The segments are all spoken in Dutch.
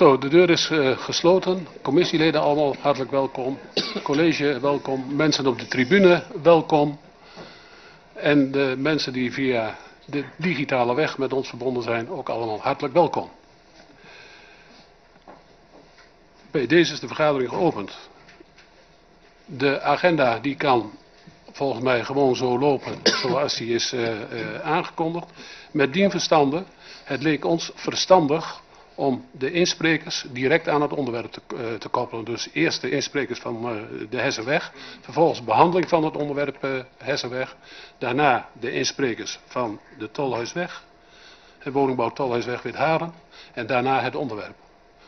Zo, de deur is uh, gesloten. Commissieleden allemaal hartelijk welkom. College welkom. Mensen op de tribune welkom. En de mensen die via de digitale weg met ons verbonden zijn ook allemaal hartelijk welkom. Bij deze is de vergadering geopend. De agenda die kan volgens mij gewoon zo lopen zoals die is uh, uh, aangekondigd. Met dien verstande, het leek ons verstandig om de insprekers direct aan het onderwerp te, te koppelen. Dus eerst de insprekers van de Hessenweg, vervolgens behandeling van het onderwerp Hessenweg, daarna de insprekers van de Tolhuisweg, het woningbouw Tolhuisweg Witharen en daarna het onderwerp.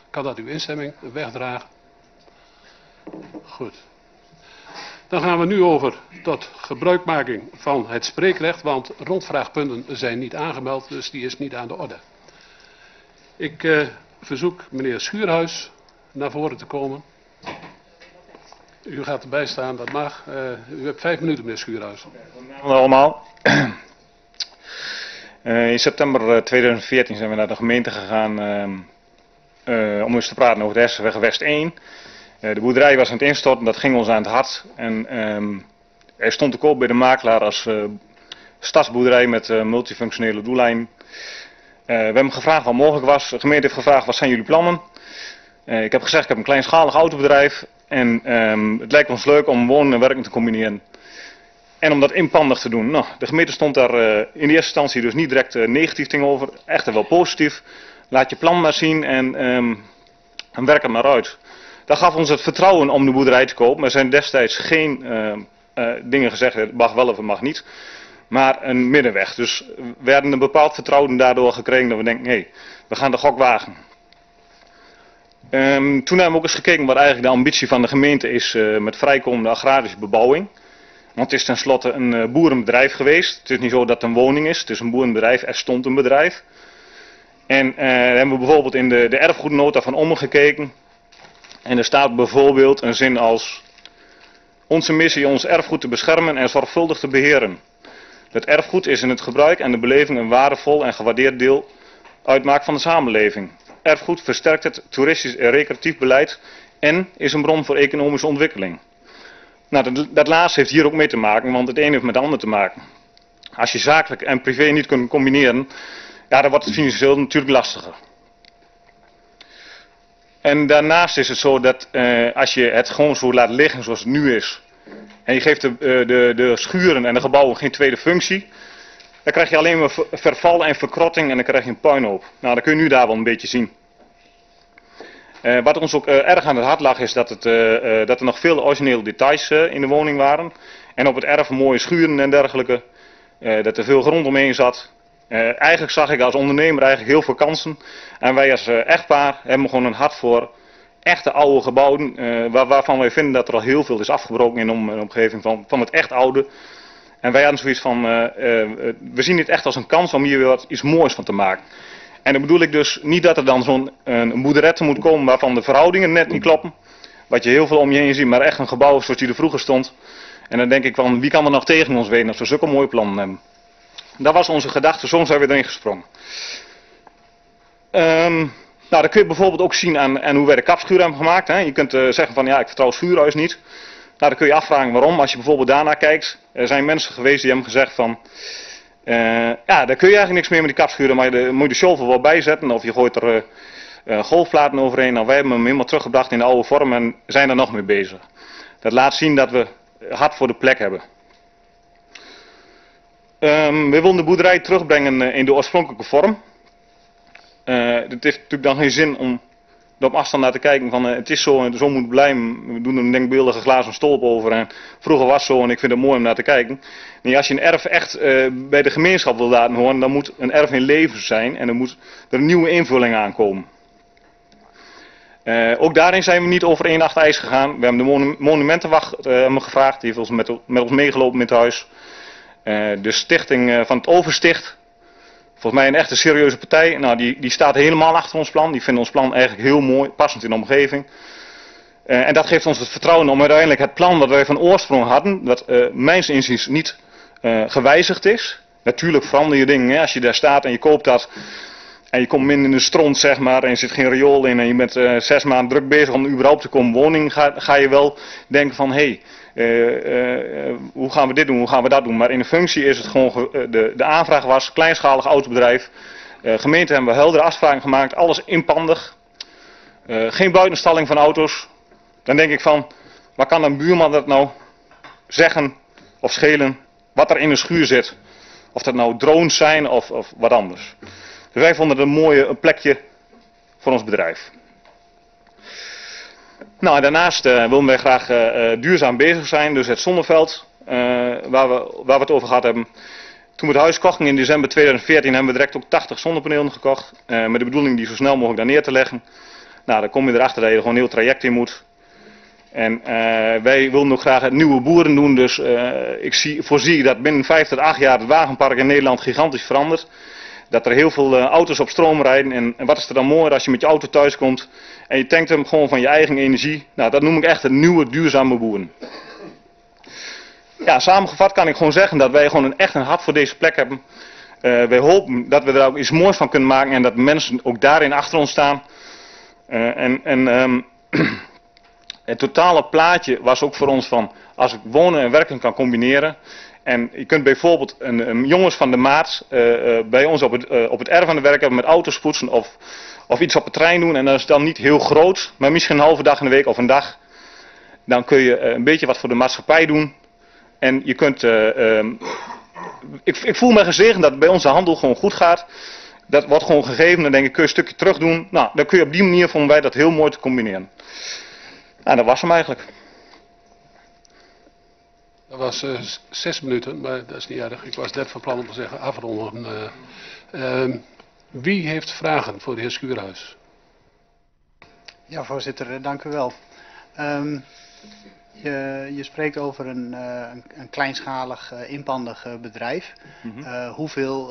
Kan dat uw instemming wegdragen? Goed. Dan gaan we nu over tot gebruikmaking van het spreekrecht, want rondvraagpunten zijn niet aangemeld, dus die is niet aan de orde. Ik uh, verzoek meneer Schuurhuis naar voren te komen. U gaat erbij staan, dat mag. Uh, u hebt vijf minuten, meneer Schuurhuis. Allemaal. Uh, in september 2014 zijn we naar de gemeente gegaan om eens te praten over de Hessenweg West 1. Eh, de boerderij was aan het instorten, dat ging ons aan het hart. En um, er stond te koop bij de makelaar als stadsboerderij met multifunctionele doellijn. We hebben gevraagd wat mogelijk was. De gemeente heeft gevraagd wat zijn jullie plannen. ik heb gezegd ik heb een kleinschalig autobedrijf. En um, het lijkt ons leuk om wonen en werken te combineren. En om dat inpandig te doen. Nou, de gemeente stond daar in de eerste instantie dus niet direct negatief tegenover. Echter wel positief. Laat je plan maar zien en, um, en werk er maar uit. Dat gaf ons het vertrouwen om de boerderij te kopen. Er zijn destijds geen uh, dingen gezegd, het mag wel of het mag niet. Maar een middenweg. Dus we hadden een bepaald vertrouwen daardoor gekregen dat we denken, hé, hey, we gaan de gok wagen. Um, toen hebben we ook eens gekeken wat eigenlijk de ambitie van de gemeente is uh, met vrijkomende agrarische bebouwing. Want het is tenslotte een boerenbedrijf geweest. Het is niet zo dat het een woning is, het is een boerenbedrijf, er stond een bedrijf. En uh, hebben we bijvoorbeeld in de, de erfgoednota van Ommen gekeken. En er staat bijvoorbeeld een zin als onze missie ons erfgoed te beschermen en zorgvuldig te beheren. Het erfgoed is in het gebruik en de beleving een waardevol en gewaardeerd deel uitmaakt van de samenleving. Erfgoed versterkt het toeristisch en recreatief beleid en is een bron voor economische ontwikkeling. Nou, dat, dat laatste heeft hier ook mee te maken, want het een heeft met het ander te maken. Als je zakelijk en privé niet kunt combineren, ja, dan wordt het financieel natuurlijk lastiger. En daarnaast is het zo dat uh, als je het gewoon zo laat liggen zoals het nu is. En je geeft de, uh, de, de schuren en de gebouwen geen tweede functie. Dan krijg je alleen maar verval en verkrotting en dan krijg je een puinhoop. Nou, dat kun je nu daar wel een beetje zien. Uh, wat ons ook erg aan het hart lag is dat, het, dat er nog veel originele details in de woning waren. En op het erf mooie schuren en dergelijke. dat er veel grond omheen zat. Eigenlijk zag ik als ondernemer eigenlijk heel veel kansen. En wij als echtpaar hebben gewoon een hart voor echte oude gebouwen. Waar, waarvan wij vinden dat er al heel veel is afgebroken in de om, omgeving van, van het echt oude. En wij hadden zoiets van, we zien dit echt als een kans om hier weer wat, iets moois van te maken. En dan bedoel ik dus niet dat er dan zo'n boerderette moet komen waarvan de verhoudingen net niet kloppen. Wat je heel veel om je heen ziet, maar echt een gebouw zoals die er vroeger stond. En dan denk ik van, wie kan er nog tegen ons weten als we zulke mooie plannen hebben. Dat was onze gedachte, soms zijn we erin gesprongen. Um, nou, dat kun je bijvoorbeeld ook zien aan, hoe wij de kapschuur hebben gemaakt. Hè. Je kunt uh, zeggen van ja, ik vertrouw het schuurhuis niet. Nou, dan kun je afvragen waarom. Als je bijvoorbeeld daarnaar kijkt, er zijn mensen geweest die hebben gezegd van... Uh, ja, daar kun je eigenlijk niks meer met die kapschuren, maar je, moet je de shovel wel bijzetten of je gooit er uh, golfplaten overheen. Nou, wij hebben hem helemaal teruggebracht in de oude vorm en zijn er nog mee bezig. Dat laat zien dat we hard voor de plek hebben. Um, we willen de boerderij terugbrengen in de oorspronkelijke vorm. Uh, het heeft natuurlijk dan geen zin om er op afstand naar te kijken van uh, het is zo en zo moet blijven. We doen een denkbeeldige glazen stolp over en vroeger was het zo en ik vind het mooi om naar te kijken. Nee, als je een erf echt bij de gemeenschap wil laten horen, dan moet een erf in leven zijn en dan moet er een nieuwe invulling aankomen. ook daarin zijn we niet over één nacht ijs gegaan. We hebben de monu monumentenwacht gevraagd, die heeft ons met, met ons meegelopen met het huis. Uh, de stichting uh, van het Oversticht, volgens mij een echte serieuze partij, nou, die, die staat helemaal achter ons plan. Die vinden ons plan eigenlijk heel mooi, passend in de omgeving. Uh, en dat geeft ons het vertrouwen om uiteindelijk het plan wat wij van oorsprong hadden, dat mijns inziens niet gewijzigd is. Natuurlijk verander je dingen, hè, als je daar staat en je koopt dat. en je komt min in de stront, zeg maar, en er zit geen riool in en je bent zes maanden druk bezig om überhaupt te komen woning, ga, ga je wel denken van, hé, hey, hoe gaan we dit doen, hoe gaan we dat doen. Maar in de functie is het gewoon, de, de aanvraag was, kleinschalig autobedrijf, gemeente hebben we heldere afspraken gemaakt, alles inpandig, geen buitenstalling van auto's. Dan denk ik van, waar kan een buurman dat nou zeggen of schelen wat er in een schuur zit? Of dat nou drones zijn of, of wat anders. Dus wij vonden het een mooie plekje voor ons bedrijf. Nou, daarnaast uh, willen wij graag uh, duurzaam bezig zijn. Dus het zonneveld, waar, we, waar we het over gehad hebben. Toen we het huis kochten in december 2014 hebben we direct ook 80 zonnepanelen gekocht. met de bedoeling die zo snel mogelijk daar neer te leggen. Nou, dan kom je erachter dat je gewoon een heel traject in moet. En wij willen ook graag het nieuwe boeren doen. Dus ik zie, voorzie dat binnen 5 tot 8 jaar het wagenpark in Nederland gigantisch verandert dat er heel veel auto's op stroom rijden. En, en, wat is er dan mooi als je met je auto thuis komt en je tankt hem gewoon van je eigen energie. Nou, dat noem ik echt een nieuwe duurzame boeren. Ja, samengevat kan ik gewoon zeggen dat wij gewoon een, echt een hart voor deze plek hebben. Uh, wij hopen dat we er ook iets moois van kunnen maken en dat mensen ook daarin achter ons staan. Uh, en en um, het totale plaatje was ook voor ons van, als ik wonen en werken kan combineren, en je kunt bijvoorbeeld een, jongens van de maat uh, uh, bij ons op het, uh, op het erf aan de werk hebben met auto's poetsen of, of iets op de trein doen. En dat is dan niet heel groot, maar misschien een halve dag in de week of een dag. Dan kun je een beetje wat voor de maatschappij doen. En je kunt, ehm, ik, ik, voel me gezegend dat bij onze handel gewoon goed gaat. Dat wordt gewoon gegeven, dan denk ik kun je een stukje terug doen. Nou, dan kun je op die manier vonden wij dat heel mooi te combineren. Nou, dat was hem eigenlijk. Dat was uh, zes minuten, maar dat is niet erg. Ik was net van plan om te zeggen afronden. Uh, uh, wie heeft vragen voor de heer Schuurhuis? Ja, voorzitter, dank u wel. Um, je, je, spreekt over een, een, een kleinschalig inpandig bedrijf. Mm -hmm. hoeveel,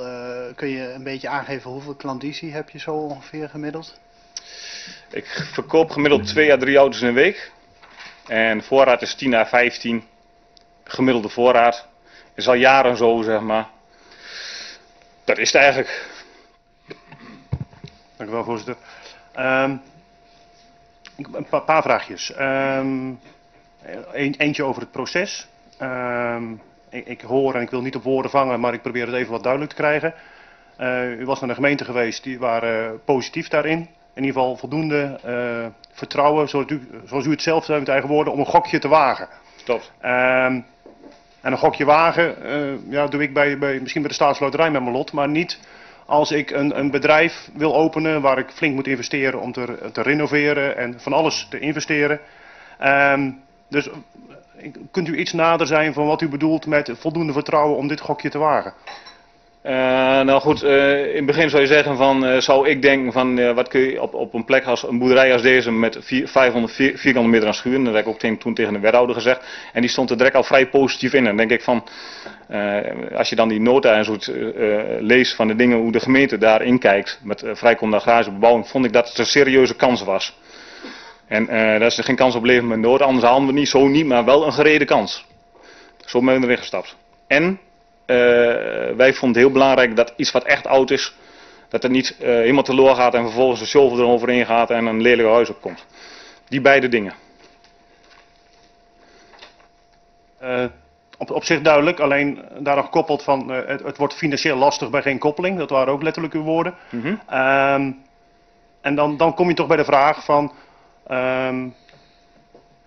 kun je een beetje aangeven hoeveel klandizie heb je zo ongeveer gemiddeld? Ik verkoop gemiddeld twee à drie auto's in een week. En voorraad is 10 à 15 gemiddelde voorraad. Is al jaren zo, zeg maar. Dat is het eigenlijk. Dank u wel, voorzitter. Um, een paar, paar vraagjes. Um, een, eentje over het proces. Um, ik, ik, hoor en ik wil niet op woorden vangen, maar ik probeer het even wat duidelijk te krijgen. Uh, u was naar de gemeente geweest, die waren positief daarin. In ieder geval voldoende uh, vertrouwen, zoals u, zoals u het zelf zei met eigen woorden, om een gokje te wagen. Klopt. Um, en een gokje wagen, uh, ja, doe ik bij, bij, misschien bij de staatsloterij met mijn lot, maar niet als ik een, een bedrijf wil openen waar ik flink moet investeren om te, te renoveren en van alles te investeren. Um, dus kunt u iets nader zijn van wat u bedoelt met voldoende vertrouwen om dit gokje te wagen? Uh, nou goed, uh, in het begin zou je zeggen van, uh, zou ik denken van, wat kun je op, op een plek als een boerderij als deze met vier, 500 vier, vierkante meter aan schuren, dat heb ik ook tegen, toen tegen de wethouder gezegd, en die stond er direct al vrij positief in. En dan denk ik van, als je dan die nota en zo leest van de dingen hoe de gemeente daarin kijkt, met vrijkomende agrarische bebouwing, vond ik dat het een serieuze kans was. En dat is er geen kans op leven met nood, anders halen we niet, zo niet, maar wel een gereden kans. Zo ben ik erin gestapt. En wij vonden het heel belangrijk dat iets wat echt oud is, dat het niet uh, helemaal teloor gaat en vervolgens de shovel eroverheen gaat en een lelijk huis opkomt. Die beide dingen. Uh, op, op zich duidelijk, alleen daaraan gekoppeld van het, het, wordt financieel lastig bij geen koppeling. Dat waren ook letterlijk uw woorden. Mm -hmm. um, en dan, dan kom je toch bij de vraag van, um,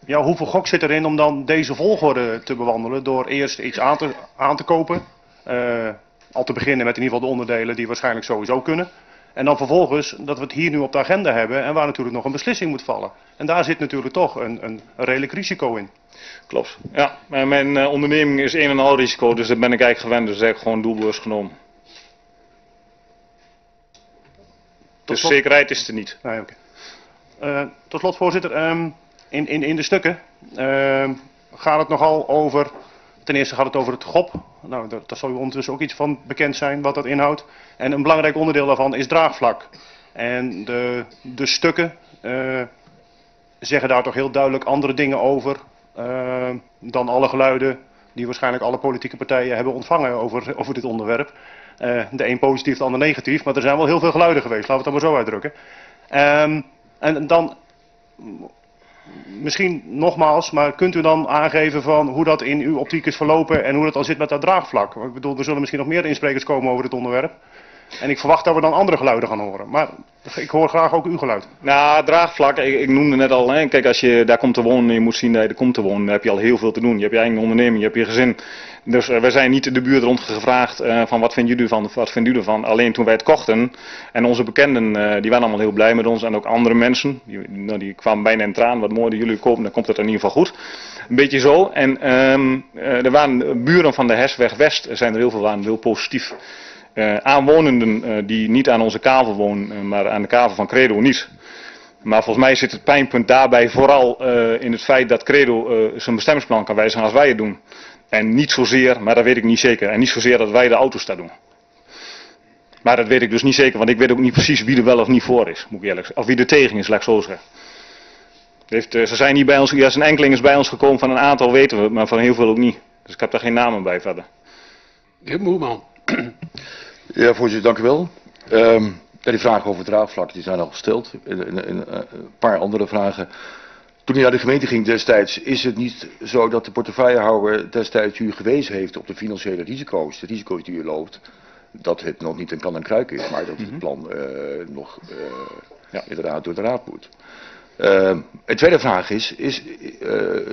ja, hoeveel gok zit erin om dan deze volgorde te bewandelen door eerst iets aan te, aan te kopen. Uh, al te beginnen met in ieder geval de onderdelen die waarschijnlijk sowieso kunnen. En dan vervolgens dat we het hier nu op de agenda hebben en waar natuurlijk nog een beslissing moet vallen. En daar zit natuurlijk toch een, een, een redelijk risico in. Klopt. Ja, mijn uh, onderneming is een en al risico, dus daar ben ik eigenlijk gewend. Dus dat heb ik gewoon doelbewust genomen. Tot dus slot... zekerheid is er niet. Nee, okay. uh, tot slot, voorzitter. Um, in, in, in de stukken uh, gaat het nogal over, ten eerste gaat het over het GOP. Nou, daar, daar zal u ondertussen ook iets van bekend zijn wat dat inhoudt. En een belangrijk onderdeel daarvan is draagvlak. En de, de stukken uh, zeggen daar toch heel duidelijk andere dingen over uh, dan alle geluiden die waarschijnlijk alle politieke partijen hebben ontvangen over, over dit onderwerp. Uh, de een positief, de ander negatief, maar er zijn wel heel veel geluiden geweest, laten we het dan maar zo uitdrukken. Um, en dan, misschien nogmaals, maar kunt u dan aangeven van hoe dat in uw optiek is verlopen en hoe dat dan zit met dat draagvlak? Ik bedoel, er zullen misschien nog meer insprekers komen over dit onderwerp. En ik verwacht dat we dan andere geluiden gaan horen. Maar ik hoor graag ook uw geluid. Nou, draagvlak, ik, ik noemde net al, hè, kijk als je daar komt te wonen, je moet zien dat je er komt te wonen, dan heb je al heel veel te doen. Je hebt je eigen onderneming, je hebt je gezin. Dus uh, we zijn niet de buurt rondgevraagd uh, van wat vinden jullie van, wat vinden jullie ervan. Alleen toen wij het kochten en onze bekenden, uh, die waren allemaal heel blij met ons en ook andere mensen, die, nou, die kwamen bijna in traan, wat mooi dat jullie kopen, dan komt het in ieder geval goed. Een beetje zo. En um, er waren buren van de Hesweg West, zijn er heel veel waren heel positief. Uh, aanwonenden uh, die niet aan onze kavel wonen, uh, maar aan de kavel van Credo niet. Maar volgens mij zit het pijnpunt daarbij vooral in het feit dat Credo zijn bestemmingsplan kan wijzigen als wij het doen. En niet zozeer, maar dat weet ik niet zeker, en niet zozeer dat wij de auto's daar doen. Maar dat weet ik dus niet zeker, want ik weet ook niet precies wie er wel of niet voor is, moet ik eerlijk zeggen. Of wie er tegen is, laat ik zo zeggen. Heeft, ze zijn niet bij ons, ja, een enkeling is bij ons gekomen, van een aantal weten we, maar van heel veel ook niet. Dus ik heb daar geen namen bij verder. Heer Moerman. Ja, voorzitter, dank u wel. Um, die vragen over het draagvlak die zijn al gesteld. Uh, een paar andere vragen. Toen u naar de gemeente ging destijds, is het niet zo dat de portefeuillehouder destijds u gewezen heeft op de financiële risico's, de risico's die u loopt, dat het nog niet een kan en kruik is, maar dat het mhm. plan uh, nog uh, ja, inderdaad door de raad moet. Uh, een tweede vraag is, is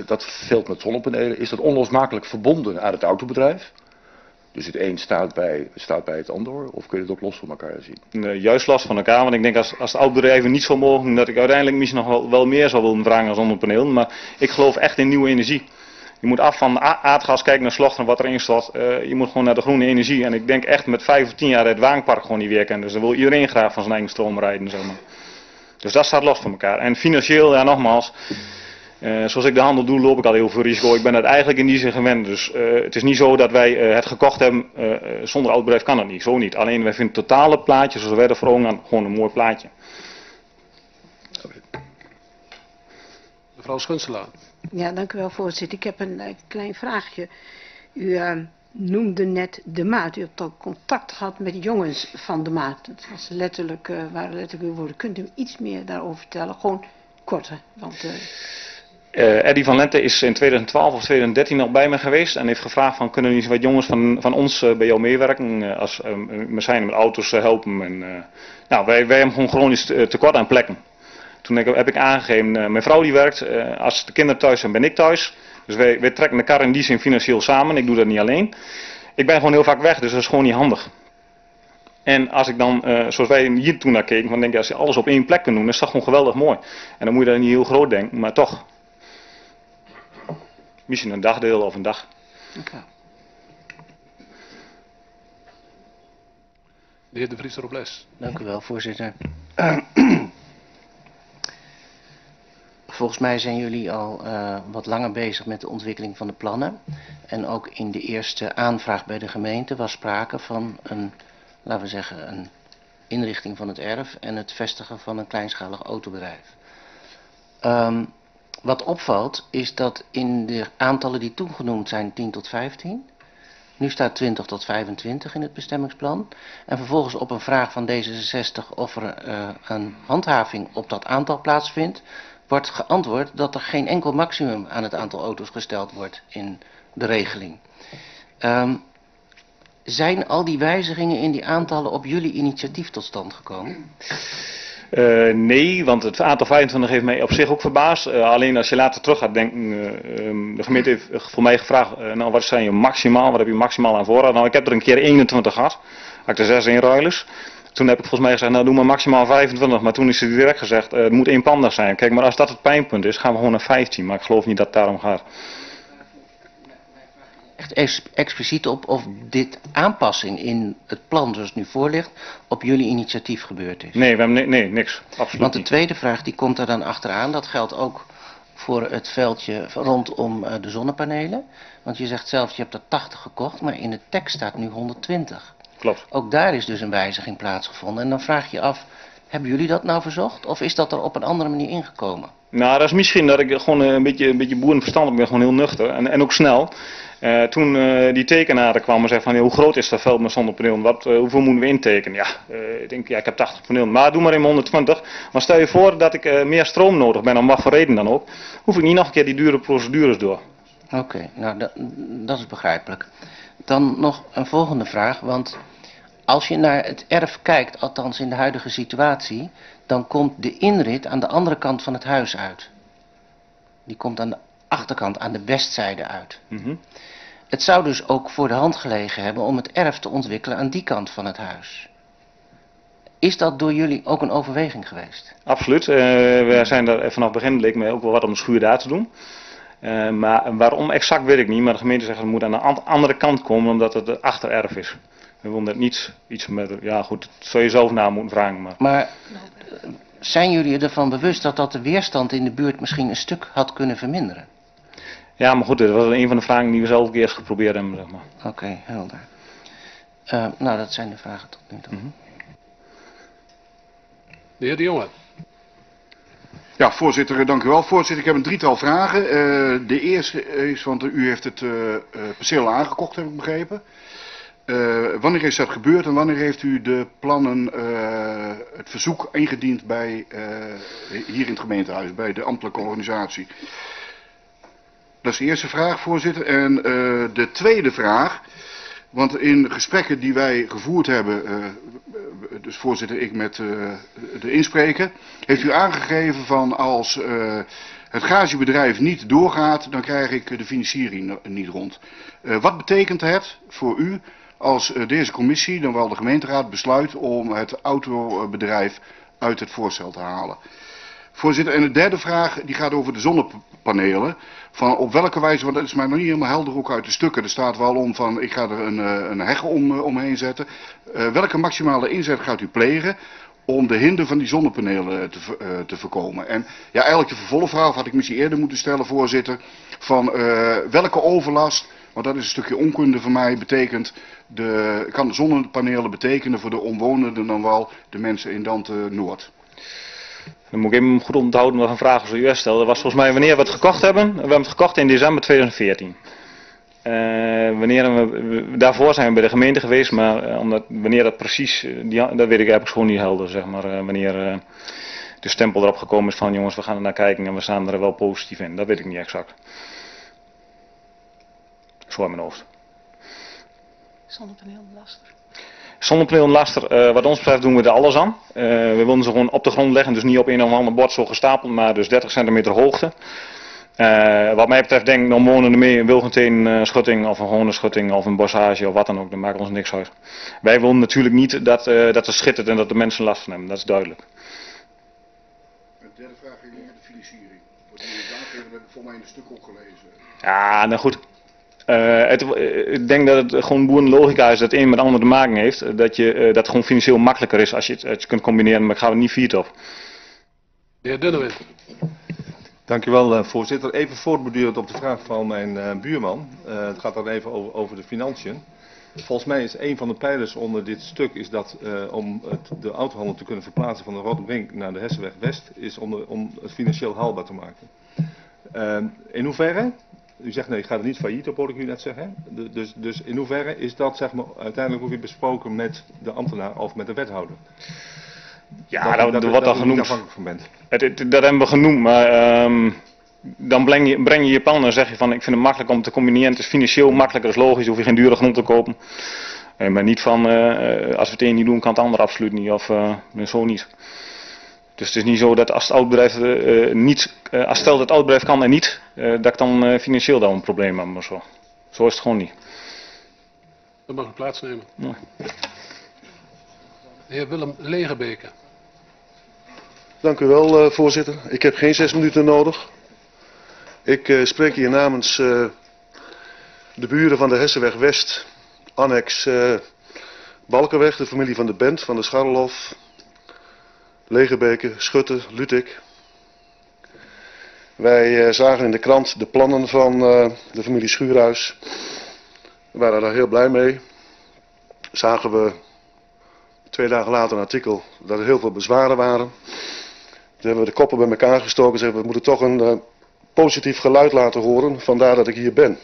dat veld met zonnepanelen, is dat onlosmakelijk verbonden aan het autobedrijf? Dus het een staat bij, staat bij het ander, of kun je het ook los van elkaar zien? Juist los van elkaar, want ik denk als, als oudbedrijven niet zo mogen, dat ik uiteindelijk misschien nog wel, meer zou willen vragen als zonnepaneel. Maar ik geloof echt in nieuwe energie. Je moet af van aardgas kijken naar slochten wat erin staat. Uh, je moet gewoon naar de groene energie. En ik denk echt met vijf of tien jaar het wagenpark gewoon niet werken. Dus dan wil iedereen graag van zijn eigen stroom rijden. Zeg maar. Dus dat staat los van elkaar. En financieel, ja nogmaals, uh, zoals ik de handel doe, loop ik al heel veel risico. Ik ben het eigenlijk in die zin gewend. Dus uh, het is niet zo dat wij uh, het gekocht hebben. zonder oud bedrijf kan het niet. Zo niet. Alleen wij vinden het totale plaatje, zoals wij er voor ogen aan, gewoon een mooi plaatje. Mevrouw Schunselaar. Ja, dank u wel voorzitter. Ik heb een klein vraagje. U noemde net de maat. U hebt al contact gehad met jongens van de maat. Dat was letterlijk, waren letterlijk uw woorden. Kunt u iets meer daarover vertellen? Gewoon korter. Want... Uh, Eddie van Lente is in 2012 of 2013 nog bij me geweest en heeft gevraagd van kunnen jullie wat jongens van, van ons uh, bij jou meewerken uh, als we zijn met auto's helpen. En, nou, wij, wij hebben gewoon chronisch tekort aan plekken. Toen heb, heb ik aangegeven, mijn vrouw die werkt, als de kinderen thuis zijn ben ik thuis. Dus wij, wij trekken de kar in die zin financieel samen, ik doe dat niet alleen. Ik ben gewoon heel vaak weg, dus dat is gewoon niet handig. En als ik dan, zoals wij hier toen naar keken, dan denk ik als je alles op één plek kunt doen, is dat gewoon geweldig mooi. En dan moet je dat niet heel groot denken, maar toch. Misschien een dagdeel of een dag. Okay. De heer De Vries Robles. Dank u wel, voorzitter. Volgens mij zijn jullie al uh, wat langer bezig met de ontwikkeling van de plannen. En ook in de eerste aanvraag bij de gemeente was sprake van een, laten we zeggen, een inrichting van het erf en het vestigen van een kleinschalig autobedrijf. Um, wat opvalt is dat in de aantallen die toen genoemd zijn 10 tot 15. Nu staat 20 tot 25 in het bestemmingsplan. En vervolgens op een vraag van D66 of er uh, een handhaving op dat aantal plaatsvindt, wordt geantwoord dat er geen enkel maximum aan het aantal auto's gesteld wordt in de regeling. Um, zijn al die wijzigingen in die aantallen op jullie initiatief tot stand gekomen? Uh, nee, want het aantal 25 heeft mij op zich ook verbaasd. Uh, alleen als je later terug gaat denken, uh, um, de gemeente heeft voor mij gevraagd, nou wat zijn je maximaal, wat heb je maximaal aan voorraad? Nou ik heb er een keer 21 gehad, had ik er 6 in ruilers. Toen heb ik volgens mij gezegd, nou doe maar maximaal 25, maar toen is er direct gezegd, het moet eenpandig zijn. Kijk, maar als dat het pijnpunt is, gaan we gewoon naar 15, maar ik geloof niet dat het daarom gaat echt expliciet op of dit aanpassing in het plan zoals het nu voor ligt op jullie initiatief gebeurd is. Nee, we hebben, nee, niks. Absoluut Want de tweede vraag die komt er dan achteraan. Dat geldt ook voor het veldje rondom uh, de zonnepanelen. Want je zegt zelf, je hebt er 80 gekocht, maar in de tekst staat nu 120. Klopt. Ook daar is dus een wijziging plaatsgevonden. En dan vraag je af, hebben jullie dat nou verzocht? Of is dat er op een andere manier ingekomen? Nou, dat is misschien dat ik gewoon een beetje, een beetje boerenverstandig ben, gewoon heel nuchter en, en ook snel. Uh, toen uh, die tekenaren kwamen en zeiden van hoe groot is dat veld met zonnepanelen, wat, hoeveel moeten we intekenen? Ja, ik denk ja, ik heb 80 panelen, maar doe maar in 120. Maar stel je voor dat ik meer stroom nodig ben, om wat voor reden dan ook, hoef ik niet nog een keer die dure procedures door. Oké, nou dat is begrijpelijk. Dan nog een volgende vraag, want als je naar het erf kijkt, althans in de huidige situatie, dan komt de inrit aan de andere kant van het huis uit. Die komt aan de achterkant, aan de westzijde uit. Mm -hmm. Het zou dus ook voor de hand gelegen hebben om het erf te ontwikkelen aan die kant van het huis. Is dat door jullie ook een overweging geweest? Absoluut. Uh, we zijn er vanaf het begin leek me ook wel wat om de schuur daar te doen. Uh, maar waarom exact weet ik niet. Maar de gemeente zegt het moet aan de andere kant komen omdat het achtererf is. We willen het niet iets met... Ja goed, dat zou je zelf na moeten vragen. Maar, maar zijn jullie ervan bewust dat dat de weerstand in de buurt misschien een stuk had kunnen verminderen? Ja, maar goed, dat was een van de vragen die we zelf eerst geprobeerd hebben. Zeg maar. Oké, okay, helder. Uh, nou, dat zijn de vragen tot nu toe. Mm -hmm. De heer De Jonge. Ja, voorzitter, dank u wel. Voorzitter, ik heb een drietal vragen. Uh, de eerste is, want u heeft het uh, perceel aangekocht, heb ik begrepen. Uh, wanneer is dat gebeurd en wanneer heeft u de plannen, uh, het verzoek ingediend bij, uh, hier in het gemeentehuis, bij de ambtelijke organisatie? Dat is de eerste vraag, voorzitter. En de tweede vraag, want in gesprekken die wij gevoerd hebben, dus voorzitter, ik met de inspreker, heeft u aangegeven van als het garagebedrijf niet doorgaat, dan krijg ik de financiering niet rond. wat betekent het voor u als eh, deze commissie, dan wel de gemeenteraad, besluit om het autobedrijf uit het voorstel te halen. Voorzitter, en de derde vraag die gaat over de zonnepanelen. Van op welke wijze, want dat is mij nog niet helemaal helder ook uit de stukken. Er staat wel om van ik ga er een, eh, een heg om, eh, omheen zetten. Welke maximale inzet gaat u plegen om de hinder van die zonnepanelen te, te voorkomen? En ja, eigenlijk de vervolgvraag had ik misschien eerder moeten stellen, voorzitter. Van welke overlast want dat is een stukje onkunde voor mij. Betekent de, kan zonnepanelen betekenen voor de omwonenden dan wel de mensen in Dante Noord? Dan moet ik even goed onthouden wat een vraag zoals u stelde. Dat was volgens mij wanneer we het gekocht hebben. We hebben het gekocht in december 2014. Uh, wanneer we, daarvoor zijn we bij de gemeente geweest, maar uh, omdat, wanneer dat precies, uh, die, dat weet ik eigenlijk gewoon niet helder, zeg maar. wanneer de stempel erop gekomen is van jongens, we gaan er naar kijken en we staan er wel positief in. Dat weet ik niet exact. In mijn hoofd. Zonnepaneellaster. Zonnepaneellaster, uh, wat ons betreft doen we er alles aan. Uh, we willen ze gewoon op de grond leggen, dus niet op een of ander bord zo gestapeld, maar dus 30 centimeter hoogte. Uh, wat mij betreft denk ik, dan wonen er mee een wilgenteen schutting of een gewone schutting of een bossage of wat dan ook, dat maakt ons niks uit. Wij willen natuurlijk niet dat, dat het schittert en dat de mensen last van hebben, dat is duidelijk. De derde vraag ging over de financiering. Wat jullie daar heb ik voor mij in een stuk opgelezen. Ja, nou goed. Uh, het, ik denk dat het gewoon boerenlogica is dat het een met het ander te maken heeft. Dat, je, uh, dat het gewoon financieel makkelijker is als je het, het kunt combineren, maar ik ga er niet viert op. De heer Dunnewind. Dank u wel, uh, voorzitter. Even voortbordurend op de vraag van mijn buurman. het gaat dan even over, over, de financiën. Volgens mij is een van de pijlers onder dit stuk is dat om het, de autohandel te kunnen verplaatsen van de Rotterdam naar de Hessenweg West, is om, de, om het financieel haalbaar te maken. in hoeverre u zegt nee, ik ga er niet failliet op, hoor ik u net zeggen. dus, dus in hoeverre is dat zeg maar, uiteindelijk ook weer besproken met de ambtenaar of met de wethouder? Ja, dat, dat, dat wordt al genoemd. Van bent. Het, het, dat hebben we genoemd, maar um, dan breng je, breng je je plan en zeg je van ik vind het makkelijk om te combineren. Het is financieel makkelijker, dat is logisch, hoef je geen dure grond te kopen. Maar niet van, uh, als we het een niet doen, kan het ander absoluut niet. Of uh, zo niet. Dus het is niet zo dat als het oudbedrijf uh, niet, uh, als stel dat het oudbedrijf kan en niet, uh, dat ik dan financieel dan een probleem heb of zo. Zo is het gewoon niet. Dan mag ik plaatsnemen. Ja. De heer Willem Legebeke. Dank u wel, voorzitter. Ik heb geen zes minuten nodig. Ik spreek hier namens de buren van de Hessenweg West, annex Balkenweg, de familie van de Bent, van de Scharrelhof, Legebeke, Schutte, Lutik. Wij uh, zagen in de krant de plannen van uh, de familie Schuurhuis. We waren daar heel blij mee. Zagen we twee dagen later een artikel dat er heel veel bezwaren waren. hebben we de koppen bij elkaar gestoken en zeggen we moeten toch een uh, positief geluid laten horen. Vandaar dat ik hier ben.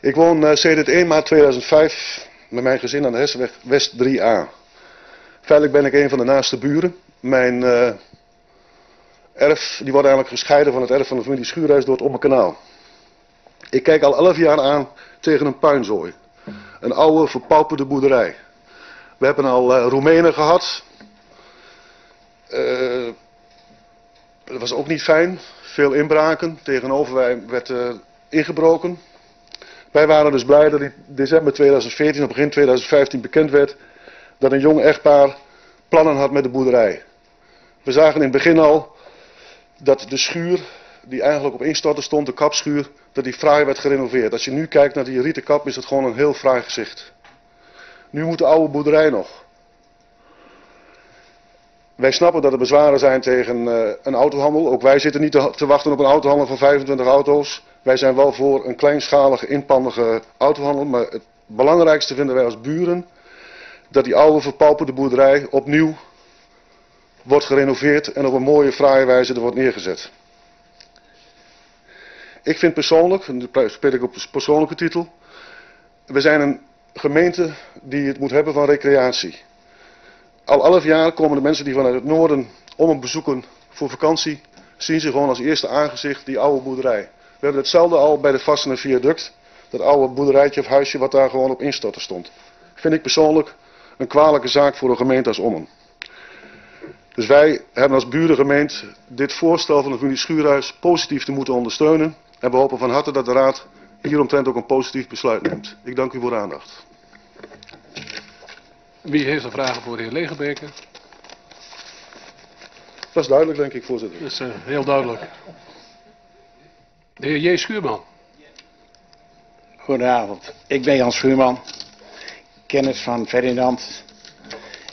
Ik woon uh, sedert 1 maart 2005 met mijn gezin aan de Hessenweg West 3A. Feitelijk ben ik een van de naaste buren. Mijn uh, erf die wordt eigenlijk gescheiden van het erf van de familie Schuurhuis door het Ommekanaal. Ik kijk al 11 jaar aan tegen een puinzooi. Een oude verpauperde boerderij. We hebben al uh, Roemenen gehad. Uh, dat was ook niet fijn. Veel inbraken. Tegenover wij werd ingebroken. Wij waren dus blij dat in december 2014 of begin 2015 bekend werd dat een jong echtpaar plannen had met de boerderij. We zagen in het begin al dat de schuur, die eigenlijk op instorten stond, de kapschuur, dat die fraai werd gerenoveerd. Als je nu kijkt naar die rieten kap, is het gewoon een heel fraai gezicht. Nu moet de oude boerderij nog. Wij snappen dat er bezwaren zijn tegen uh, een autohandel. Ook wij zitten niet te, wachten op een autohandel van 25 auto's. Wij zijn wel voor een kleinschalige, inpandige autohandel. Maar het belangrijkste vinden wij als buren dat die oude verpauperde boerderij opnieuw wordt gerenoveerd en op een mooie, fraaie wijze er wordt neergezet. Ik vind persoonlijk, en nu speel ik op persoonlijke titel, we zijn een gemeente die het moet hebben van recreatie. Al elf jaar komen de mensen die vanuit het noorden om een bezoeken voor vakantie, zien ze gewoon als eerste aangezicht die oude boerderij. We hebben hetzelfde al bij de Vastener Viaduct, dat oude boerderijtje of huisje wat daar gewoon op instorten stond. Vind ik persoonlijk een kwalijke zaak voor een gemeente als Ommen. Dus wij hebben als burengemeente dit voorstel van de familie Schuurhuis positief te moeten ondersteunen. En we hopen van harte dat de Raad hieromtrent ook een positief besluit neemt. Ik dank u voor de aandacht. Wie heeft er vragen voor de heer Legerbeker? Dat is duidelijk, denk ik, voorzitter. Dat is uh, heel duidelijk. De heer J. Schuurman. Goedenavond. Ik ben Jan Schuurman. Kennis van Ferdinand.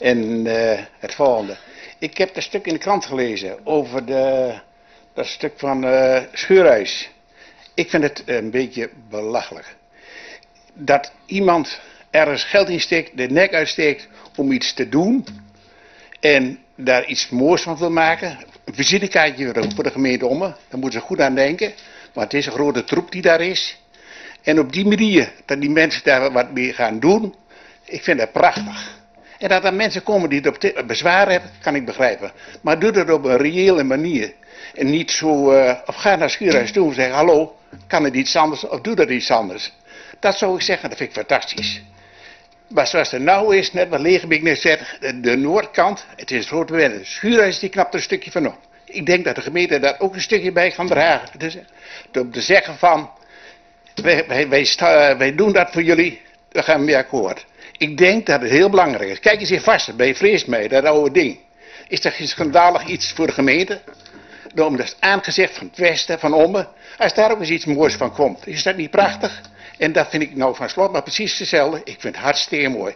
En uh, het volgende. Ik heb een stuk in de krant gelezen over de, dat stuk van uh, Schuurhuis. Ik vind het een beetje belachelijk. Dat iemand ergens geld in steekt, de nek uitsteekt om iets te doen. En daar iets moois van wil maken. Een visitekaartje voor de gemeente Omme. Daar moeten ze goed aan denken. Maar het is een grote troep die daar is. En op die manier, dat die mensen daar wat mee gaan doen. Ik vind dat prachtig. En dat er mensen komen die het bezwaar hebben, kan ik begrijpen. Maar doe dat op een reële manier. En niet zo, uh, of ga naar Schuurhuis toe en zeg, hallo, kan het iets anders of doe dat iets anders. Dat zou ik zeggen, dat vind ik fantastisch. Maar zoals het nou is, net wat Legerbeek net zegt, de noordkant, het is groot bewennen. Schuurhuis die knapt er een stukje van op. Ik denk dat de gemeente daar ook een stukje bij kan dragen. Dus, om te zeggen van, wij, wij, wij, wij doen dat voor jullie, dan gaan we mee akkoord. Ik denk dat het heel belangrijk is. Kijk eens hier vast, bij Vreesmee, dat oude ding. Is dat schandalig iets voor de gemeente? Daarom dat is aangezegd van het westen, van Ommen. Als daar ook eens iets moois van komt, is dat niet prachtig? En dat vind ik nou van slot, maar precies hetzelfde. Ik vind het hartstikke mooi.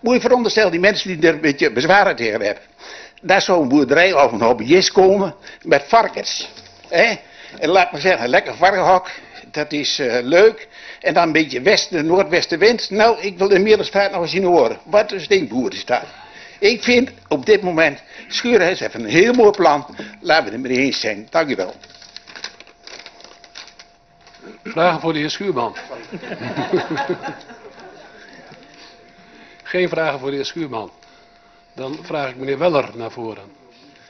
Moet je veronderstellen, die mensen die er een beetje bezwaren tegen hebben. Daar zou een boerderij of een hobbyist komen met varkens. Hè? En laat maar zeggen, een lekker varkenhok, dat is uh, leuk. En dan een beetje westen, noordwestenwind. Nou, ik wil de Middelstraat nog eens zien horen. Wat is ding boeren staat. Ik vind op dit moment, Schuurhuis heeft een heel mooi plan. Laten we het mee eens zijn. Dank u wel. Vragen voor de heer Schuurman. Geen vragen voor de heer Schuurman. Dan vraag ik meneer Weller naar voren.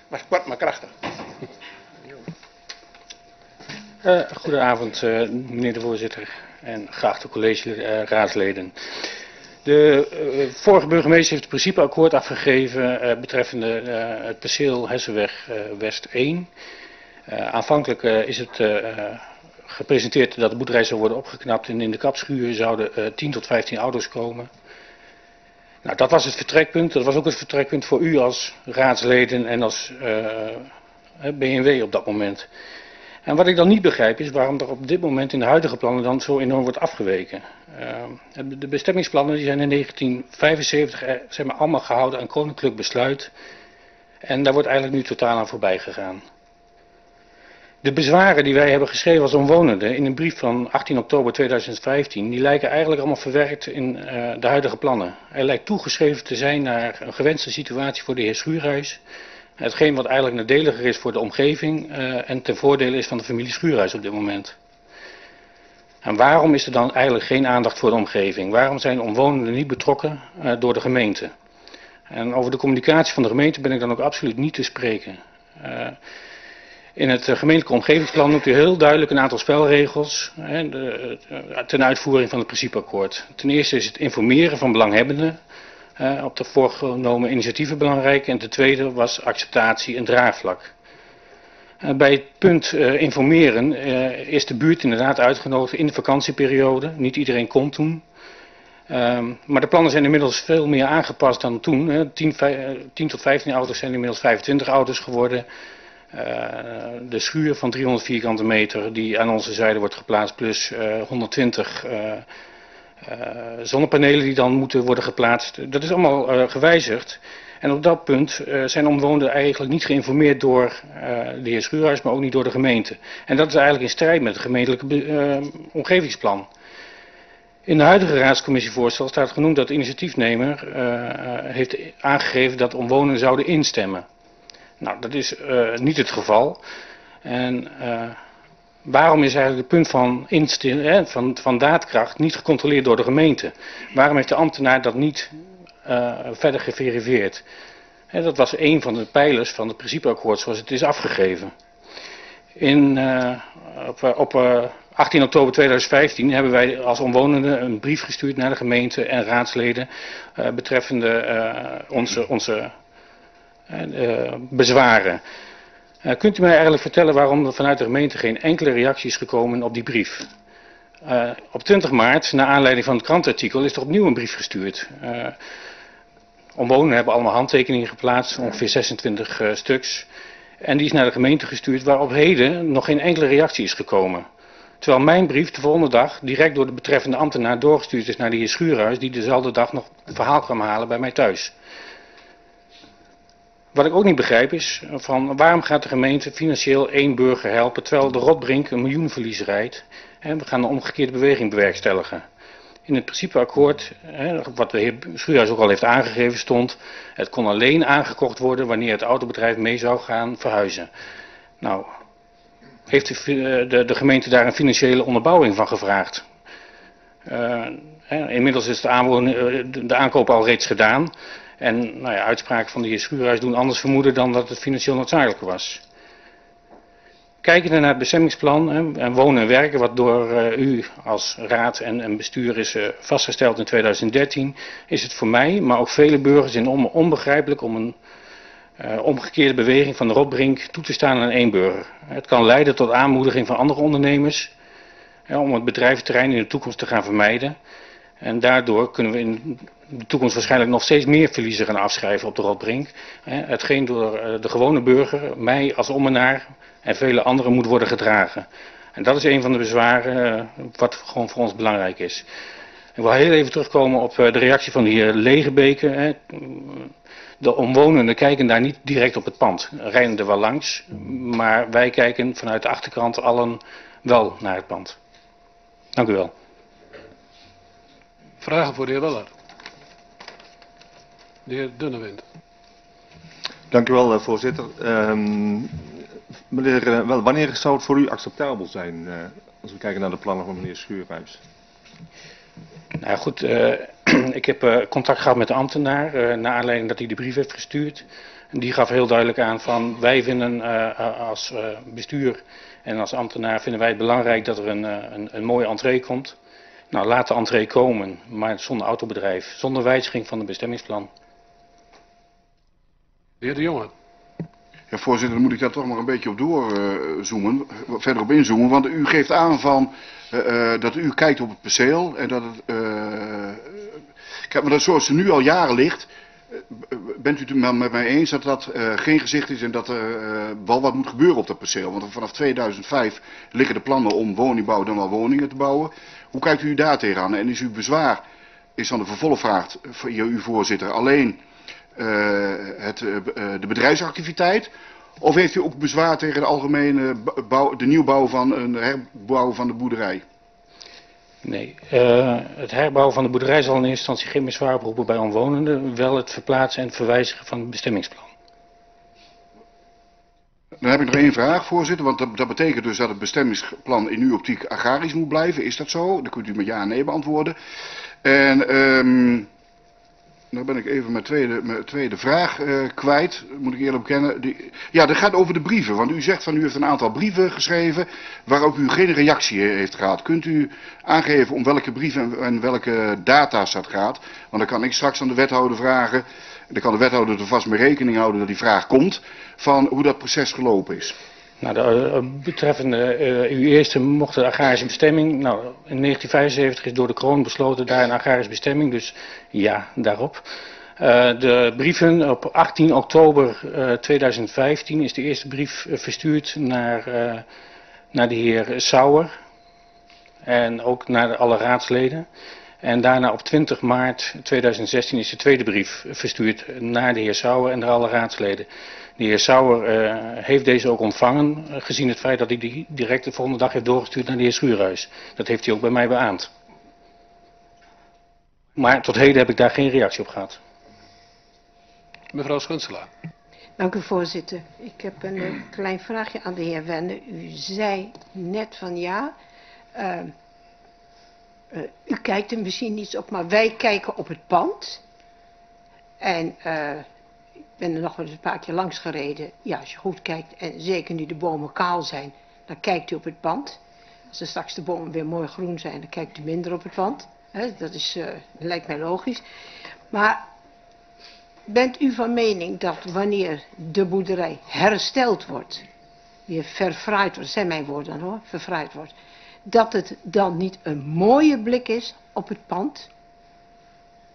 Maar kort maar krachtig. Uh, goedenavond, uh, meneer de voorzitter en geachte college-raadsleden. De uh, vorige burgemeester heeft het principeakkoord afgegeven betreffende het perceel Hessenweg West 1. aanvankelijk is het gepresenteerd dat de boerderij zou worden opgeknapt en in de kapschuur zouden 10 tot 15 auto's komen. Nou, dat was het vertrekpunt. Dat was ook het vertrekpunt voor u als raadsleden en als BMW op dat moment. En wat ik dan niet begrijp is waarom er op dit moment in de huidige plannen dan zo enorm wordt afgeweken. Uh, de bestemmingsplannen die zijn in 1975 er, zeg maar, allemaal gehouden aan koninklijk besluit. En daar wordt eigenlijk nu totaal aan voorbij gegaan. De bezwaren die wij hebben geschreven als omwonenden in een brief van 18 oktober 2015, die lijken eigenlijk allemaal verwerkt in uh, de huidige plannen. Hij lijkt toegeschreven te zijn naar een gewenste situatie voor de heer Schuurhuis. Hetgeen wat eigenlijk nadeliger is voor de omgeving uh, en ten voordele is van de familie Schuurhuis op dit moment. En waarom is er dan eigenlijk geen aandacht voor de omgeving? Waarom zijn omwonenden niet betrokken uh, door de gemeente? En over de communicatie van de gemeente ben ik dan ook absoluut niet te spreken. Uh, in het gemeentelijke omgevingsplan noemt u heel duidelijk een aantal spelregels hè, de, ten uitvoering van het principeakkoord. Ten eerste is het informeren van belanghebbenden uh, op de voorgenomen initiatieven belangrijk. En ten tweede was acceptatie en draagvlak. Uh, bij het punt uh, informeren is de buurt inderdaad uitgenodigd in de vakantieperiode. Niet iedereen kon toen. Um, maar de plannen zijn inmiddels veel meer aangepast dan toen. Hè. 10, 10 tot 15 auto's zijn inmiddels 25 auto's geworden. de schuur van 300 vierkante meter die aan onze zijde wordt geplaatst plus 120 uh, zonnepanelen die dan moeten worden geplaatst. Dat is allemaal uh, gewijzigd. En op dat punt uh, zijn omwonenden eigenlijk niet geïnformeerd door de heer Schuurhuis, maar ook niet door de gemeente. En dat is eigenlijk in strijd met het gemeentelijke omgevingsplan. In de huidige raadscommissievoorstel staat genoemd dat de initiatiefnemer heeft aangegeven dat omwonenden zouden instemmen. Nou, dat is niet het geval. En Waarom is eigenlijk het punt van, van, van daadkracht niet gecontroleerd door de gemeente? Waarom heeft de ambtenaar dat niet uh, verder geverifieerd? Dat was een van de pijlers van het principeakkoord zoals het is afgegeven. In, uh, op, op uh, 18 oktober 2015 hebben wij als omwonenden een brief gestuurd naar de gemeente en raadsleden betreffende onze, onze bezwaren. Uh, kunt u mij eigenlijk vertellen waarom er vanuit de gemeente geen enkele reactie is gekomen op die brief? Uh, op 20 maart, na aanleiding van het krantartikel, is er opnieuw een brief gestuurd. Uh, omwonenden hebben allemaal handtekeningen geplaatst, ongeveer 26 stuks. En die is naar de gemeente gestuurd, waarop heden nog geen enkele reactie is gekomen. Terwijl mijn brief de volgende dag direct door de betreffende ambtenaar doorgestuurd is naar de heer Schuurhuis, die dezelfde dag nog een verhaal kwam halen bij mij thuis. Wat ik ook niet begrijp is, van waarom gaat de gemeente financieel één burger helpen, terwijl de Rotbrink een miljoenverlies rijdt. En we gaan een omgekeerde beweging bewerkstelligen. In het principeakkoord, wat de heer Schuurhuis ook al heeft aangegeven, stond... het kon alleen aangekocht worden wanneer het autobedrijf mee zou gaan verhuizen. Nou, heeft de, de, de gemeente daar een financiële onderbouwing van gevraagd? Uh, inmiddels is de, de aankoop al reeds gedaan... En nou ja, uitspraken van de heer Schuurhuis doen anders vermoeden dan dat het financieel noodzakelijk was. Kijkende naar het bestemmingsplan en wonen en werken, wat door uh, u als raad en, bestuur is uh, vastgesteld in 2013, is het voor mij, maar ook vele burgers in om, onbegrijpelijk om een uh, omgekeerde beweging van de Rotbrink toe te staan aan één burger. Het kan leiden tot aanmoediging van andere ondernemers om het bedrijventerrein in de toekomst te gaan vermijden. En daardoor kunnen we in de toekomst waarschijnlijk nog steeds meer verliezen gaan afschrijven op de Rotbrink. Hetgeen door eh, de gewone burger, mij als ommenaar en vele anderen moet worden gedragen. En dat is een van de bezwaren eh, wat gewoon voor ons belangrijk is. Ik wil heel even terugkomen op eh, de reactie van de heer Legebeke. De omwonenden kijken daar niet direct op het pand, rijden er wel langs. Maar wij kijken vanuit de achterkant allen wel naar het pand. Dank u wel. Vragen voor de heer Weller. De heer Dunnewind. Dank u wel, eh, voorzitter. Um, meneer, uh, wel, wanneer zou het voor u acceptabel zijn, uh, als we kijken naar de plannen van meneer Schuurhuis? Nou goed, uh, ik heb contact gehad met de ambtenaar, naar aanleiding dat hij de brief heeft gestuurd. En die gaf heel duidelijk aan van, wij vinden als bestuur en als ambtenaar vinden wij het belangrijk dat er een, een, een mooie entree komt. Nou, laat de entree komen, maar zonder autobedrijf, zonder wijziging van het bestemmingsplan. De heer De Jonge. Ja, voorzitter, dan moet ik daar toch maar een beetje op doorzoomen, uh, verder op inzoomen. Want u geeft aan van, uh, uh, dat u kijkt op het perceel en dat het... kijk, maar dat zoals het nu al jaren ligt, bent u het met mij eens dat dat geen gezicht is en dat er wel wat moet gebeuren op dat perceel? Want vanaf 2005 liggen de plannen om woningbouw dan wel woningen te bouwen. Hoe kijkt u daar tegenaan? En is uw bezwaar, is dan de vervolgvraag, uw voorzitter, alleen het, uh, de bedrijfsactiviteit? Of heeft u ook bezwaar tegen de algemene bouw, de nieuwbouw van een herbouw van de boerderij? Nee, uh, het herbouwen van de boerderij zal in eerste instantie geen bezwaar oproepen bij omwonenden, wel het verplaatsen en verwijzigen van het bestemmingsplan. Dan heb ik nog één vraag, voorzitter. Want dat, dat betekent dus dat het bestemmingsplan in uw optiek agrarisch moet blijven. Is dat zo? Dan kunt u met ja en nee beantwoorden. En ehm nou ben ik even mijn tweede, tweede vraag eh, kwijt, moet ik eerlijk bekennen. Die, ja, dat gaat over de brieven. Want u zegt van u heeft een aantal brieven geschreven waarop u geen reactie heeft gehad. Kunt u aangeven om welke brieven en, en welke data's dat gaat? Want dan kan ik straks aan de wethouder vragen. Dan kan de wethouder er vast mee rekening houden dat die vraag komt. Van hoe dat proces gelopen is. Nou, de, uh, betreffende uh, uw eerste mocht de agrarische bestemming. Nou, in 1975 is door de kroon besloten daar een agrarische bestemming, dus ja, daarop. Uh, de brieven op 18 oktober 2015 is de eerste brief verstuurd naar, naar de heer Sauer en ook naar alle raadsleden. En daarna op 20 maart 2016 is de tweede brief verstuurd naar de heer Sauer en naar alle raadsleden. De heer Sauer uh, heeft deze ook ontvangen, uh, gezien het feit dat hij die direct de volgende dag heeft doorgestuurd naar de heer Schuurhuis. Dat heeft hij ook bij mij beaamd. Maar tot heden heb ik daar geen reactie op gehad. Mevrouw Schunselaar. Dank u voorzitter. Ik heb een uh, klein vraagje aan de heer Wende. U zei net van ja, u kijkt er misschien niet op, maar wij kijken op het pand. En ben er nog wel eens een paar keer langs gereden. Ja, als je goed kijkt, en zeker nu de bomen kaal zijn, dan kijkt u op het pand. Als er straks de bomen weer mooi groen zijn, dan kijkt u minder op het pand. Dat is, uh, lijkt mij logisch. Maar bent u van mening dat wanneer de boerderij hersteld wordt, weer verfraaid wordt, zijn mijn woorden hoor, verfraaid wordt, dat het dan niet een mooie blik is op het pand?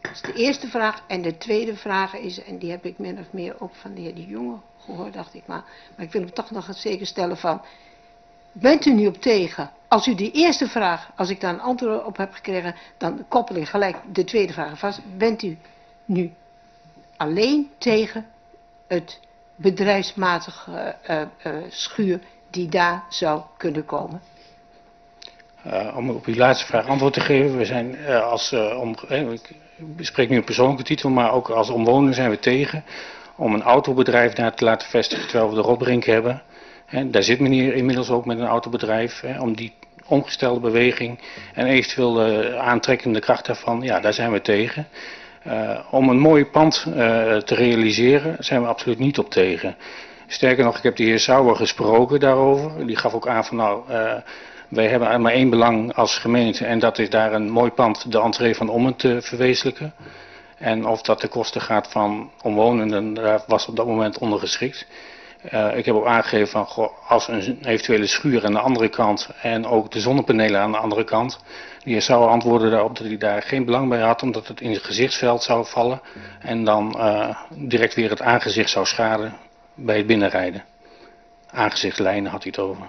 Dat is de eerste vraag. En de tweede vraag is, en die heb ik min of meer ook van de heer De Jonge gehoord, dacht ik maar. Maar ik wil hem toch nog het zeker stellen van, bent u nu op tegen? Als u die eerste vraag, als ik daar een antwoord op heb gekregen, dan koppel ik gelijk de tweede vraag vast. Bent u nu alleen tegen het bedrijfsmatige uh, uh, schuur die daar zou kunnen komen? Om op uw laatste vraag antwoord te geven, we zijn als om, ik spreek nu een persoonlijke titel, maar ook als omwoner zijn we tegen om een autobedrijf daar te laten vestigen terwijl we de Rotbrink hebben. He, daar zit meneer inmiddels ook met een autobedrijf, om die omgestelde beweging en eventueel aantrekkende kracht daarvan, ja, daar zijn we tegen. om een mooi pand te realiseren zijn we absoluut niet op tegen. Sterker nog, ik heb de heer Sauer gesproken daarover. Die gaf ook aan van nou, wij hebben maar één belang als gemeente en dat is daar een mooi pand, de entree van Ommen, te verwezenlijken. En of dat de kosten gaat van omwonenden, daar was op dat moment ondergeschikt. Uh, ik heb ook aangegeven van, als een eventuele schuur aan de andere kant en ook de zonnepanelen aan de andere kant. Die zou antwoorden daarop dat hij daar geen belang bij had, omdat het in het gezichtsveld zou vallen. En dan uh, direct weer het aangezicht zou schaden bij het binnenrijden. Aangezichtslijnen had hij het over.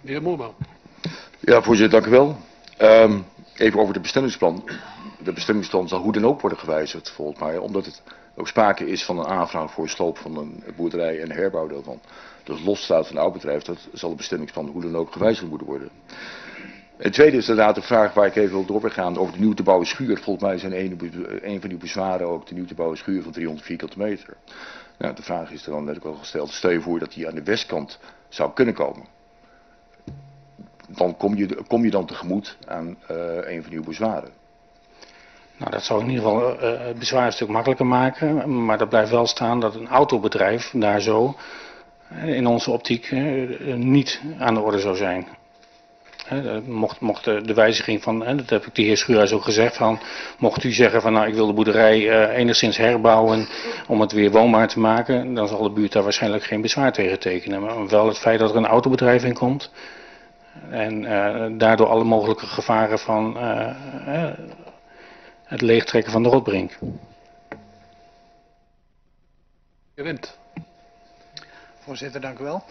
De heer Moerman. Ja, voorzitter, dank u wel. Um, even over het bestemmingsplan. De bestemmingsplan zal hoe dan ook worden gewijzigd, volgens mij, omdat het ook sprake is van een aanvraag voor sloop van een boerderij en herbouw daarvan. Dus los staat van een oud bedrijf, dat zal het bestemmingsplan hoe dan ook gewijzigd moeten worden. Het tweede is inderdaad de vraag waar ik even wil doorgaan over de nieuw te bouwen schuur. Volgens mij zijn een, van die bezwaren ook de nieuw te bouwen schuur van 300 vierkante meter. Nou, de vraag is dan net ook al gesteld. Stel je voor dat die aan de westkant zou kunnen komen dan kom je, kom je dan tegemoet aan uh, een van uw bezwaren. Nou, dat zou in ieder geval uh, het bezwaar een stuk makkelijker maken. Maar dat blijft wel staan dat een autobedrijf daar zo, in onze optiek, niet aan de orde zou zijn. Mocht, mocht de, wijziging van, dat heb ik de heer Schuurhuis ook gezegd, van, mocht u zeggen van nou ik wil de boerderij enigszins herbouwen om het weer woonbaar te maken, dan zal de buurt daar waarschijnlijk geen bezwaar tegen tekenen. Maar wel het feit dat er een autobedrijf in komt, en uh, daardoor alle mogelijke gevaren van uh, uh, het leegtrekken van de rotbrink. Je wint. Voorzitter, dank u wel.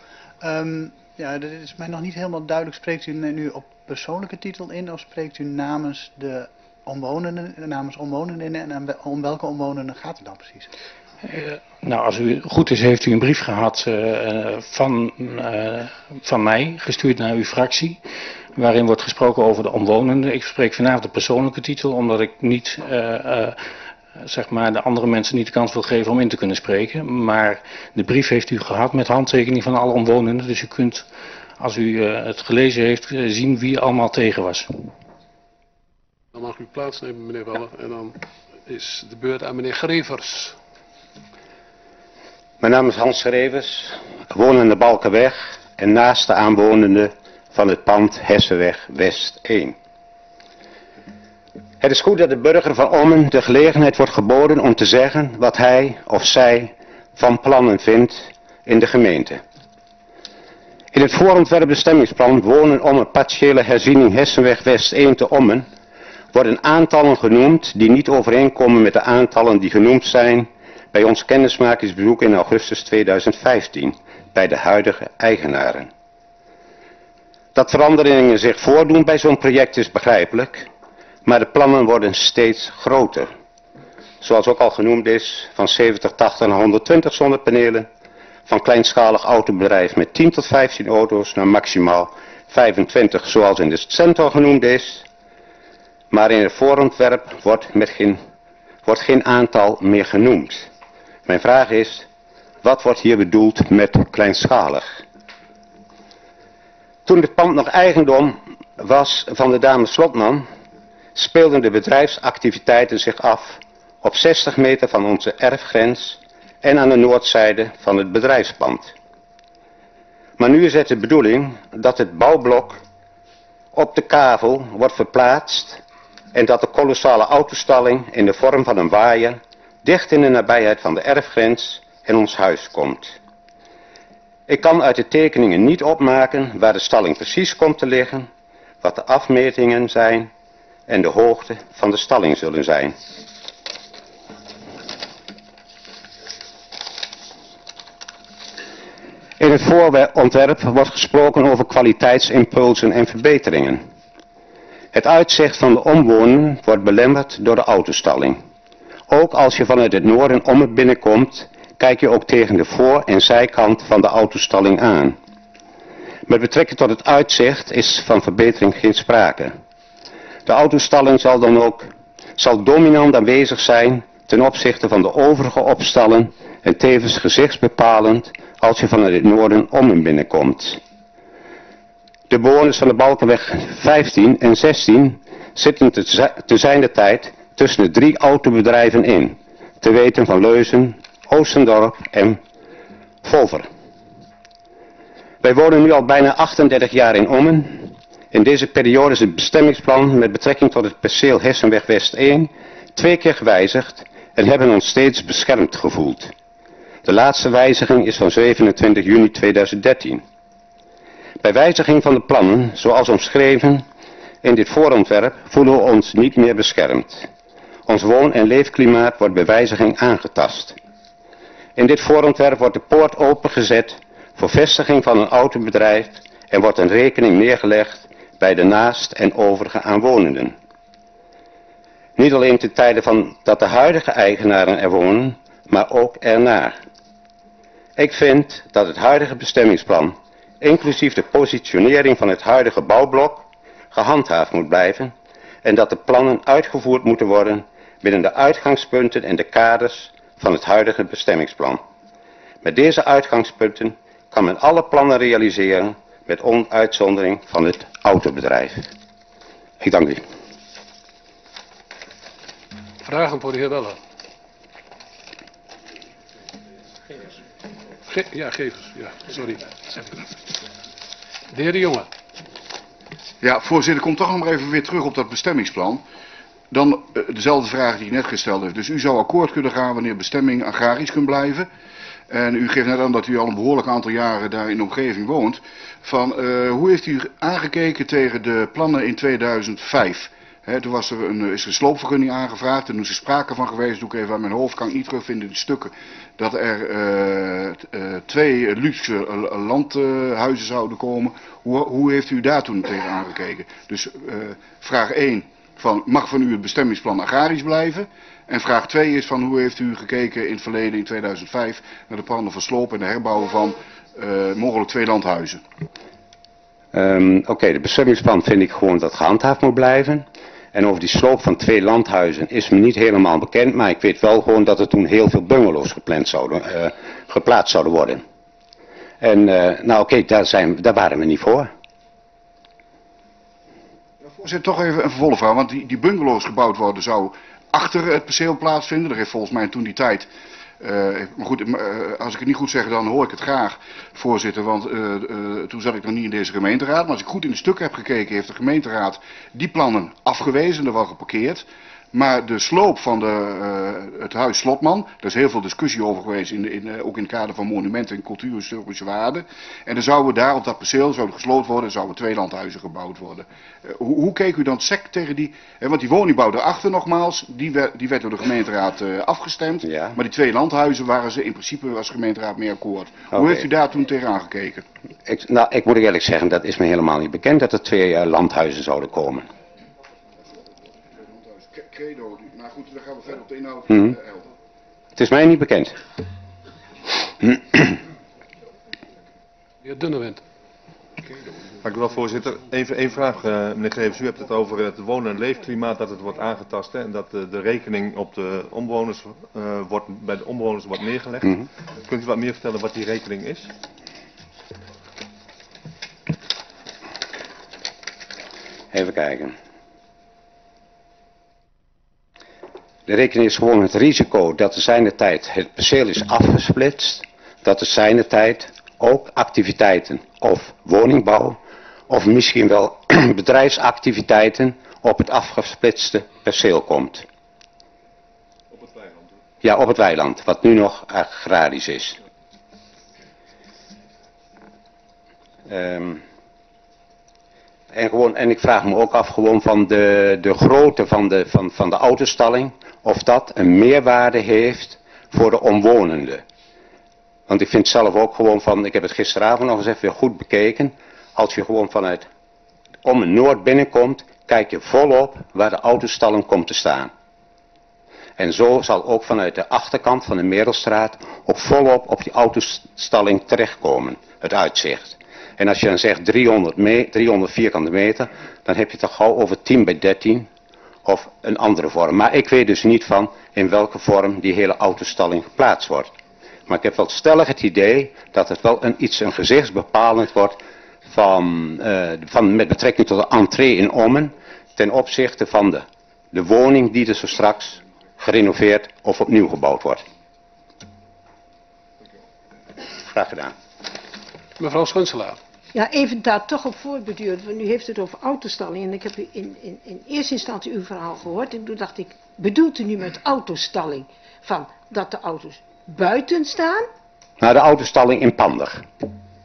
Um, ja, dit is mij nog niet helemaal duidelijk. Spreekt u nu op persoonlijke titel in of spreekt u namens de omwonenden, namens omwonenden en om welke omwonenden gaat het dan precies? Nou, als u goed is, heeft u een brief gehad uh, van, uh, van mij, gestuurd naar uw fractie, waarin wordt gesproken over de omwonenden. Ik spreek vanavond de persoonlijke titel, omdat ik niet zeg maar, de andere mensen niet de kans wil geven om in te kunnen spreken. Maar de brief heeft u gehad met handtekening van alle omwonenden. Dus u kunt, als u eh, het gelezen heeft, eh, zien wie allemaal tegen was. Dan mag u plaatsnemen, meneer Waller. En dan is de beurt aan meneer Grevers. Mijn naam is Hans. Ik woon in de Balkenweg en naast de aanwonenden van het pand Hessenweg West 1. Het is goed dat de burger van Ommen de gelegenheid wordt geboden om te zeggen wat hij of zij van plannen vindt in de gemeente. In het voorontwerp bestemmingsplan wonen om een partiële herziening Hessenweg West 1 te Ommen worden aantallen genoemd die niet overeenkomen met de aantallen die genoemd zijn bij ons kennismakingsbezoek in augustus 2015 bij de huidige eigenaren. Dat veranderingen zich voordoen bij zo'n project is begrijpelijk, maar de plannen worden steeds groter. Zoals ook al genoemd is, van 70, 80 naar 120 zonnepanelen, van kleinschalig autobedrijf met 10 tot 15 auto's naar maximaal 25 zoals in de centrum genoemd is. Maar in het voorontwerp wordt, met geen, wordt geen aantal meer genoemd. Mijn vraag is, wat wordt hier bedoeld met kleinschalig? Toen het pand nog eigendom was van de dame Slotman, speelden de bedrijfsactiviteiten zich af op 60 meter van onze erfgrens en aan de noordzijde van het bedrijfspand. Maar nu is het de bedoeling dat het bouwblok op de kavel wordt verplaatst en dat de kolossale autostalling in de vorm van een waaier dicht in de nabijheid van de erfgrens en ons huis komt. Ik kan uit de tekeningen niet opmaken waar de stalling precies komt te liggen, wat de afmetingen zijn en de hoogte van de stalling zullen zijn. In het voorontwerp wordt gesproken over kwaliteitsimpulsen en verbeteringen. Het uitzicht van de omwonenden wordt belemmerd door de autostalling. Ook als je vanuit het noorden om het binnenkomt, kijk je ook tegen de voor- en zijkant van de autostalling aan. Met betrekking tot het uitzicht is van verbetering geen sprake. De autostalling zal dan ook zal dominant aanwezig zijn ten opzichte van de overige opstallen en tevens gezichtsbepalend als je vanuit het noorden om en binnenkomt. De bewoners van de Balkenweg 15 en 16 zitten te zijn de tijd tussen de drie autobedrijven in, te weten van Leuzen, Oostendorp en Volver. Wij wonen nu al bijna 38 jaar in Ommen. In deze periode is het bestemmingsplan met betrekking tot het perceel Hessenweg West 1 twee keer gewijzigd en hebben ons steeds beschermd gevoeld. De laatste wijziging is van 27 juni 2013. Bij wijziging van de plannen, zoals omschreven in dit voorontwerp, voelen we ons niet meer beschermd. Ons woon- en leefklimaat wordt bij wijziging aangetast. In dit voorontwerp wordt de poort opengezet voor vestiging van een autobedrijf en wordt een rekening neergelegd bij de naast en overige aanwonenden. Niet alleen ten tijde van dat de huidige eigenaren er wonen, maar ook erna. Ik vind dat het huidige bestemmingsplan, inclusief de positionering van het huidige bouwblok, gehandhaafd moet blijven en dat de plannen uitgevoerd moeten worden binnen de uitgangspunten en de kaders van het huidige bestemmingsplan. Met deze uitgangspunten kan men alle plannen realiseren met onuitzondering van het autobedrijf. Ik dank u. Vragen voor de heer Weller? Ge ja, Gevers. Ja, sorry. De heer De Jonge. Ja, voorzitter, kom toch nog maar even weer terug op dat bestemmingsplan. Dan uh, dezelfde vraag die ik net gesteld heb. Dus u zou akkoord kunnen gaan wanneer bestemming agrarisch kunt blijven. En u geeft net aan dat u al een behoorlijk aantal jaren daar in de omgeving woont. Van, uh, hoe heeft u aangekeken tegen de plannen in 2005? He, toen was er een, is er een sloopvergunning aangevraagd en toen is er sprake van geweest, doe ik even aan mijn hoofd, kan ik niet terugvinden in de stukken, dat er uh, twee luxe landhuizen zouden komen. Hoe, hoe heeft u daar toen tegen aangekeken? Dus vraag 1, van, mag van u het bestemmingsplan agrarisch blijven? En vraag 2 is van hoe heeft u gekeken in het verleden in 2005 naar de plannen van sloop en de herbouwen van uh, mogelijk twee landhuizen? Um, Oké, de bestemmingsplan vind ik gewoon dat gehandhaafd moet blijven. En over die sloop van twee landhuizen is me niet helemaal bekend, maar ik weet wel gewoon dat er toen heel veel bungalows gepland zouden, eh, geplaatst zouden worden. En eh, nou oké, daar, daar waren we niet voor. Voorzitter, toch even een vervolgvraag. Want die, die bungalows gebouwd worden zou achter het perceel plaatsvinden. Dat heeft volgens mij toen die tijd... eh, maar goed, eh, als ik het niet goed zeg, dan hoor ik het graag, voorzitter. Want eh, toen zat ik nog niet in deze gemeenteraad. Maar als ik goed in de stukken heb gekeken, heeft de gemeenteraad die plannen afgewezen. Er wel geparkeerd. Maar de sloop van de, eh, het huis Slotman, daar is heel veel discussie over geweest, in, in, eh, ook in het kader van monumenten en cultuurhistorische waarden. En dan zouden daar op dat perceel zouden gesloten worden en zouden twee landhuizen gebouwd worden. Eh, hoe, hoe keek u dan sec tegen die, want die woningbouw daarachter nogmaals, die, werd- die werd door de gemeenteraad afgestemd. Maar die twee landhuizen waren ze in principe als gemeenteraad mee akkoord. Hoe heeft u daar toen tegenaan gekeken? Ik, nou, ik moet eerlijk zeggen, dat is me helemaal niet bekend dat er twee landhuizen zouden komen. Credo, nou goed, dan gaan we verder op de inhoud. Eh, Elder. Het is mij niet bekend. Heer Dunnewind. Dank u wel, voorzitter. Even één vraag, eh, meneer Grevens. U hebt het over het wonen- en leefklimaat, dat het wordt aangetast hè, en dat eh, de rekening op de omwoners, eh, wordt, bij de omwoners wordt neergelegd. Mhm. Kunt u wat meer vertellen wat die rekening is? Even kijken. De rekening is gewoon het risico dat er zijne tijd het perceel is afgesplitst, dat er zijne tijd ook activiteiten of woningbouw of misschien wel bedrijfsactiviteiten op het afgesplitste perceel komt. Op het weiland. Ja, op het weiland, wat nu nog agrarisch is. Ehm, en, gewoon, en ik vraag me ook af gewoon van de, de grootte van de, van, van de autostalling, of dat een meerwaarde heeft voor de omwonenden. Want ik vind zelf ook gewoon van, ik heb het gisteravond nog eens even goed bekeken, als je gewoon vanuit om een Noord binnenkomt, kijk je volop waar de autostalling komt te staan. En zo zal ook vanuit de achterkant van de Merelstraat ook volop op die autostalling terechtkomen, het uitzicht. En als je dan zegt 300, me 300 vierkante meter, dan heb je het al gauw over 10 bij 13 of een andere vorm. Maar ik weet dus niet van in welke vorm die hele autostalling geplaatst wordt. Maar ik heb wel stellig het idee dat het wel een, iets een gezichtsbepalend wordt van, eh, van, met betrekking tot de entree in Ommen ten opzichte van de, de woning die er zo straks gerenoveerd of opnieuw gebouwd wordt. Graag gedaan. Mevrouw Schunselaar. Ja, even daar toch op voortbeduurd, want u heeft het over autostalling. En ik heb u in, in, in eerste instantie uw verhaal gehoord. En toen dacht ik, bedoelt u nu met autostalling van dat de auto's buiten staan Naar de autostalling in Pander.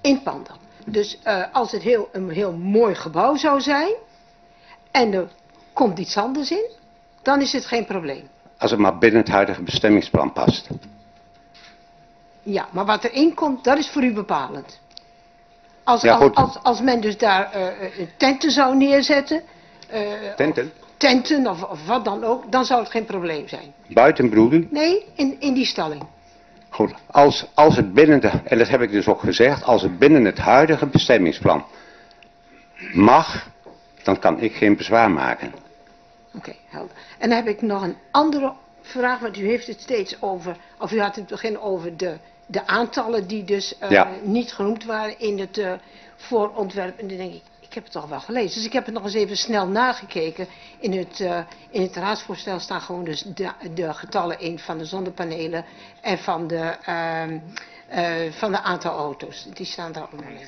in Pandam? Dus eh, als het heel, een heel mooi gebouw zou zijn en er komt iets anders in, dan is het geen probleem. Als het maar binnen het huidige bestemmingsplan past. Ja, maar wat erin komt, dat is voor u bepalend. Als, Ja, als, als, als men dus daar eh, tenten zou neerzetten, Tenten? tenten of, of wat dan ook, dan zou het geen probleem zijn. Buiten u? Nee, in, in die stalling. Goed, als, als het binnen de, en dat heb ik dus ook gezegd, als het binnen het huidige bestemmingsplan mag, dan kan ik geen bezwaar maken. Oké, helder. En dan heb ik nog een andere vraag, want u heeft het steeds over, of u had het begin over de, de aantallen die dus eh, Ja. niet genoemd waren in het eh, voorontwerp. En dan denk ik, ik heb het al wel gelezen. Dus ik heb het nog eens even snel nagekeken. In het, eh, in het raadsvoorstel staan gewoon dus de, de getallen in van de zonnepanelen en van de, ehm, eh, van de aantal auto's. Die staan daar in.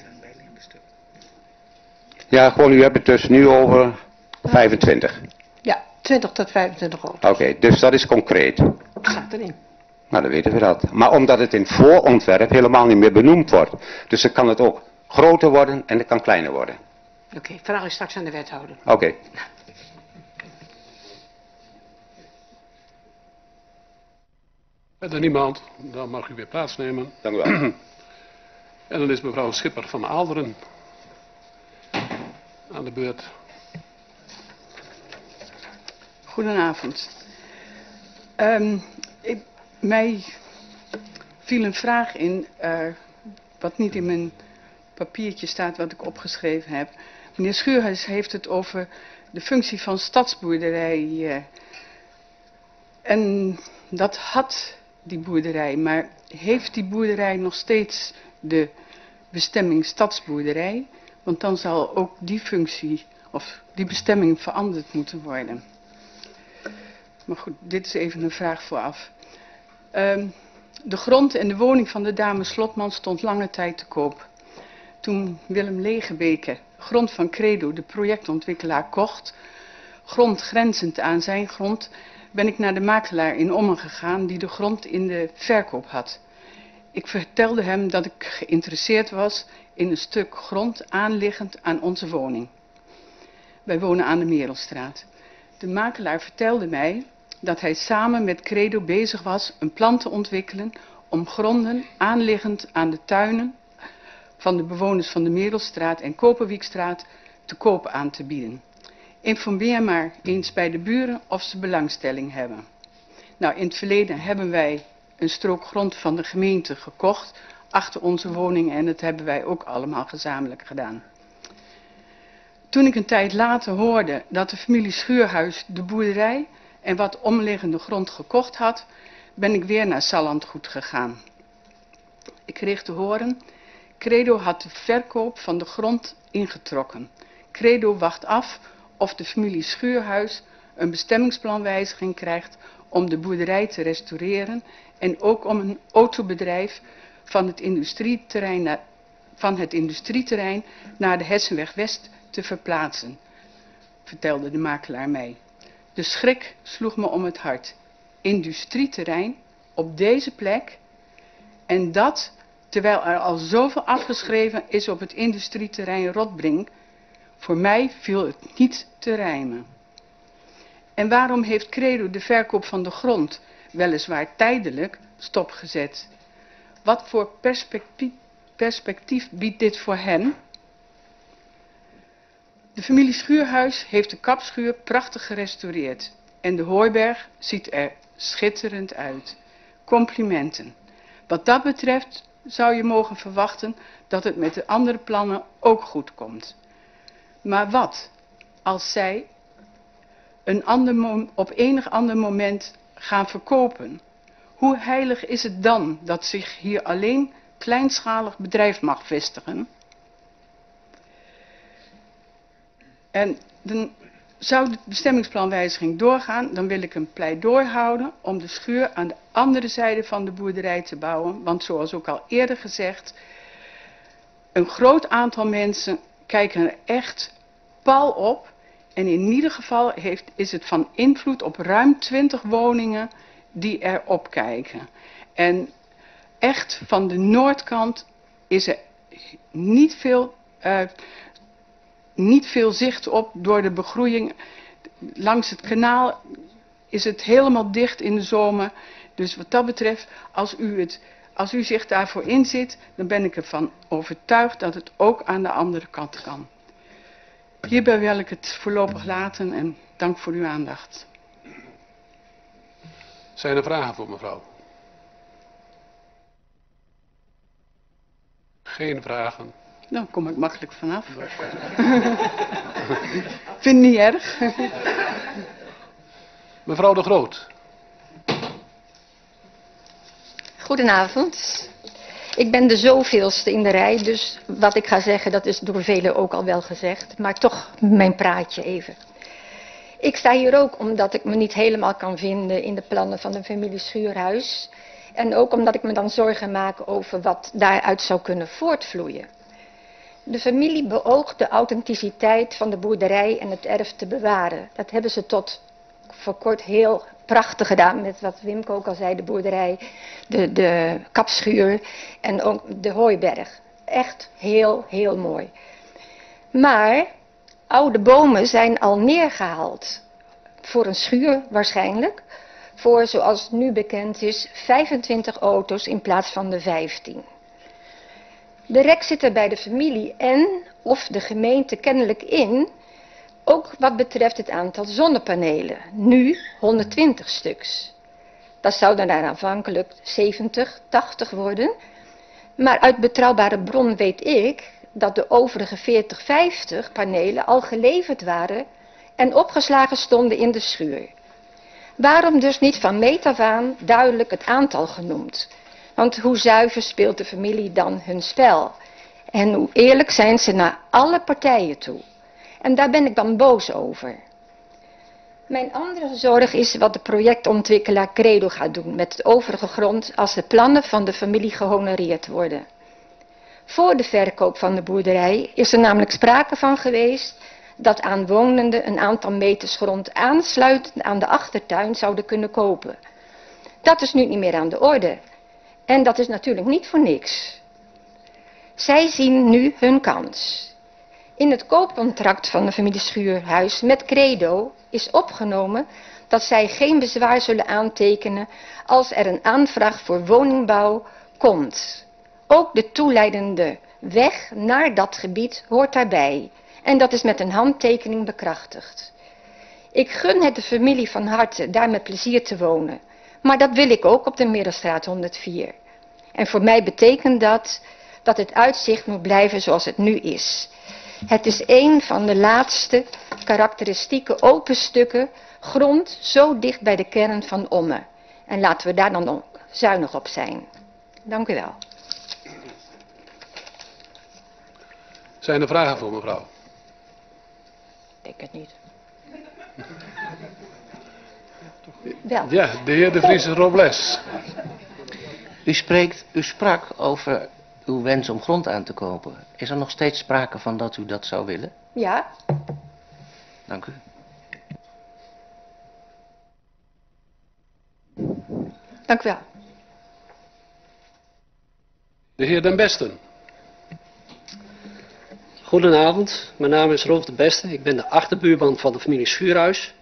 Ja, gewoon, u hebt het dus nu over 25. Ja, 20 tot 25 auto's. Oké, dus dat is concreet. Staat erin. Nou, dan weten we dat. Maar omdat het in het voorontwerp helemaal niet meer benoemd wordt. Dus dan kan het ook groter worden en het kan kleiner worden. Oké, vraag ik straks aan de wethouder. Oké. Verder niemand, dan mag u weer plaatsnemen. Dank u wel. En dan is mevrouw Schipper van Aalderen aan de beurt. Goedenavond. Ehm, ik, mij viel een vraag in, eh, wat niet in mijn papiertje staat wat ik opgeschreven heb. Meneer Schuurhuis heeft het over de functie van stadsboerderij. eh. en dat had die boerderij, maar heeft die boerderij nog steeds de bestemming stadsboerderij? Want dan zal ook die functie of die bestemming veranderd moeten worden. Maar goed, dit is even een vraag vooraf. Ehm, de grond en de woning van de dame Slotman stond lange tijd te koop. Toen Willem Legebeke grond van Credo, de projectontwikkelaar, kocht, grond grenzend aan zijn grond, ben ik naar de makelaar in Ommen gegaan die de grond in de verkoop had. Ik vertelde hem dat ik geïnteresseerd was in een stuk grond aanliggend aan onze woning. Wij wonen aan de Merelstraat. De makelaar vertelde mij dat hij samen met Credo bezig was een plan te ontwikkelen om gronden aanliggend aan de tuinen van de bewoners van de Merelstraat en Koperwiekstraat te koop aan te bieden. Informeer maar eens bij de buren of ze belangstelling hebben. Nou, in het verleden hebben wij een strook grond van de gemeente gekocht achter onze woning en dat hebben wij ook allemaal gezamenlijk gedaan. Toen ik een tijd later hoorde dat de familie Schuurhuis de boerderij en wat omliggende grond gekocht had, ben ik weer naar Sallandgoed gegaan. Ik kreeg te horen, Credo had de verkoop van de grond ingetrokken. Credo wacht af of de familie Schuurhuis een bestemmingsplanwijziging krijgt om de boerderij te restaureren en ook om een autobedrijf van het industrieterrein naar, van het industrieterrein naar de Hessenweg West te verplaatsen, vertelde de makelaar mij. De schrik sloeg me om het hart. Industrieterrein op deze plek en dat terwijl er al zoveel afgeschreven is op het industrieterrein Rotbrink. Voor mij viel het niet te rijmen. En waarom heeft Credo de verkoop van de grond, weliswaar tijdelijk, stopgezet? Wat voor perspectief, perspectief biedt dit voor hen? De familie Schuurhuis heeft de kapschuur prachtig gerestaureerd en de hooiberg ziet er schitterend uit. Complimenten. Wat dat betreft zou je mogen verwachten dat het met de andere plannen ook goed komt. Maar wat als zij een ander op enig ander moment gaan verkopen? Hoe heilig is het dan dat zich hier alleen kleinschalig bedrijf mag vestigen? En dan zou de bestemmingsplanwijziging doorgaan, dan wil ik een pleidooi houden om de schuur aan de andere zijde van de boerderij te bouwen. Want zoals ook al eerder gezegd, een groot aantal mensen kijken er echt pal op. En in ieder geval heeft, is het van invloed op ruim 20 woningen die erop kijken. En echt van de noordkant is er niet veel, uh, niet veel zicht op door de begroeiing. Langs het kanaal is het helemaal dicht in de zomer. Dus wat dat betreft, als u, het, als u zich daarvoor inzet, dan ben ik ervan overtuigd dat het ook aan de andere kant kan. Hierbij wil ik het voorlopig laten en dank voor uw aandacht. Zijn er vragen voor mevrouw? Geen vragen. Dan kom ik makkelijk vanaf. Vind niet erg. Mevrouw de Groot. Goedenavond. Ik ben de zoveelste in de rij, dus wat ik ga zeggen, dat is door velen ook al wel gezegd. Maar toch mijn praatje even. Ik sta hier ook omdat ik me niet helemaal kan vinden in de plannen van de familie Schuurhuis. En ook omdat ik me dan zorgen maak over wat daaruit zou kunnen voortvloeien. De familie beoogt de authenticiteit van de boerderij en het erf te bewaren. Dat hebben ze tot voor kort heel prachtig gedaan met wat Wimke ook al zei, de boerderij, de, de kapschuur en ook de hooiberg. Echt heel, heel mooi. Maar oude bomen zijn al neergehaald. Voor een schuur waarschijnlijk. Voor, zoals nu bekend is, 25 auto's in plaats van de 15. De rek zit er bij de familie en of de gemeente kennelijk in, ook wat betreft het aantal zonnepanelen. Nu 120 stuks. Dat zou dan aanvankelijk 70, 80 worden. Maar uit betrouwbare bron weet ik dat de overige 40, 50 panelen al geleverd waren en opgeslagen stonden in de schuur. Waarom dus niet van meet af aan duidelijk het aantal genoemd? Want hoe zuiver speelt de familie dan hun spel? En hoe eerlijk zijn ze naar alle partijen toe? En daar ben ik dan boos over. Mijn andere zorg is wat de projectontwikkelaar Credo gaat doen met de overige grond als de plannen van de familie gehonoreerd worden. Voor de verkoop van de boerderij is er namelijk sprake van geweest dat aanwonenden een aantal meters grond aansluitend aan de achtertuin zouden kunnen kopen. Dat is nu niet meer aan de orde. En dat is natuurlijk niet voor niks. Zij zien nu hun kans. In het koopcontract van de familie Schuurhuis met Credo is opgenomen dat zij geen bezwaar zullen aantekenen als er een aanvraag voor woningbouw komt. Ook de toeleidende weg naar dat gebied hoort daarbij. En dat is met een handtekening bekrachtigd. Ik gun het de familie van harte daar met plezier te wonen. Maar dat wil ik ook op de Middelstraat 104. En voor mij betekent dat dat het uitzicht moet blijven zoals het nu is. Het is een van de laatste karakteristieke open stukken grond zo dicht bij de kern van Omme. En laten we daar dan ook zuinig op zijn. Dank u wel. Zijn er vragen voor mevrouw? Ik het niet. Ja, de heer De Vries Robles. U, spreekt, u sprak over uw wens om grond aan te kopen. Is er nog steeds sprake van dat u dat zou willen? Ja, Dank u. dank u wel. De heer Den Besten. Goedenavond, mijn naam is Rolf de Beste. Ik ben de achterbuurman van de familie Schuurhuis.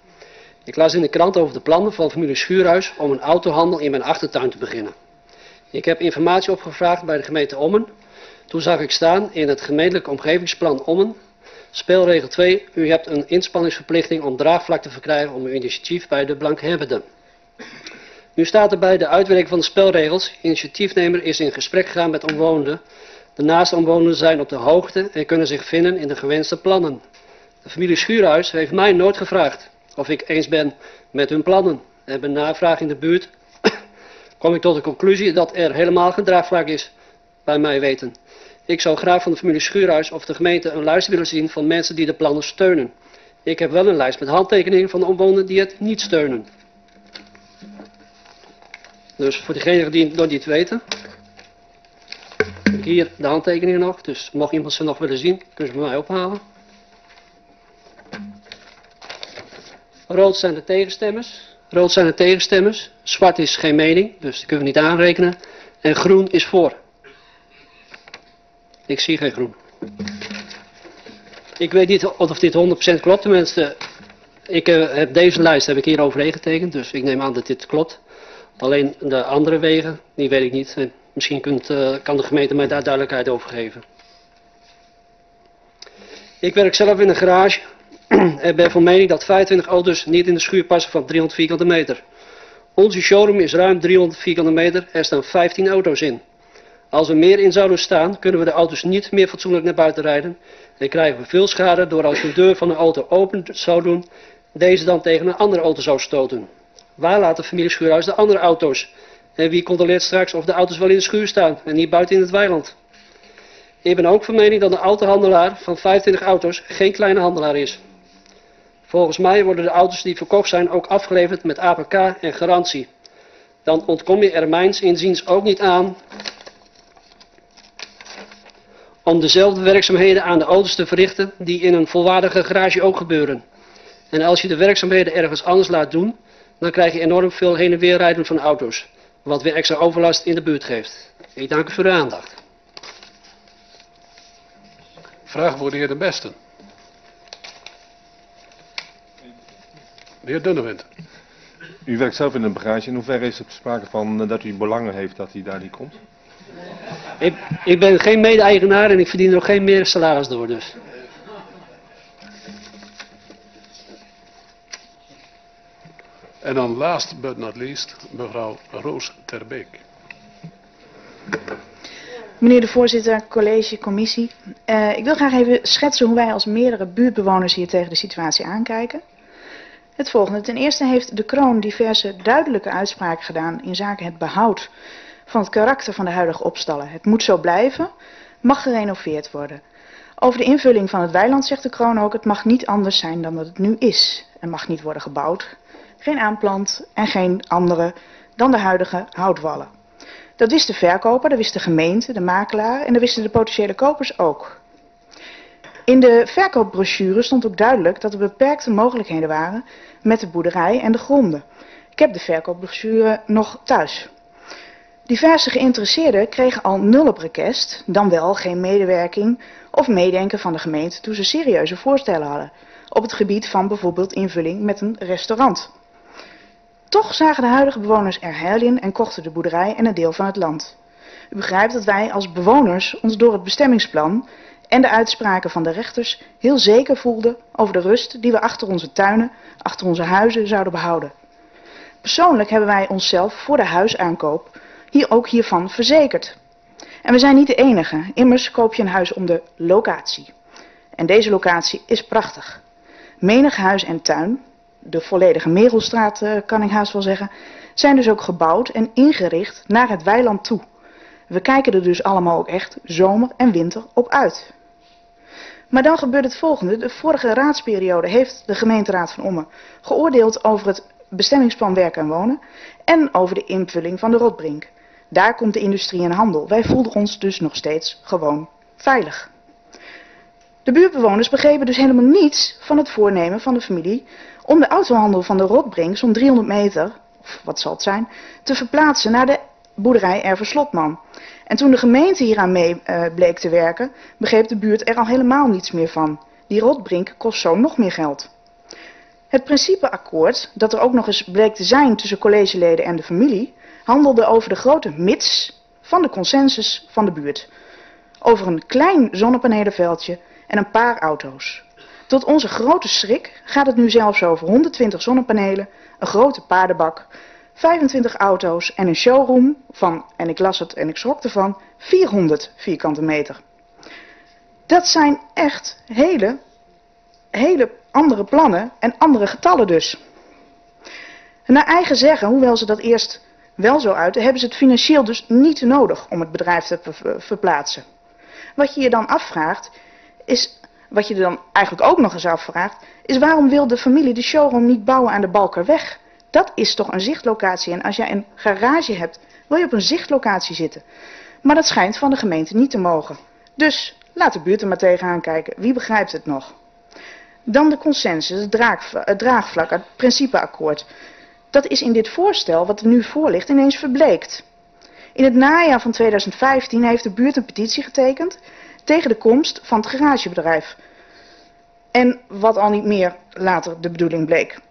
Ik las in de krant over de plannen van familie Schuurhuis om een autohandel in mijn achtertuin te beginnen. Ik heb informatie opgevraagd bij de gemeente Ommen. Toen zag ik staan in het gemeentelijk omgevingsplan Ommen, speelregel 2, u hebt een inspanningsverplichting om draagvlak te verkrijgen om uw initiatief bij de belanghebbenden. Nu staat er bij de uitwerking van de spelregels, initiatiefnemer is in gesprek gegaan met omwonenden. De naaste omwonenden zijn op de hoogte en kunnen zich vinden in de gewenste plannen. De familie Schuurhuis heeft mij nooit gevraagd of ik eens ben met hun plannen. En bij navraag in de buurt kom ik tot de conclusie dat er helemaal geen draagvlak is, bij mij weten. Ik zou graag van de familie Schuurhuis of de gemeente een lijst willen zien van mensen die de plannen steunen. Ik heb wel een lijst met handtekeningen van de omwonenden die het niet steunen. Dus voor degenen die het nog niet weten, hier de handtekeningen nog. Dus mocht iemand ze nog willen zien, kunnen ze bij mij ophalen. Rood zijn de tegenstemmers. Rood zijn de tegenstemmers. Zwart is geen mening, dus die kunnen we niet aanrekenen. En groen is voor. Ik zie geen groen. Ik weet niet of dit 100% klopt. Tenminste, ik eh, heb deze lijst heb ik hier overheen getekend, dus ik neem aan dat dit klopt. Alleen de andere wegen, die weet ik niet. En misschien kunt, eh, kan de gemeente mij daar duidelijkheid over geven. Ik werk zelf in een garage en ben van mening dat 25 auto's niet in de schuur passen van 300 vierkante meter. Onze showroom is ruim 300 vierkante meter, er staan 15 auto's in. Als er meer in zouden staan, kunnen we de auto's niet meer fatsoenlijk naar buiten rijden. En krijgen we veel schade door als de deur van een auto open zou doen, deze dan tegen een andere auto zou stoten. Waar laat de familie Schuurhuis de andere auto's? En wie controleert straks of de auto's wel in de schuur staan en niet buiten in het weiland? Ik ben ook van mening dat een autohandelaar van 25 auto's geen kleine handelaar is. Volgens mij worden de auto's die verkocht zijn ook afgeleverd met APK en garantie. Dan ontkom je er mijns inziens ook niet aan om dezelfde werkzaamheden aan de auto's te verrichten die in een volwaardige garage ook gebeuren. En als je de werkzaamheden ergens anders laat doen, dan krijg je enorm veel heen en weer rijden van auto's, wat weer extra overlast in de buurt geeft. Ik dank u voor uw aandacht. Vraag voor de heer De Besten. De heer Dunnewind. U werkt zelf in een bagage. In hoeverre is er sprake van eh, dat u belangen heeft dat hij daar niet komt? Ik, ik ben geen mede-eigenaar en ik verdien er ook geen meer salaris door dus. En dan last but not least, mevrouw Roos Terbeek. Meneer de voorzitter, college, commissie. Uh, ik wil graag even schetsen hoe wij als meerdere buurtbewoners hier tegen de situatie aankijken. Het volgende. Ten eerste heeft de kroon diverse duidelijke uitspraken gedaan in zaken het behoud van het karakter van de huidige opstallen. Het moet zo blijven, mag gerenoveerd worden. Over de invulling van het weiland zegt de kroon ook, het mag niet anders zijn dan dat het nu is. Er mag niet worden gebouwd, geen aanplant en geen andere dan de huidige houtwallen. Dat wist de verkoper, dat wist de gemeente, de makelaar en dat wisten de potentiële kopers ook. In de verkoopbrochure stond ook duidelijk dat er beperkte mogelijkheden waren met de boerderij en de gronden. Ik heb de verkoopbrochure nog thuis. Diverse geïnteresseerden kregen al nul op request, dan wel geen medewerking of meedenken van de gemeente toen ze serieuze voorstellen hadden. Op het gebied van bijvoorbeeld invulling met een restaurant. Toch zagen de huidige bewoners er heil in en kochten de boerderij en een deel van het land. U begrijpt dat wij als bewoners ons door het bestemmingsplan en de uitspraken van de rechters heel zeker voelden over de rust die we achter onze tuinen, achter onze huizen zouden behouden. Persoonlijk hebben wij onszelf voor de huisaankoop hier ook hiervan verzekerd. En we zijn niet de enige. Immers koop je een huis om de locatie. En deze locatie is prachtig. Menig huis en tuin, de volledige Merelstraat uh, kan ik haast wel zeggen, zijn dus ook gebouwd en ingericht naar het weiland toe. We kijken er dus allemaal ook echt zomer en winter op uit. Maar dan gebeurt het volgende. De vorige raadsperiode heeft de gemeenteraad van Ommen geoordeeld over het bestemmingsplan werken en wonen en over de invulling van de rotbrink. Daar komt de industrie en handel. Wij voelden ons dus nog steeds gewoon veilig. De buurtbewoners begrepen dus helemaal niets van het voornemen van de familie om de autohandel van de Rotbrink zo'n 300 meter, of wat zal het zijn, te verplaatsen naar de boerderij Erverslotman. En toen de gemeente hieraan mee uh, bleek te werken, begreep de buurt er al helemaal niets meer van. Die Rotbrink kost zo nog meer geld. Het principeakkoord, dat er ook nog eens bleek te zijn tussen collegeleden en de familie, handelde over de grote mits van de consensus van de buurt. Over een klein zonnepanelenveldje en een paar auto's. Tot onze grote schrik gaat het nu zelfs over 120 zonnepanelen, een grote paardenbak, 25 auto's en een showroom van, en ik las het en ik schrok ervan, 400 vierkante meter. Dat zijn echt hele, hele andere plannen en andere getallen dus. naar eigen zeggen, hoewel ze dat eerst wel zo uiten, hebben ze het financieel dus niet nodig om het bedrijf te verplaatsen. Wat je je dan afvraagt, is, wat je dan eigenlijk ook nog eens afvraagt, is waarom wil de familie de showroom niet bouwen aan de Balkerweg? Dat is toch een zichtlocatie en als jij een garage hebt, wil je op een zichtlocatie zitten. Maar dat schijnt van de gemeente niet te mogen. Dus laat de buurt er maar tegenaan kijken. Wie begrijpt het nog? Dan de consensus, het, draagvlak, het principeakkoord. Dat is in dit voorstel, wat er nu voor ligt, ineens verbleekt. In het najaar van 2015 heeft de buurt een petitie getekend tegen de komst van het garagebedrijf. En wat al niet meer later de bedoeling bleek.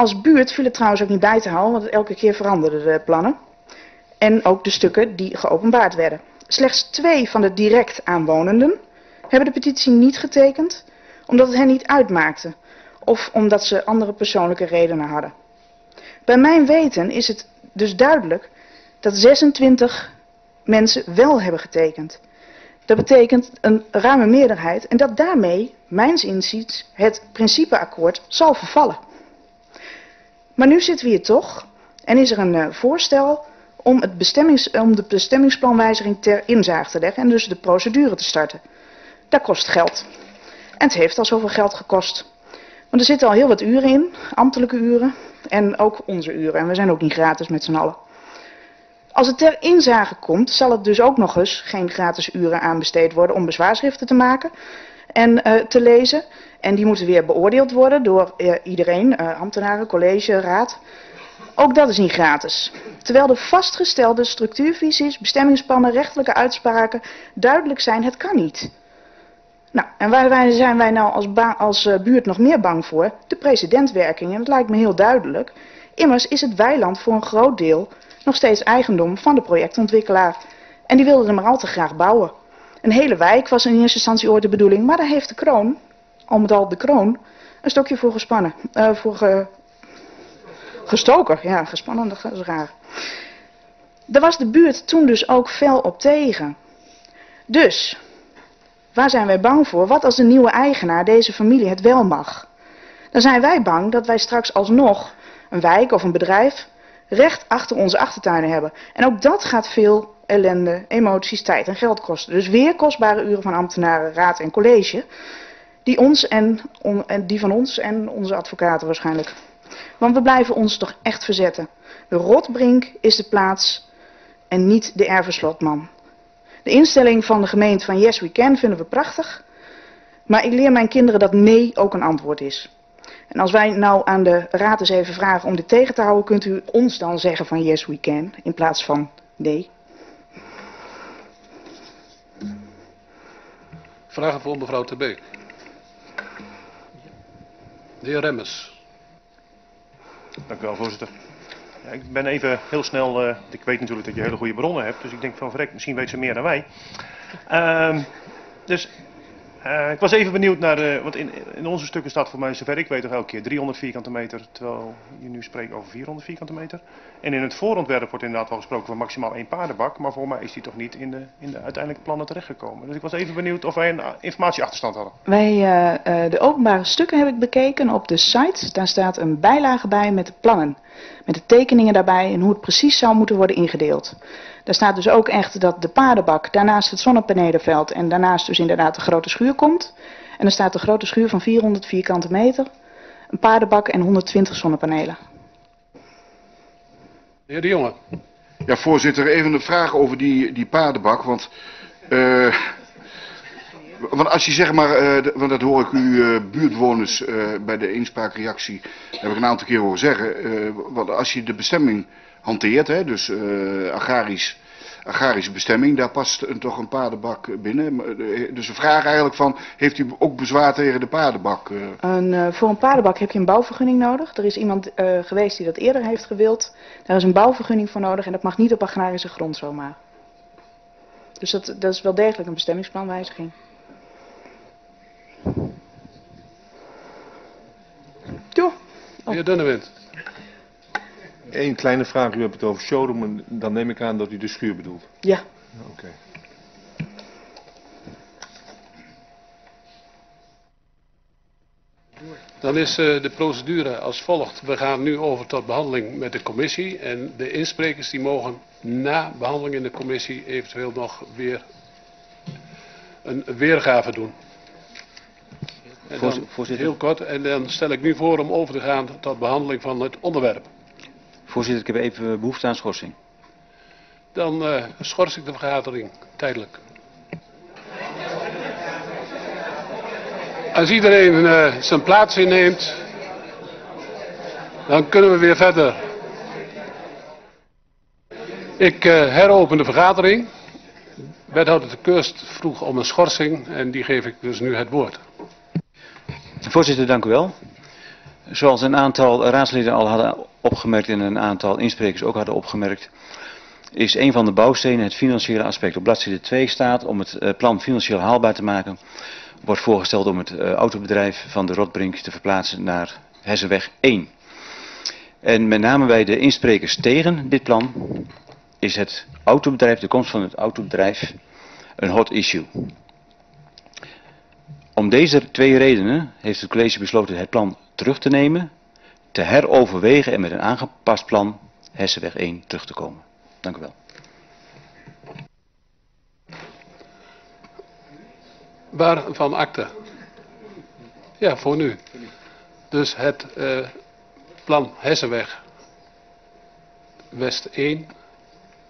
Als buurt viel het trouwens ook niet bij te houden, want elke keer veranderden de plannen. En ook de stukken die geopenbaard werden. Slechts twee van de direct aanwonenden hebben de petitie niet getekend, omdat het hen niet uitmaakte. Of omdat ze andere persoonlijke redenen hadden. Bij mijn weten is het dus duidelijk dat 26 mensen wel hebben getekend. Dat betekent een ruime meerderheid en dat daarmee, mijns inziens, het principeakkoord zal vervallen. Maar nu zitten we hier toch en is er een uh, voorstel om, het bestemmings, om de bestemmingsplanwijziging ter inzage te leggen en dus de procedure te starten. Dat kost geld. En het heeft al zoveel geld gekost. Want er zitten al heel wat uren in, ambtelijke uren en ook onze uren. En we zijn ook niet gratis met z'n allen. Als het ter inzage komt, zal het dus ook nog eens geen gratis uren aanbesteed worden om bezwaarschriften te maken en uh, te lezen. En die moeten weer beoordeeld worden door uh, iedereen, uh, ambtenaren, college, raad. Ook dat is niet gratis. Terwijl de vastgestelde structuurvisies, bestemmingsplannen, rechtelijke uitspraken duidelijk zijn, het kan niet. Nou, en waar zijn wij nou als, als buurt nog meer bang voor? De precedentwerking. En dat lijkt me heel duidelijk. Immers is het weiland voor een groot deel nog steeds eigendom van de projectontwikkelaar. En die wilde er maar al te graag bouwen. Een hele wijk was in eerste instantie ooit de bedoeling, maar daar heeft de kroon, al met al de kroon, een stokje voor gespannen. Uh, voor ge, gestoken, ja, gespannen, dat is raar. Daar was de buurt toen dus ook fel op tegen. Dus, waar zijn wij bang voor? Wat als de nieuwe eigenaar deze familie het wel mag? Dan zijn wij bang dat wij straks alsnog een wijk of een bedrijf recht achter onze achtertuinen hebben. En ook dat gaat veel ellende, emoties, tijd en geld kosten. Dus weer kostbare uren van ambtenaren, raad en college. Die, ons en, en die van ons en onze advocaten waarschijnlijk. Want we blijven ons toch echt verzetten. De Rotbrink is de plaats en niet de ervenslotman. De instelling van de gemeente van Yes We Can vinden we prachtig. Maar ik leer mijn kinderen dat nee ook een antwoord is. En als wij nou aan de raad eens even vragen om dit tegen te houden, kunt u ons dan zeggen van yes we can in plaats van nee. Vragen voor mevrouw TB. De heer Remmers. Dank u wel, voorzitter. Ja, ik ben even heel snel, uh, ik weet natuurlijk dat je hele goede bronnen hebt, dus ik denk van verrek, misschien weet ze meer dan wij. Uh, dus uh, ik was even benieuwd naar, uh, want in, in, onze stukken staat voor mij, zover ik weet, toch elke keer 300 vierkante meter, terwijl je nu spreekt over 400 vierkante meter. En in het voorontwerp wordt inderdaad wel gesproken van maximaal één paardenbak, maar voor mij is die toch niet in de, in de uiteindelijke plannen terechtgekomen. Dus ik was even benieuwd of wij een informatieachterstand hadden. Wij, de openbare stukken heb ik bekeken op de site. Daar staat een bijlage bij met de plannen, met de tekeningen daarbij en hoe het precies zou moeten worden ingedeeld. Daar staat dus ook echt dat de paardenbak daarnaast het zonnepanelenveld en daarnaast dus inderdaad de grote schuur komt. En er staat de grote schuur van 400 vierkante meter, een paardenbak en 120 zonnepanelen. De heer De Jonge. Ja, voorzitter, even een vraag over die, die paardenbak. Want, uh, want als je zeg maar, uh, want dat hoor ik u uh, buurtbewoners bij de inspraakreactie, heb ik een aantal keer horen zeggen. want als je de bestemming hanteert, hè, dus uh, agrarisch, agrarische bestemming, daar past een, toch een paardenbak binnen. Eh, dus we vragen eigenlijk van, heeft u ook bezwaar tegen de paardenbak? Uh? Een, uh, voor een paardenbak heb je een bouwvergunning nodig. Er is iemand geweest die dat eerder heeft gewild. Daar is een bouwvergunning voor nodig en dat mag niet op agrarische grond zomaar. Dus dat, dat is wel degelijk een bestemmingsplanwijziging. Toe. Oh. De heer Dunnewind. Eén kleine vraag, u hebt het over showroom, dan neem ik aan dat u de schuur bedoelt. Ja. Oké. Okay. Dan is uh, de procedure als volgt. We gaan nu over tot behandeling met de commissie. En de insprekers die mogen na behandeling in de commissie eventueel nog weer een weergave doen. En dan, Voorzitter. Heel kort. En dan stel ik nu voor om over te gaan tot behandeling van het onderwerp. Voorzitter, ik heb even behoefte aan schorsing. Dan uh, schors ik de vergadering tijdelijk. Als iedereen uh, zijn plaats inneemt, dan kunnen we weer verder. Ik uh, heropen de vergadering. Wethouder de Keurst vroeg om een schorsing en die geef ik dus nu het woord. Voorzitter, dank u wel. Zoals een aantal raadsleden al hadden opgemerkt en een aantal insprekers ook hadden opgemerkt, is een van de bouwstenen het financiële aspect. Op bladzijde 2 staat om het eh, plan financieel haalbaar te maken, wordt voorgesteld om het uh, autobedrijf van de Rotbrink te verplaatsen naar Hessenweg 1. En met name bij de insprekers tegen dit plan is het autobedrijf, de komst van het autobedrijf, een hot issue. Om deze twee redenen heeft het college besloten het plan terug te nemen, te heroverwegen en met een aangepast plan Hessenweg 1 terug te komen. Dank u wel. Waar van akte? Ja, voor nu. Dus het uh, plan Hessenweg West 1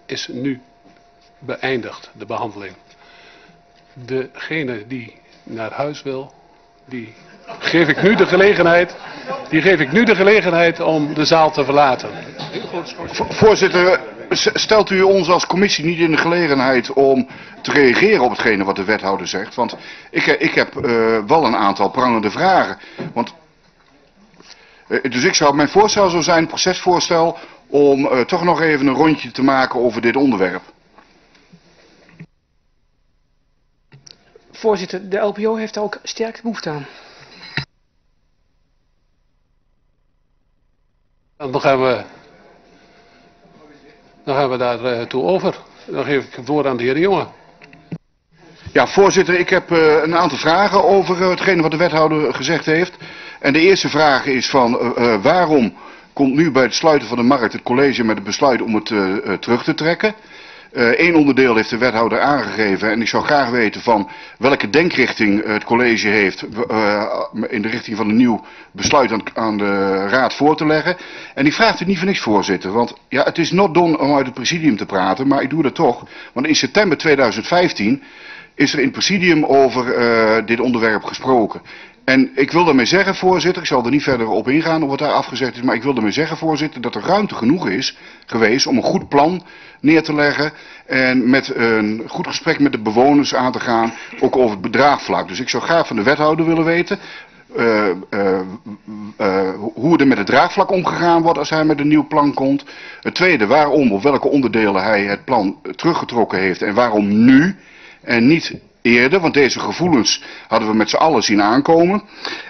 is nu beëindigd, de behandeling. Degene die naar huis wil, die geef ik nu de gelegenheid, die geef ik nu de gelegenheid om de zaal te verlaten. Voorzitter, stelt u ons als commissie niet in de gelegenheid om te reageren op hetgene wat de wethouder zegt? Want ik, ik heb uh, wel een aantal prangende vragen. Want, uh, dus ik zou, mijn voorstel zou zijn, procesvoorstel, om uh, toch nog even een rondje te maken over dit onderwerp. Voorzitter, de LPO heeft daar ook sterk behoefte aan. Dan gaan we Dan gaan we daar eh, over. Dan geef ik het woord aan de heer Jonge. Ja, voorzitter, ik heb uh, een aantal vragen over uh, wat de wethouder gezegd heeft. En de eerste vraag is van waarom komt nu bij het sluiten van de markt het college met het besluit om het terug te trekken? Eén onderdeel heeft de wethouder aangegeven en ik zou graag weten van welke denkrichting het college heeft in de richting van een nieuw besluit aan, aan, de raad voor te leggen. En ik vraag het niet voor niks voorzitter, want ja, het is not done om uit het presidium te praten, maar ik doe dat toch. Want in september 2015 is er in het presidium over uh, dit onderwerp gesproken. En ik wil daarmee zeggen, voorzitter, ik zal er niet verder op ingaan of wat daar afgezegd is, maar ik wil daarmee zeggen, voorzitter, dat er ruimte genoeg is geweest om een goed plan neer te leggen en met een goed gesprek met de bewoners aan te gaan, ook over het bedraagvlak. Dus ik zou graag van de wethouder willen weten uh, uh, hoe er met het draagvlak omgegaan wordt als hij met een nieuw plan komt. Het tweede, waarom, of welke onderdelen hij het plan teruggetrokken heeft en waarom nu en niet eerder, want deze gevoelens hadden we met z'n allen zien aankomen.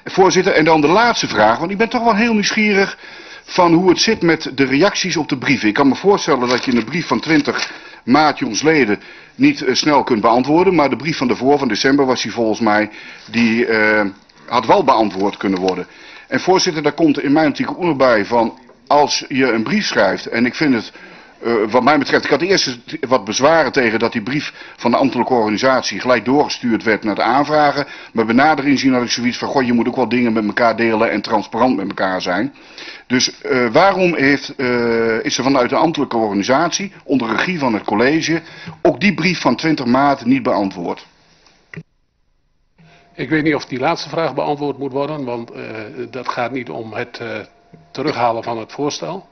Voorzitter, en dan de laatste vraag, want ik ben toch wel heel nieuwsgierig van hoe het zit met de reacties op de brieven. Ik kan me voorstellen dat je de brief van 20 maart jongsleden niet uh, snel kunt beantwoorden, maar de brief van daarvoor, van december, was die volgens mij, die uh, had wel beantwoord kunnen worden. En voorzitter, daar komt in mijn nog bij van, als je een brief schrijft, en ik vind het uh, wat mij betreft, ik had eerst wat bezwaren tegen dat die brief van de ambtelijke organisatie gelijk doorgestuurd werd naar de aanvragen. Maar bij nader inzien had ik zoiets van, goh, je moet ook wel dingen met elkaar delen en transparant met elkaar zijn. Dus uh, waarom heeft, uh, is er vanuit de ambtelijke organisatie, onder regie van het college, ook die brief van 20 maart niet beantwoord? Ik weet niet of die laatste vraag beantwoord moet worden, want dat gaat niet om het terughalen van het voorstel.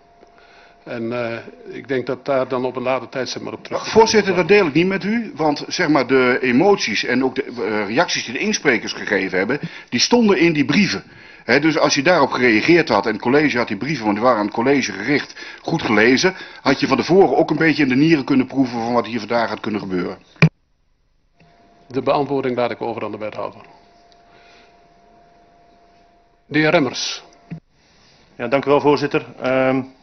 En uh, ik denk dat daar dan op een later tijdstip maar op terug. Voorzitter, dat deel ik niet met u. Want zeg maar de emoties en ook de uh, reacties die de insprekers gegeven hebben, die stonden in die brieven. He, dus als je daarop gereageerd had en het college had die brieven, want die waren aan het college gericht, goed gelezen, had je van tevoren ook een beetje in de nieren kunnen proeven van wat hier vandaag had kunnen gebeuren. De beantwoording laat ik over aan de wethouder. De heer Remmers. Ja, dank u wel voorzitter. Um...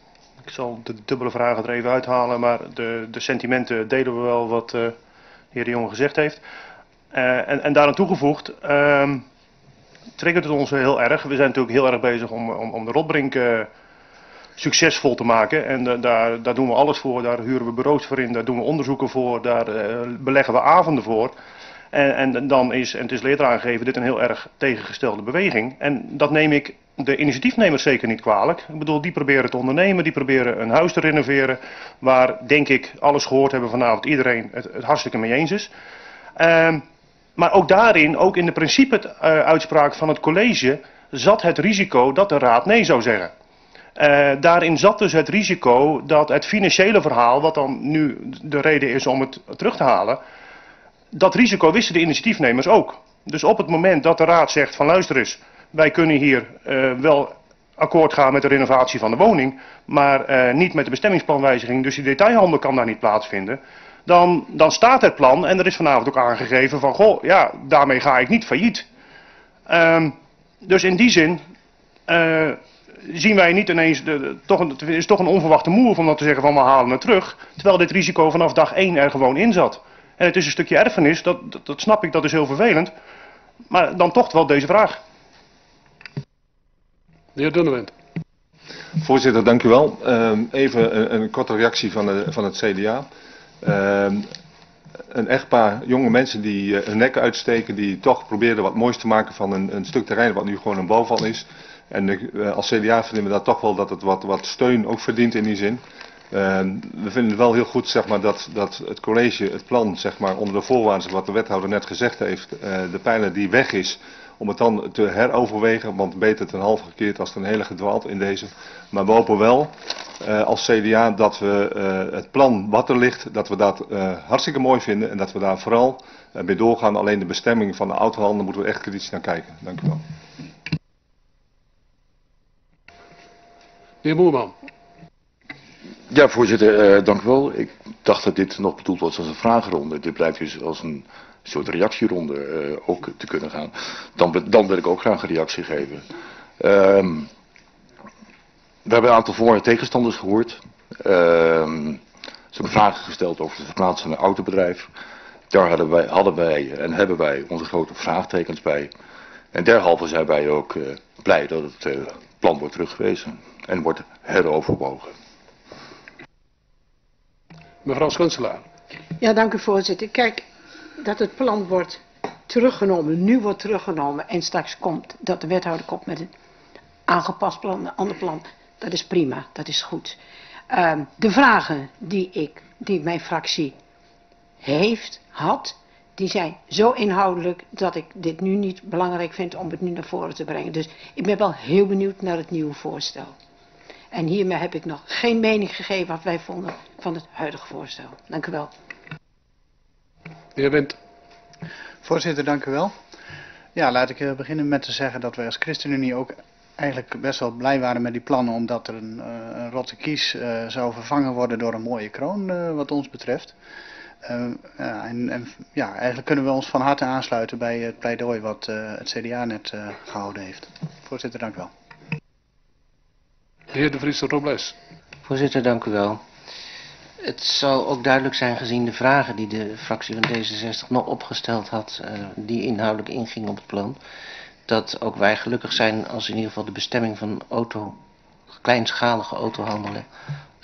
Ik zal de dubbele vragen er even uithalen, maar de, de sentimenten delen we wel wat uh, de heer De Jonge gezegd heeft. Uh, en, en daaraan toegevoegd, uh, triggert het ons heel erg. We zijn natuurlijk heel erg bezig om, om, om de Rotbrink uh, succesvol te maken. En daar, daar doen we alles voor, daar huren we bureaus voor in, daar doen we onderzoeken voor, daar beleggen we avonden voor. En, en, dan is, en het is eerder aangegeven, dit een heel erg tegengestelde beweging. En dat neem ik de initiatiefnemers zeker niet kwalijk. Ik bedoel, die proberen te ondernemen, die proberen een huis te renoveren. Waar, denk ik, alles gehoord hebben vanavond, iedereen het, het hartstikke mee eens is. Um, maar ook daarin, ook in de principe-uitspraak van het college, zat het risico dat de raad nee zou zeggen. Uh, daarin zat dus het risico dat het financiële verhaal, wat dan nu de reden is om het terug te halen, dat risico wisten de initiatiefnemers ook. Dus op het moment dat de raad zegt van luister eens, wij kunnen hier uh, wel akkoord gaan met de renovatie van de woning, maar uh, niet met de bestemmingsplanwijziging, dus die detailhandel kan daar niet plaatsvinden. Dan, dan staat het plan, en er is vanavond ook aangegeven van, goh, ja, daarmee ga ik niet failliet. Um, dus in die zin uh, zien wij niet ineens, de, de, toch een, het is toch een onverwachte move om dat te zeggen van we halen het terug, terwijl dit risico vanaf dag 1 er gewoon in zat. En het is een stukje erfenis, dat, dat, dat snap ik, dat is heel vervelend. Maar dan toch wel deze vraag. De heer Dunnewend. Voorzitter, dank u wel. Uh, even een, een, korte reactie van, de, van het CDA. Uh, een echtpaar jonge mensen die uh, hun nek uitsteken, die toch proberen wat moois te maken van een, een stuk terrein wat nu gewoon een bouwval is. En uh, als CDA vinden we dat toch wel dat het wat, wat steun ook verdient in die zin. Uh, we vinden het wel heel goed zeg maar, dat, dat het college het plan zeg maar, onder de voorwaarden wat de wethouder net gezegd heeft, uh, de pijler die weg is, om het dan te heroverwegen, want beter ten halve gekeerd als ten hele gedwaald in deze. Maar we hopen wel uh, als CDA dat we uh, het plan wat er ligt, dat we dat hartstikke mooi vinden en dat we daar vooral mee doorgaan. Alleen de bestemming van de autohandel moeten we echt kritisch naar kijken. Dank u wel. De heer Moerman. Ja, voorzitter, uh, dank u wel. Ik dacht dat dit nog bedoeld was als een vragenronde. Dit blijkt dus als een soort reactieronde uh, ook te kunnen gaan. Dan, dan wil ik ook graag een reactie geven. Um, we hebben een aantal voor- en tegenstanders gehoord. Um, Ze hebben vragen gesteld over het verplaatsende autobedrijf. Daar hadden wij, hadden wij en hebben wij onze grote vraagtekens bij. En derhalve zijn wij ook uh, blij dat het plan wordt teruggewezen en wordt heroverwogen. Mevrouw Schunselaar. Ja, dank u voorzitter. Kijk, dat het plan wordt teruggenomen, nu wordt teruggenomen en straks komt dat de wethouder komt met een aangepast plan, een ander plan, dat is prima, dat is goed. Uh, de vragen die ik, die mijn fractie heeft, had, die zijn zo inhoudelijk dat ik dit nu niet belangrijk vind om het nu naar voren te brengen. Dus ik ben wel heel benieuwd naar het nieuwe voorstel. En hiermee heb ik nog geen mening gegeven wat wij vonden van het huidige voorstel. Dank u wel. De heer Wind. Voorzitter, dank u wel. Ja, laat ik beginnen met te zeggen dat wij als ChristenUnie ook eigenlijk best wel blij waren met die plannen, omdat er een, een rotte kies uh, zou vervangen worden door een mooie kroon, uh, wat ons betreft. Uh, ja, en, en, ja, eigenlijk kunnen we ons van harte aansluiten bij het pleidooi wat het CDA net gehouden heeft. Voorzitter, dank u wel. Heer De Vries Robles. Voorzitter, dank u wel. Het zal ook duidelijk zijn gezien de vragen die de fractie van D66 nog opgesteld had, uh, die inhoudelijk ingingen op het plan, dat ook wij gelukkig zijn als in ieder geval de bestemming van auto, kleinschalige autohandelen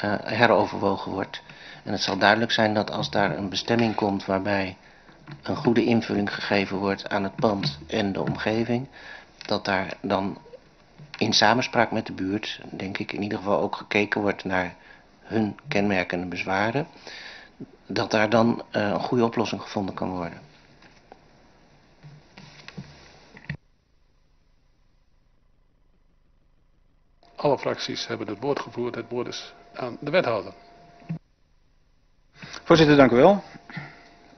uh, heroverwogen wordt. En het zal duidelijk zijn dat als daar een bestemming komt waarbij een goede invulling gegeven wordt aan het pand en de omgeving, dat daar dan in samenspraak met de buurt, denk ik in ieder geval ook gekeken wordt naar hun kenmerkende bezwaren, dat daar dan uh, een goede oplossing gevonden kan worden. Alle fracties hebben het woord gevoerd. Het woord is aan de wethouder. Voorzitter, dank u wel.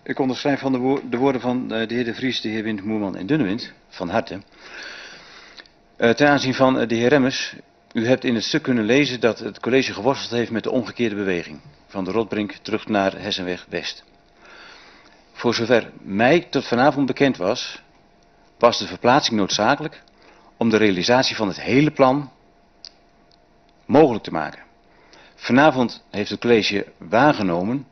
Ik onderschrijf van de, wo de woorden van uh, de heer De Vries, de heer Wind, Moerman en Dunnewind van harte. Uh, ten aanzien van uh, de heer Remmers, u hebt in het stuk kunnen lezen dat het college geworsteld heeft met de omgekeerde beweging. Van de Rotbrink terug naar Hessenweg West. Voor zover mij tot vanavond bekend was, was de verplaatsing noodzakelijk om de realisatie van het hele plan mogelijk te maken. Vanavond heeft het college waargenomen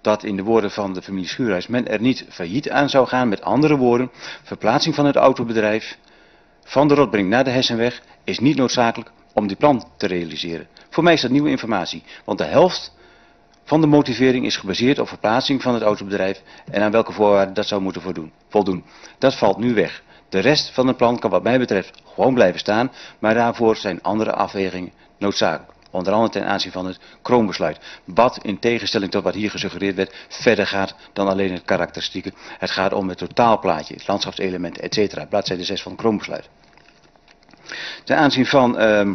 dat in de woorden van de familie Schuurhuis men er niet failliet aan zou gaan. Met andere woorden, verplaatsing van het autobedrijf van de Rotbrink naar de Hessenweg is niet noodzakelijk om die plan te realiseren. Voor mij is dat nieuwe informatie, want de helft van de motivering is gebaseerd op verplaatsing van het autobedrijf en aan welke voorwaarden dat zou moeten voldoen. voldoen. Dat valt nu weg. De rest van het plan kan wat mij betreft gewoon blijven staan, maar daarvoor zijn andere afwegingen noodzakelijk. Onder andere ten aanzien van het kroonbesluit. Wat in tegenstelling tot wat hier gesuggereerd werd, verder gaat dan alleen het karakteristieke. Het gaat om het totaalplaatje, het landschapselement, etc. Bladzijde 6 van het kroonbesluit. Ten aanzien van uh,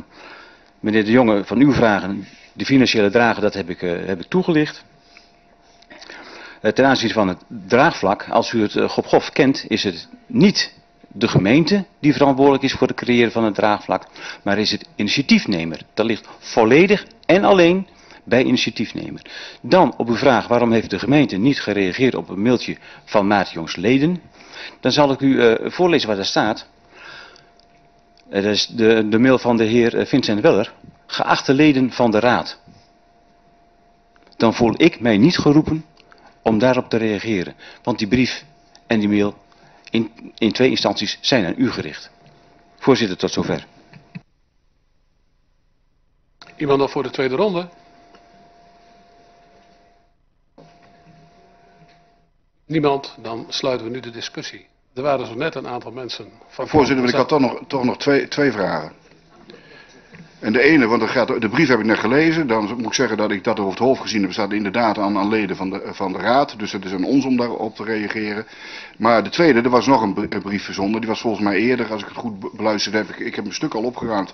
meneer De Jonge, van uw vragen, de financiële dragen, dat heb ik, uh, heb ik toegelicht. Uh, ten aanzien van het draagvlak, als u het uh, Gopgof kent, is het niet de gemeente die verantwoordelijk is voor het creëren van het draagvlak, maar is het initiatiefnemer. Dat ligt volledig en alleen bij initiatiefnemer. Dan op uw vraag waarom heeft de gemeente niet gereageerd op een mailtje van Maarten Jongsleden. Dan zal ik u uh, voorlezen wat er staat. Dat is de, de mail van de heer Vincent Weller. Geachte leden van de raad. Dan voel ik mij niet geroepen om daarop te reageren. Want die brief en die mail in, in twee instanties zijn aan u gericht. Voorzitter, tot zover. Iemand nog voor de tweede ronde? Niemand, dan sluiten we nu de discussie. Er waren zo net een aantal mensen. Van Voorzitter, ik had toch nog, toch nog twee, twee vragen. En de ene, want gaat, de brief heb ik net gelezen, dan moet ik zeggen dat ik dat over het hoofd gezien heb, staat inderdaad aan, leden van de, van de raad. Dus het is aan ons om daarop te reageren. Maar de tweede, er was nog een brief verzonden, die was volgens mij eerder, als ik het goed beluisterd heb. Ik, ik heb een stuk al opgeruimd.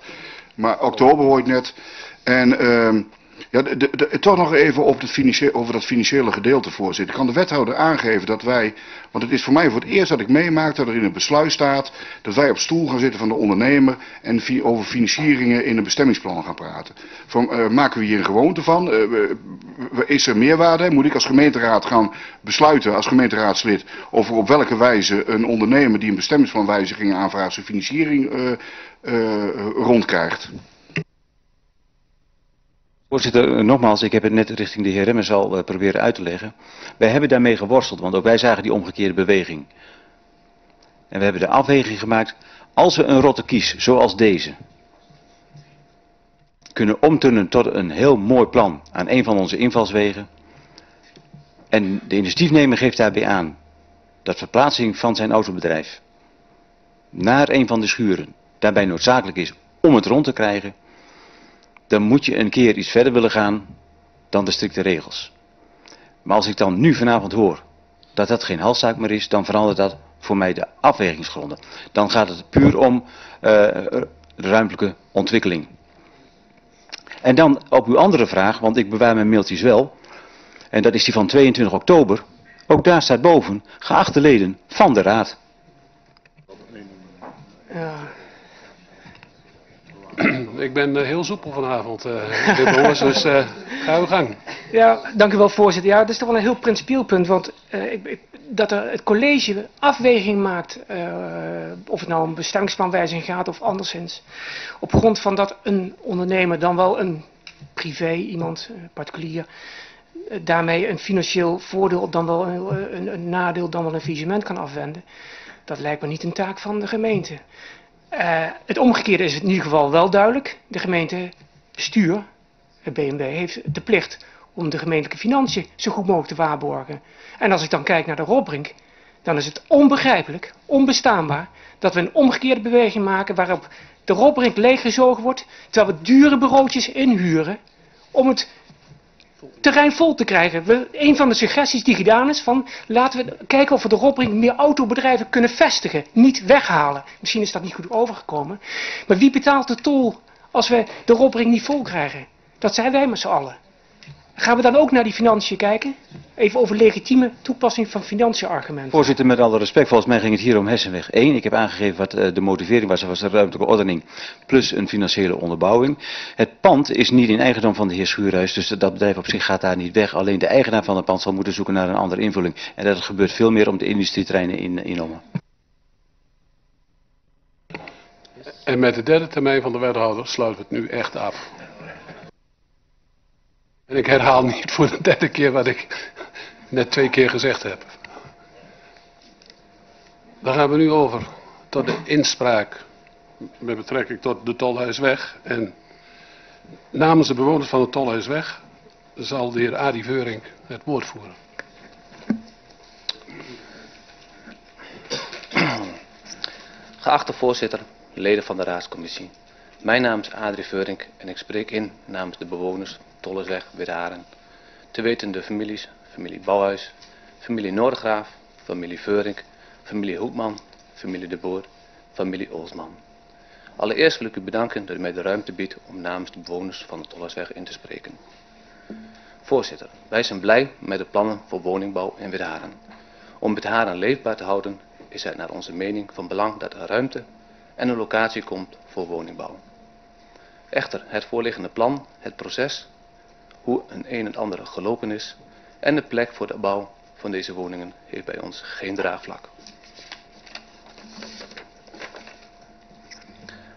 Maar oktober hoor ik net. En... Uh, ja, de, toch nog even op het over dat financiële gedeelte, voorzitter. Kan de wethouder aangeven dat wij, want het is voor mij voor het eerst dat ik meemaak dat er in een besluit staat dat wij op stoel gaan zitten van de ondernemer en over financieringen in een bestemmingsplan gaan praten. Van, uh, maken we hier een gewoonte van? Uh, is er meerwaarde? Moet ik als gemeenteraad gaan besluiten, als gemeenteraadslid, over op welke wijze een ondernemer die een bestemmingsplanwijziging aanvraagt zijn financiering uh, rondkrijgt? Voorzitter, eh, nogmaals, ik heb het net richting de heer Remmers al uh, proberen uit te leggen. Wij hebben daarmee geworsteld, want ook wij zagen die omgekeerde beweging. En we hebben de afweging gemaakt, als we een rotte kies, zoals deze, kunnen omturnen tot een heel mooi plan aan een van onze invalswegen. En de initiatiefnemer geeft daarbij aan dat verplaatsing van zijn autobedrijf naar een van de schuren daarbij noodzakelijk is om het rond te krijgen, dan moet je een keer iets verder willen gaan dan de strikte regels. Maar als ik dan nu vanavond hoor dat dat geen halszaak meer is, dan verandert dat voor mij de afwegingsgronden. Dan gaat het puur om uh, ruimtelijke ontwikkeling. En dan op uw andere vraag, want ik bewaar mijn mailtjes wel, en dat is die van 22 oktober. Ook daar staat boven, geachte leden van de Raad. Ja. Ik ben uh, heel soepel vanavond, uh, dit jongens, dus uh, ga gang. Ja, dank u wel voorzitter. Ja, dat is toch wel een heel principieel punt, want ik, dat er het college afweging maakt, of het nou om bestemmingsplanwijziging gaat of anderszins, op grond van dat een ondernemer dan wel een privé, iemand, particulier, daarmee een financieel voordeel dan wel een, een, een nadeel dan wel een visement kan afwenden. Dat lijkt me niet een taak van de gemeente. Uh, het omgekeerde is in ieder geval wel duidelijk. De gemeentebestuur, het BNB, heeft de plicht om de gemeentelijke financiën zo goed mogelijk te waarborgen. En als ik dan kijk naar de Robbrink, dan is het onbegrijpelijk, onbestaanbaar, dat we een omgekeerde beweging maken waarop de Robbrink leeggezogen wordt, terwijl we dure bureautjes inhuren om het terrein vol te krijgen. Een van de suggesties die gedaan is van laten we kijken of we de Robbering meer autobedrijven kunnen vestigen. Niet weghalen. Misschien is dat niet goed overgekomen. Maar wie betaalt de tol als we de Robbering niet vol krijgen? Dat zijn wij met z'n allen. Gaan we dan ook naar die financiën kijken? Even over legitieme toepassing van financiën argumenten. Voorzitter, met alle respect, volgens mij ging het hier om Hessenweg 1. Ik heb aangegeven wat uh, de motivering was, dat was de ruimtelijke ordening plus een financiële onderbouwing. Het pand is niet in eigendom van de heer Schuurhuis, dus dat bedrijf op zich gaat daar niet weg. Alleen de eigenaar van het pand zal moeten zoeken naar een andere invulling. En dat gebeurt veel meer om de industrietreinen in, in Ommen. En met de derde termijn van de wethouder sluiten we het nu echt af. En ik herhaal niet voor de derde keer wat ik net twee keer gezegd heb. Dan gaan we nu over tot de inspraak met betrekking tot de Tolhuisweg. En namens de bewoners van de Tolhuisweg zal de heer Adi Veuring het woord voeren. Geachte voorzitter, leden van de raadscommissie. Mijn naam is Adrie Veurink en ik spreek in namens de bewoners Tollesweg, Widharen. Te weten de families, familie Bouwhuis, familie Noordegraaf, familie Veurink, familie Hoekman, familie De Boer, familie Olsman. Allereerst wil ik u bedanken dat u mij de ruimte biedt om namens de bewoners van de Tollesweg in te spreken. Voorzitter, wij zijn blij met de plannen voor woningbouw in Widharen. Om Widharen leefbaar te houden is het naar onze mening van belang dat er ruimte en een locatie komt voor woningbouw. Echter, het voorliggende plan, het proces, hoe een een en ander gelopen is en de plek voor de bouw van deze woningen heeft bij ons geen draagvlak.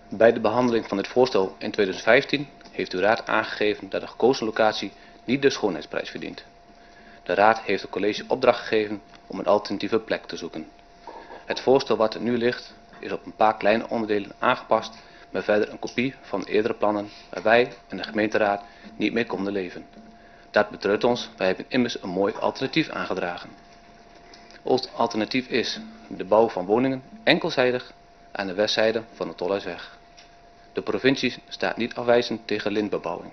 Bij de behandeling van dit voorstel in 2015 heeft de Raad aangegeven dat de gekozen locatie niet de schoonheidsprijs verdient. De Raad heeft het college opdracht gegeven om een alternatieve plek te zoeken. Het voorstel wat er nu ligt is op een paar kleine onderdelen aangepast met verder een kopie van eerdere plannen waar wij en de gemeenteraad niet mee konden leven. Dat betreurt ons, wij hebben immers een mooi alternatief aangedragen. Ons alternatief is de bouw van woningen enkelzijdig aan de westzijde van de Tolhuisweg. De provincie staat niet afwijzend tegen lintbebouwing.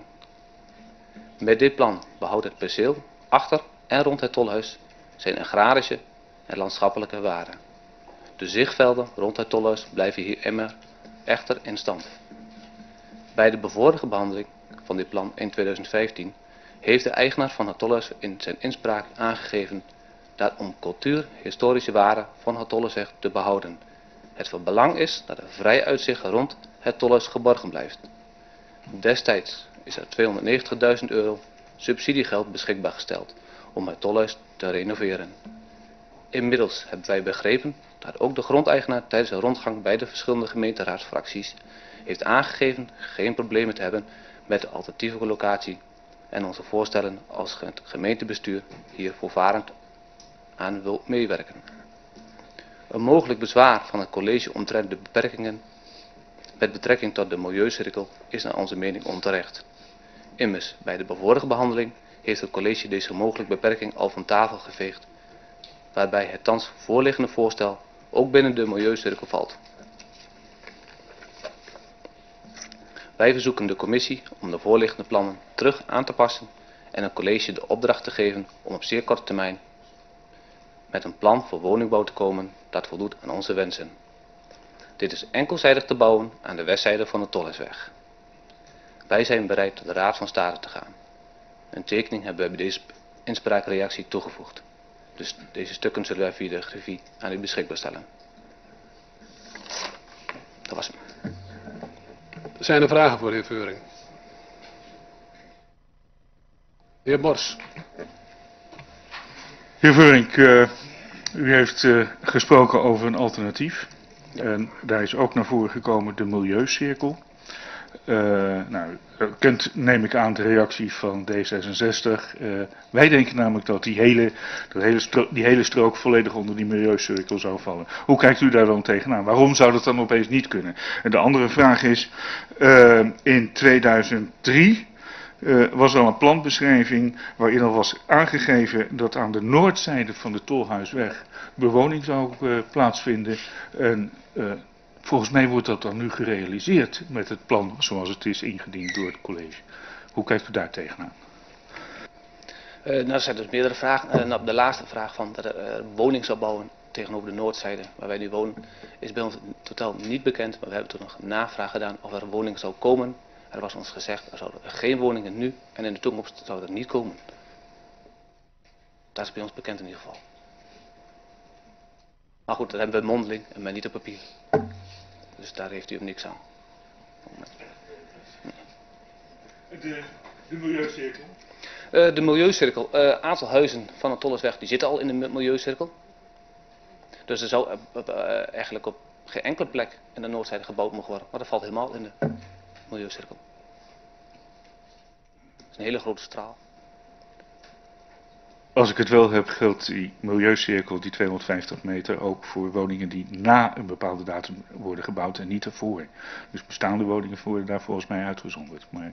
Met dit plan behoudt het perceel achter en rond het tolhuis zijn agrarische en landschappelijke waarden. De zichtvelden rond het tolhuis blijven hier immer echter in stand. Bij de bevorige behandeling van dit plan in 2015 heeft de eigenaar van het tolhuis in zijn inspraak aangegeven dat om cultuurhistorische waarden van tolhuis te behouden, het van belang is dat er vrij uitzicht rond het tolhuis geborgen blijft. Destijds is er 290.000 euro subsidiegeld beschikbaar gesteld om het te renoveren. Inmiddels hebben wij begrepen dat ook de grondeigenaar tijdens een rondgang bij de verschillende gemeenteraadsfracties heeft aangegeven geen problemen te hebben met de alternatieve locatie en onze voorstellen als het gemeentebestuur hier voorvarend aan wil meewerken. Een mogelijk bezwaar van het college omtrent de beperkingen met betrekking tot de milieucirkel is naar onze mening onterecht. Immers, bij de bevorige behandeling heeft het college deze mogelijke beperking al van tafel geveegd, waarbij het thans voorliggende voorstel ook binnen de milieucirkel valt. Wij verzoeken de commissie om de voorliggende plannen terug aan te passen en het college de opdracht te geven om op zeer korte termijn met een plan voor woningbouw te komen dat voldoet aan onze wensen. Dit is enkelzijdig te bouwen aan de westzijde van de Tollesweg. Wij zijn bereid tot de Raad van State te gaan. Een tekening hebben wij bij deze inspraakreactie toegevoegd. Dus deze stukken zullen wij via de grifie aan u beschikbaar stellen. Dat was hem. Zijn er vragen voor de heer Veuring? De heer Bos. Heer Veurink, uh, u heeft uh, gesproken over een alternatief. En daar is ook naar voren gekomen de milieucirkel. Uh, nou, kent, neem ik aan, de reactie van D66. wij denken namelijk dat die hele, hele strook, die hele strook volledig onder die milieucirkel zou vallen. Hoe kijkt u daar dan tegenaan? Waarom zou dat dan opeens niet kunnen? En de andere vraag is, in 2003 uh, was al een planbeschrijving waarin al was aangegeven dat aan de noordzijde van de Tolhuisweg bewoning zou plaatsvinden. En volgens mij wordt dat dan nu gerealiseerd met het plan zoals het is ingediend door het college. Hoe kijkt u daar tegenaan? nou, er zijn dus meerdere vragen. En op de laatste vraag van woning zou bouwen tegenover de noordzijde waar wij nu wonen, is bij ons totaal niet bekend. Maar we hebben toen nog navraag gedaan of er een woning zou komen er was ons gezegd, er zouden geen woningen nu en in de toekomst zouden er niet komen. Dat is bij ons bekend in ieder geval. Maar goed, dat hebben we mondeling en maar niet op papier. Dus daar heeft u hem niks aan. De, de milieucirkel? Uh, de milieucirkel. Een uh, aantal huizen van de Tollesweg die zitten al in de milieucirkel. Dus er zou uh, eigenlijk op geen enkele plek in de noordzijde gebouwd mogen worden. Maar dat valt helemaal in de milieucirkel. Dat is een hele grote straal. Als ik het wel heb, geldt die milieucirkel, die 250 meter, ook voor woningen die na een bepaalde datum worden gebouwd en niet ervoor. Dus bestaande woningen worden daar volgens mij uitgezonderd. Maar...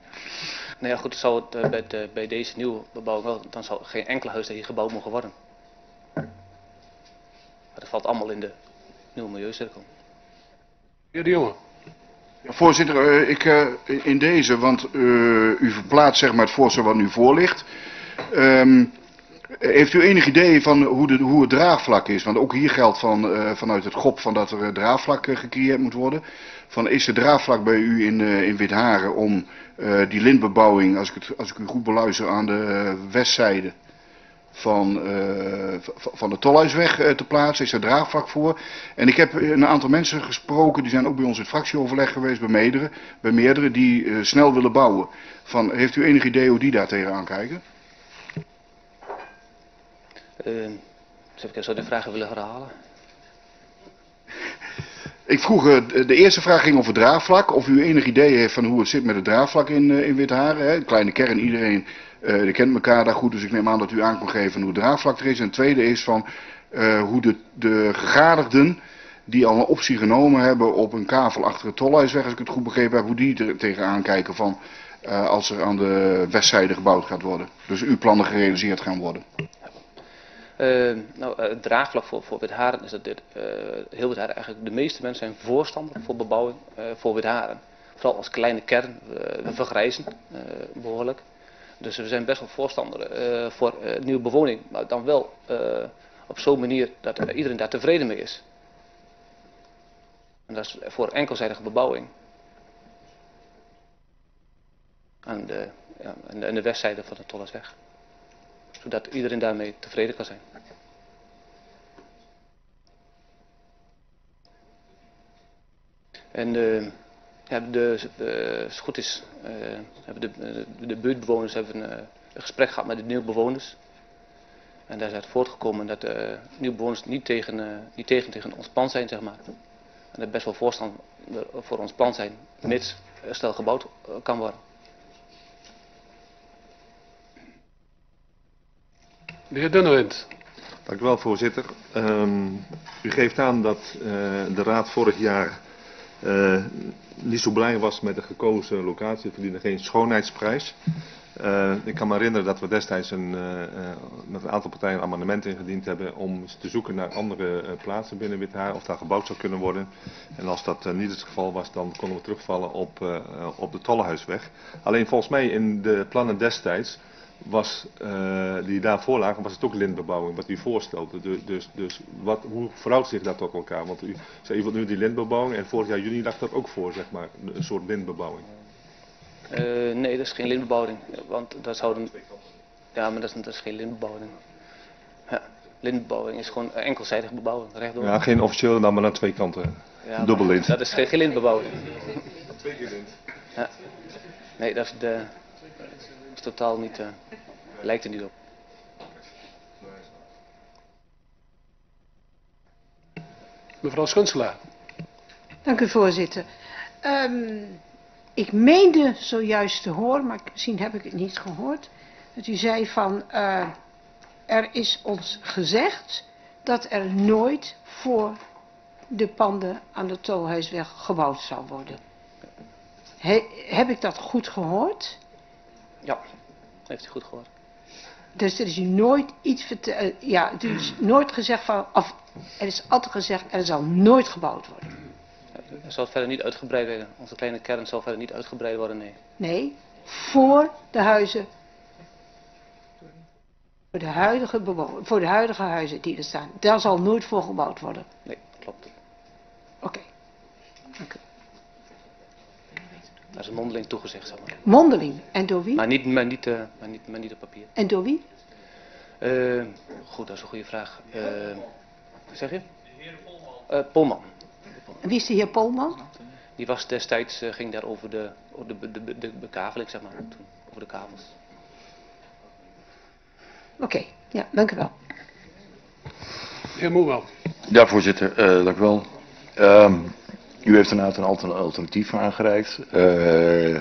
Nou ja, goed, zou het, bij, de, bij, deze nieuwe bebouwing wel, dan zal geen enkele huis hier gebouwd mogen worden. Maar dat valt allemaal in de nieuwe milieucirkel. Heer de Jonge. Voorzitter, ik, uh, in deze, want uh, u verplaatst zeg maar, het voorstel wat nu voor ligt. Um, heeft u enig idee van hoe, de, hoe het draagvlak is? Want ook hier geldt van, uh, vanuit het GOP van dat er draagvlak gecreëerd moet worden. Van, is er draagvlak bij u in, in Witharen om die lintbebouwing, als ik, het, als ik u goed beluister, aan de westzijde van, uh, van de Tolhuisweg uh, te plaatsen, is er draagvlak voor. En ik heb een aantal mensen gesproken, die zijn ook bij ons in fractieoverleg geweest, bij meerdere, bij meerdere die uh, snel willen bouwen. Van, heeft u enig idee hoe die daar tegenaan kijken? Zou ik de vragen willen herhalen? Ik vroeg, de eerste vraag ging over draagvlak. Of u enig idee heeft van hoe het zit met het draagvlak in, in Witharen. Hè? Kleine kern, iedereen uh, die kent elkaar daar goed, dus ik neem aan dat u aan geven hoe het draagvlak er is. En het tweede is van uh, hoe de, de gegadigden die al een optie genomen hebben op een kavel achter het tolhuisweg, als ik het goed begrepen heb, hoe die er tegenaan kijken van uh, als er aan de westzijde gebouwd gaat worden. Dus uw plannen gerealiseerd gaan worden. Uh, nou, het draagvlak voor, voor Witharen is dat uh, heel eigenlijk, de meeste mensen zijn voorstander voor bebouwing uh, voor Witharen. Vooral als kleine kern, we vergrijzen behoorlijk. Dus we zijn best wel voorstander voor nieuwe bewoning, maar dan wel op zo'n manier dat iedereen daar tevreden mee is. En dat is voor enkelzijdige bebouwing. Aan de, aan de, westzijde van de Tollersweg. Zodat iedereen daarmee tevreden kan zijn. En ja, de, als het goed is, uh, hebben de, de, buurtbewoners hebben een, gesprek gehad met de nieuwe bewoners. En daar is uit voortgekomen dat de nieuwe bewoners niet tegen, uh, niet tegen, tegen ons plan zijn, zeg maar. En dat best wel voorstand voor ons plan zijn, mits er stel gebouwd kan worden. De heer Dunnewind. Dank u wel, voorzitter. Ehm, u geeft aan dat eh, de Raad vorig jaar eh, niet zo blij was met de gekozen locatie. Het verdiende geen schoonheidsprijs. Uh, ik kan me herinneren dat we destijds een, met een aantal partijen een amendement ingediend hebben om te zoeken naar andere plaatsen binnen Withaar, of daar gebouwd zou kunnen worden. En als dat niet het geval was, dan konden we terugvallen op, op de Tollehuisweg. Alleen volgens mij in de plannen destijds was, die daarvoor lagen, was het ook lintbebouwing, wat u voorstelde. Dus, dus, dus wat, hoe verhoudt zich dat tot elkaar? Want u zei, u wilt nu die lintbebouwing en vorig jaar juni lag dat ook voor, zeg maar, een soort lintbebouwing. Uh, nee, dat is geen lintbebouwing. Want dat zouden. Ja, maar dat is, dat is geen lintbebouwing. Ja, lintbebouwing is gewoon enkelzijdige bebouwing, rechtdoor. Ja, geen officiële dan, maar aan twee kanten. Ja, Dubbel lint. Dat is geen, geen lintbebouwing. Twee keer lint. Ja. Nee, dat is, de, is totaal niet. Uh, lijkt er niet op. Mevrouw Schunselaar. Dank u, voorzitter. Um, ik meende zojuist te horen, maar misschien heb ik het niet gehoord, dat u zei van, uh, er is ons gezegd dat er nooit voor de panden aan de Tolhuisweg gebouwd zou worden. He, heb ik dat goed gehoord? Ja, heeft u goed gehoord. Dus er is nooit iets verteld, ja, er is nooit gezegd van, of er is altijd gezegd, er zal nooit gebouwd worden. Er zal verder niet uitgebreid worden. Onze kleine kern zal verder niet uitgebreid worden, nee. Nee, voor de huizen. Voor de huidige, voor de huidige huizen die er staan. Daar zal nooit voor gebouwd worden. Nee, klopt. Oké. Okay. Dank u. Dat is een mondeling toegezegd, zeg maar. Mondeling. En door wie? Maar niet, maar niet, uh, maar niet, maar niet op papier. En door wie? Uh, goed, dat is een goede vraag. Uh, wat zeg je? De heer Polman. Polman. En wie is de heer Polman? Die was destijds, uh, ging daar over de, over de, de, de, de bekaveling, zeg maar, toen, over de kavels. Oké, okay. ja, dank u wel. Heer Moewel. Ja, voorzitter, uh, dank u wel. Um, u heeft inderdaad een alternatief aangereikt. Uh,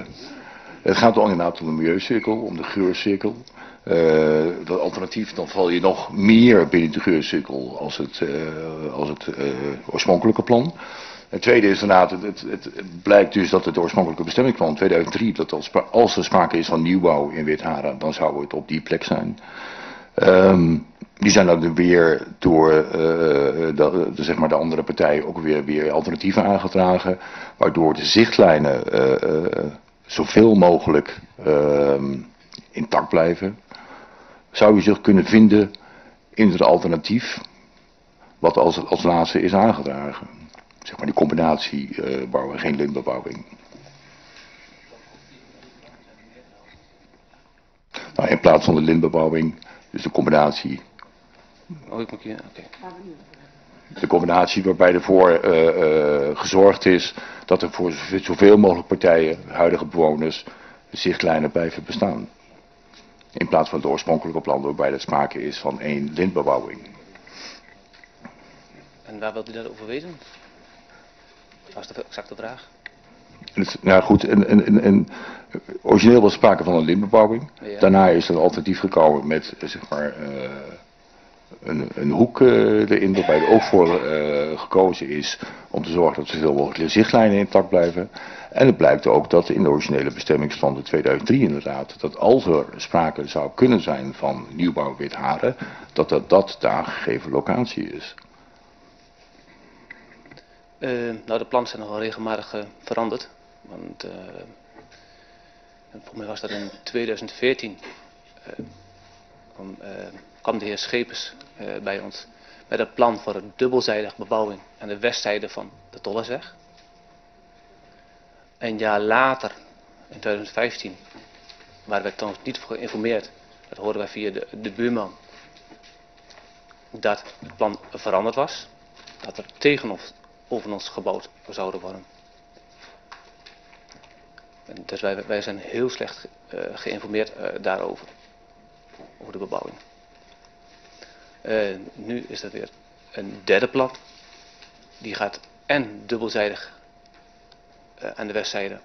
het gaat ook inderdaad om de milieucirkel, om de geurcirkel. Uh, dat alternatief, dan val je nog meer binnen de geurcirkel als het, uh, als het oorspronkelijke plan. Het tweede is inderdaad, het, het, blijkt dus dat het oorspronkelijke bestemmingsplan 2003, dat als, als er sprake is van nieuwbouw in Witharen, dan zou het op die plek zijn. Um, die zijn dan weer door uh, de, de, zeg maar de andere partijen ook weer, weer alternatieven aangedragen, waardoor de zichtlijnen zoveel mogelijk uh, intact blijven. Zou u zich kunnen vinden in het alternatief wat als, als laatste is aangedragen? Zeg maar die combinatie bouwen, geen lintbebouwing. In plaats van de lintbebouwing, dus de combinatie. Oh, ik moet hier, oké. Okay. De combinatie waarbij ervoor uh, uh, gezorgd is dat er voor zoveel mogelijk partijen, huidige bewoners, zichtlijnen blijven bestaan. In plaats van het oorspronkelijke plan waarbij er sprake is van één lintbebouwing. En waar wilt u dat over weten? Dat was de exacte vraag. Nou goed, en, en, en, origineel was sprake van een lintbebouwing. Ja. Daarna is er een alternatief gekomen met zeg maar, uh, een, een hoek uh, erin, waarbij er ook voor uh, gekozen is om te zorgen dat zoveel mogelijk zichtlijnen intact blijven. En het blijkt ook dat in de originele bestemmingsplan de 2003 inderdaad, dat als er sprake zou kunnen zijn van nieuwbouw Witharen, dat dat, dat de aangegeven locatie is. Uh, nou, de plannen zijn nogal regelmatig uh, veranderd. Want uh, volgens mij was dat in 2014. Kwam, kwam, de heer Schepers bij ons met een plan voor een dubbelzijdige bebouwing aan de westzijde van de Tollenzeg. Een jaar later, in 2015, waren wij toen niet geïnformeerd. Dat hoorden wij via de, de buurman. Dat het plan veranderd was. Dat er tegen ons over ons gebouwd zouden worden. En dus wij, wij zijn heel slecht uh, geïnformeerd uh, daarover. Over de bebouwing. Uh, nu is dat weer een derde plan. Die gaat en dubbelzijdig aan de westzijde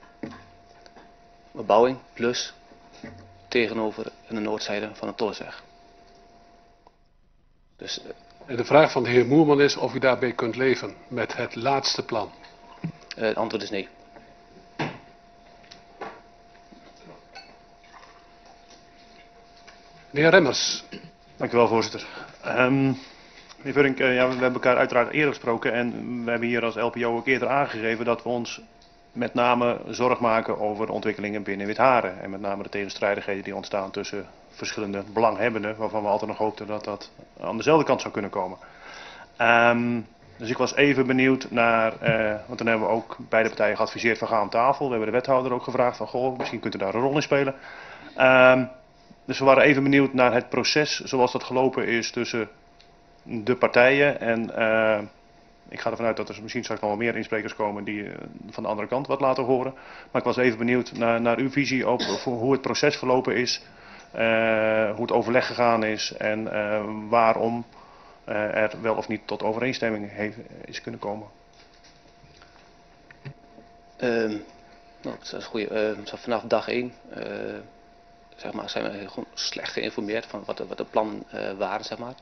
bebouwing plus tegenover aan de noordzijde van de Tollenzeg. Dus eh, En de vraag van de heer Moerman is of u daarbij kunt leven met het laatste plan. eh, het antwoord is nee. De heer Remmers. Dank u wel, voorzitter. Ehm, meneer Vurink, eh, ja, we hebben elkaar uiteraard eerder gesproken en we hebben hier als LPO ook eerder aangegeven dat we ons met name zorg maken over de ontwikkelingen binnen Witharen. En met name de tegenstrijdigheden die ontstaan tussen verschillende belanghebbenden, waarvan we altijd nog hoopten dat dat aan dezelfde kant zou kunnen komen. Ehm, dus ik was even benieuwd naar, eh, want dan hebben we ook beide partijen geadviseerd van ga aan tafel. We hebben de wethouder ook gevraagd van goh, misschien kunt u daar een rol in spelen. Ehm, dus we waren even benieuwd naar het proces zoals dat gelopen is tussen de partijen. En eh, ik ga ervan uit dat er misschien straks nog wel meer insprekers komen die eh, van de andere kant wat laten horen. Maar ik was even benieuwd naar, naar uw visie op voor hoe het proces verlopen is. eh, hoe het overleg gegaan is en eh, waarom eh, er wel of niet tot overeenstemming heeft, is kunnen komen. Ehm, nou, dat is goed. vanaf dag 1 zeg maar, zijn we gewoon slecht geïnformeerd van wat de, wat de plannen eh, waren. Zeg maar. maar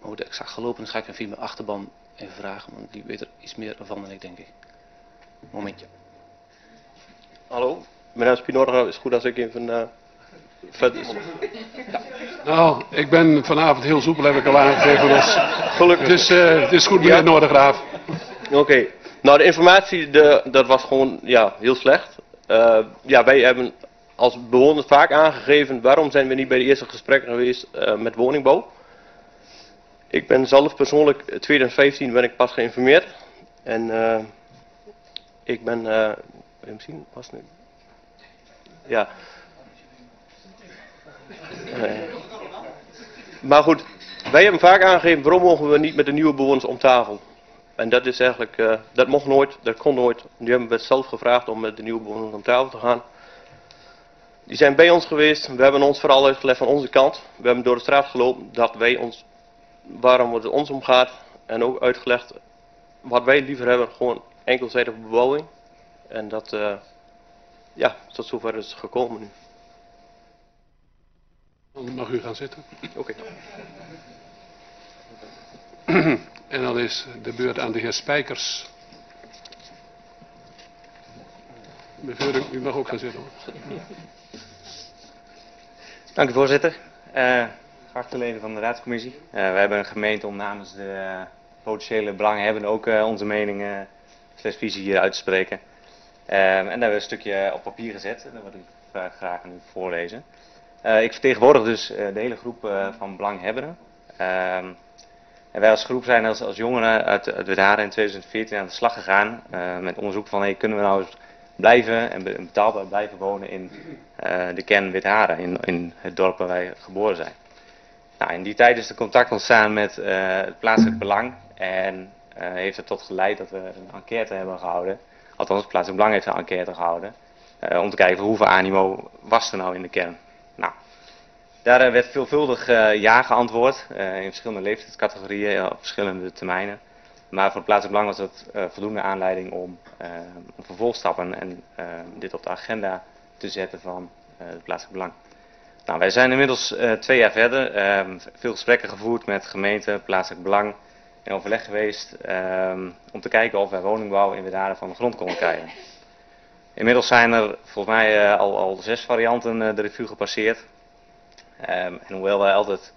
hoe het exact gelopen is, ga ik hem via mijn achterban even vragen, want die weet er iets meer van dan ik, denk ik. Momentje. Hallo, mijn naam is Pinorga. Is het goed als ik even uh, verder... Nou, ik ben vanavond heel soepel, heb ik al aangegeven. Dus, Gelukkig. Dus eh, het is goed, meneer Ja. Noordegraaf. Oké, nou de informatie de, dat was gewoon ja, heel slecht. Eh, ja, wij hebben als bewoners vaak aangegeven waarom zijn we niet bij de eerste gesprekken geweest eh, met woningbouw. Ik ben zelf persoonlijk, eh, 2015 ben ik pas geïnformeerd. En eh, ik ben, eh je hem zien? Was nu? Ja. Maar goed, wij hebben vaak aangegeven waarom mogen we niet met de nieuwe bewoners om tafel. En dat is eigenlijk, eh, dat mocht nooit, dat kon nooit. Nu hebben we het zelf gevraagd om met de nieuwe bewoners om tafel te gaan. Die zijn bij ons geweest, we hebben ons vooral uitgelegd van onze kant. We hebben door de straat gelopen dat wij ons, waarom het ons omgaat. En ook uitgelegd wat wij liever hebben, gewoon enkelzijdige bebouwing. En dat, eh, ja, tot zover is het gekomen nu. Dan mag u gaan zitten. Oké. En dan is de beurt aan de heer Spijkers. Meneer u mag ook gaan zitten. hoor. Dank u voorzitter. Uh, geachte leden van de raadscommissie. Uh, we hebben een gemeente om namens de uh, potentiële belanghebbenden ook onze mening uh, visie hier uit te spreken. En daar hebben we een stukje op papier gezet. Dat wil ik graag aan u voorlezen. Ik vertegenwoordig dus de hele groep van belanghebbenden. Uh, en wij als groep zijn als, als jongeren uit, uit Wedaren in 2014 aan de slag gegaan met onderzoek van hey, kunnen we nou eens blijven en betaalbaar blijven wonen in uh, de kern Witharen, in, in het dorp waar wij geboren zijn. Nou, in die tijd is er contact ontstaan met uh, het plaatselijk belang en uh, heeft het tot geleid dat we een enquête hebben gehouden. Althans, het plaatselijk belang heeft een enquête gehouden. om te kijken hoeveel animo was er nou in de kern. Nou, daar werd veelvuldig ja geantwoord in verschillende leeftijdscategorieën op verschillende termijnen. Maar voor het plaatselijk belang was dat uh, voldoende aanleiding om, uh, om vervolgstappen en uh, dit op de agenda te zetten van het plaatselijk belang. Nou, wij zijn inmiddels twee jaar verder, ehm, veel gesprekken gevoerd met gemeente, plaatselijk belang en overleg geweest ehm, om te kijken of wij woningbouw in van de grond konden krijgen. Inmiddels zijn er volgens mij al, al zes varianten de revue gepasseerd. Um, en hoewel wij altijd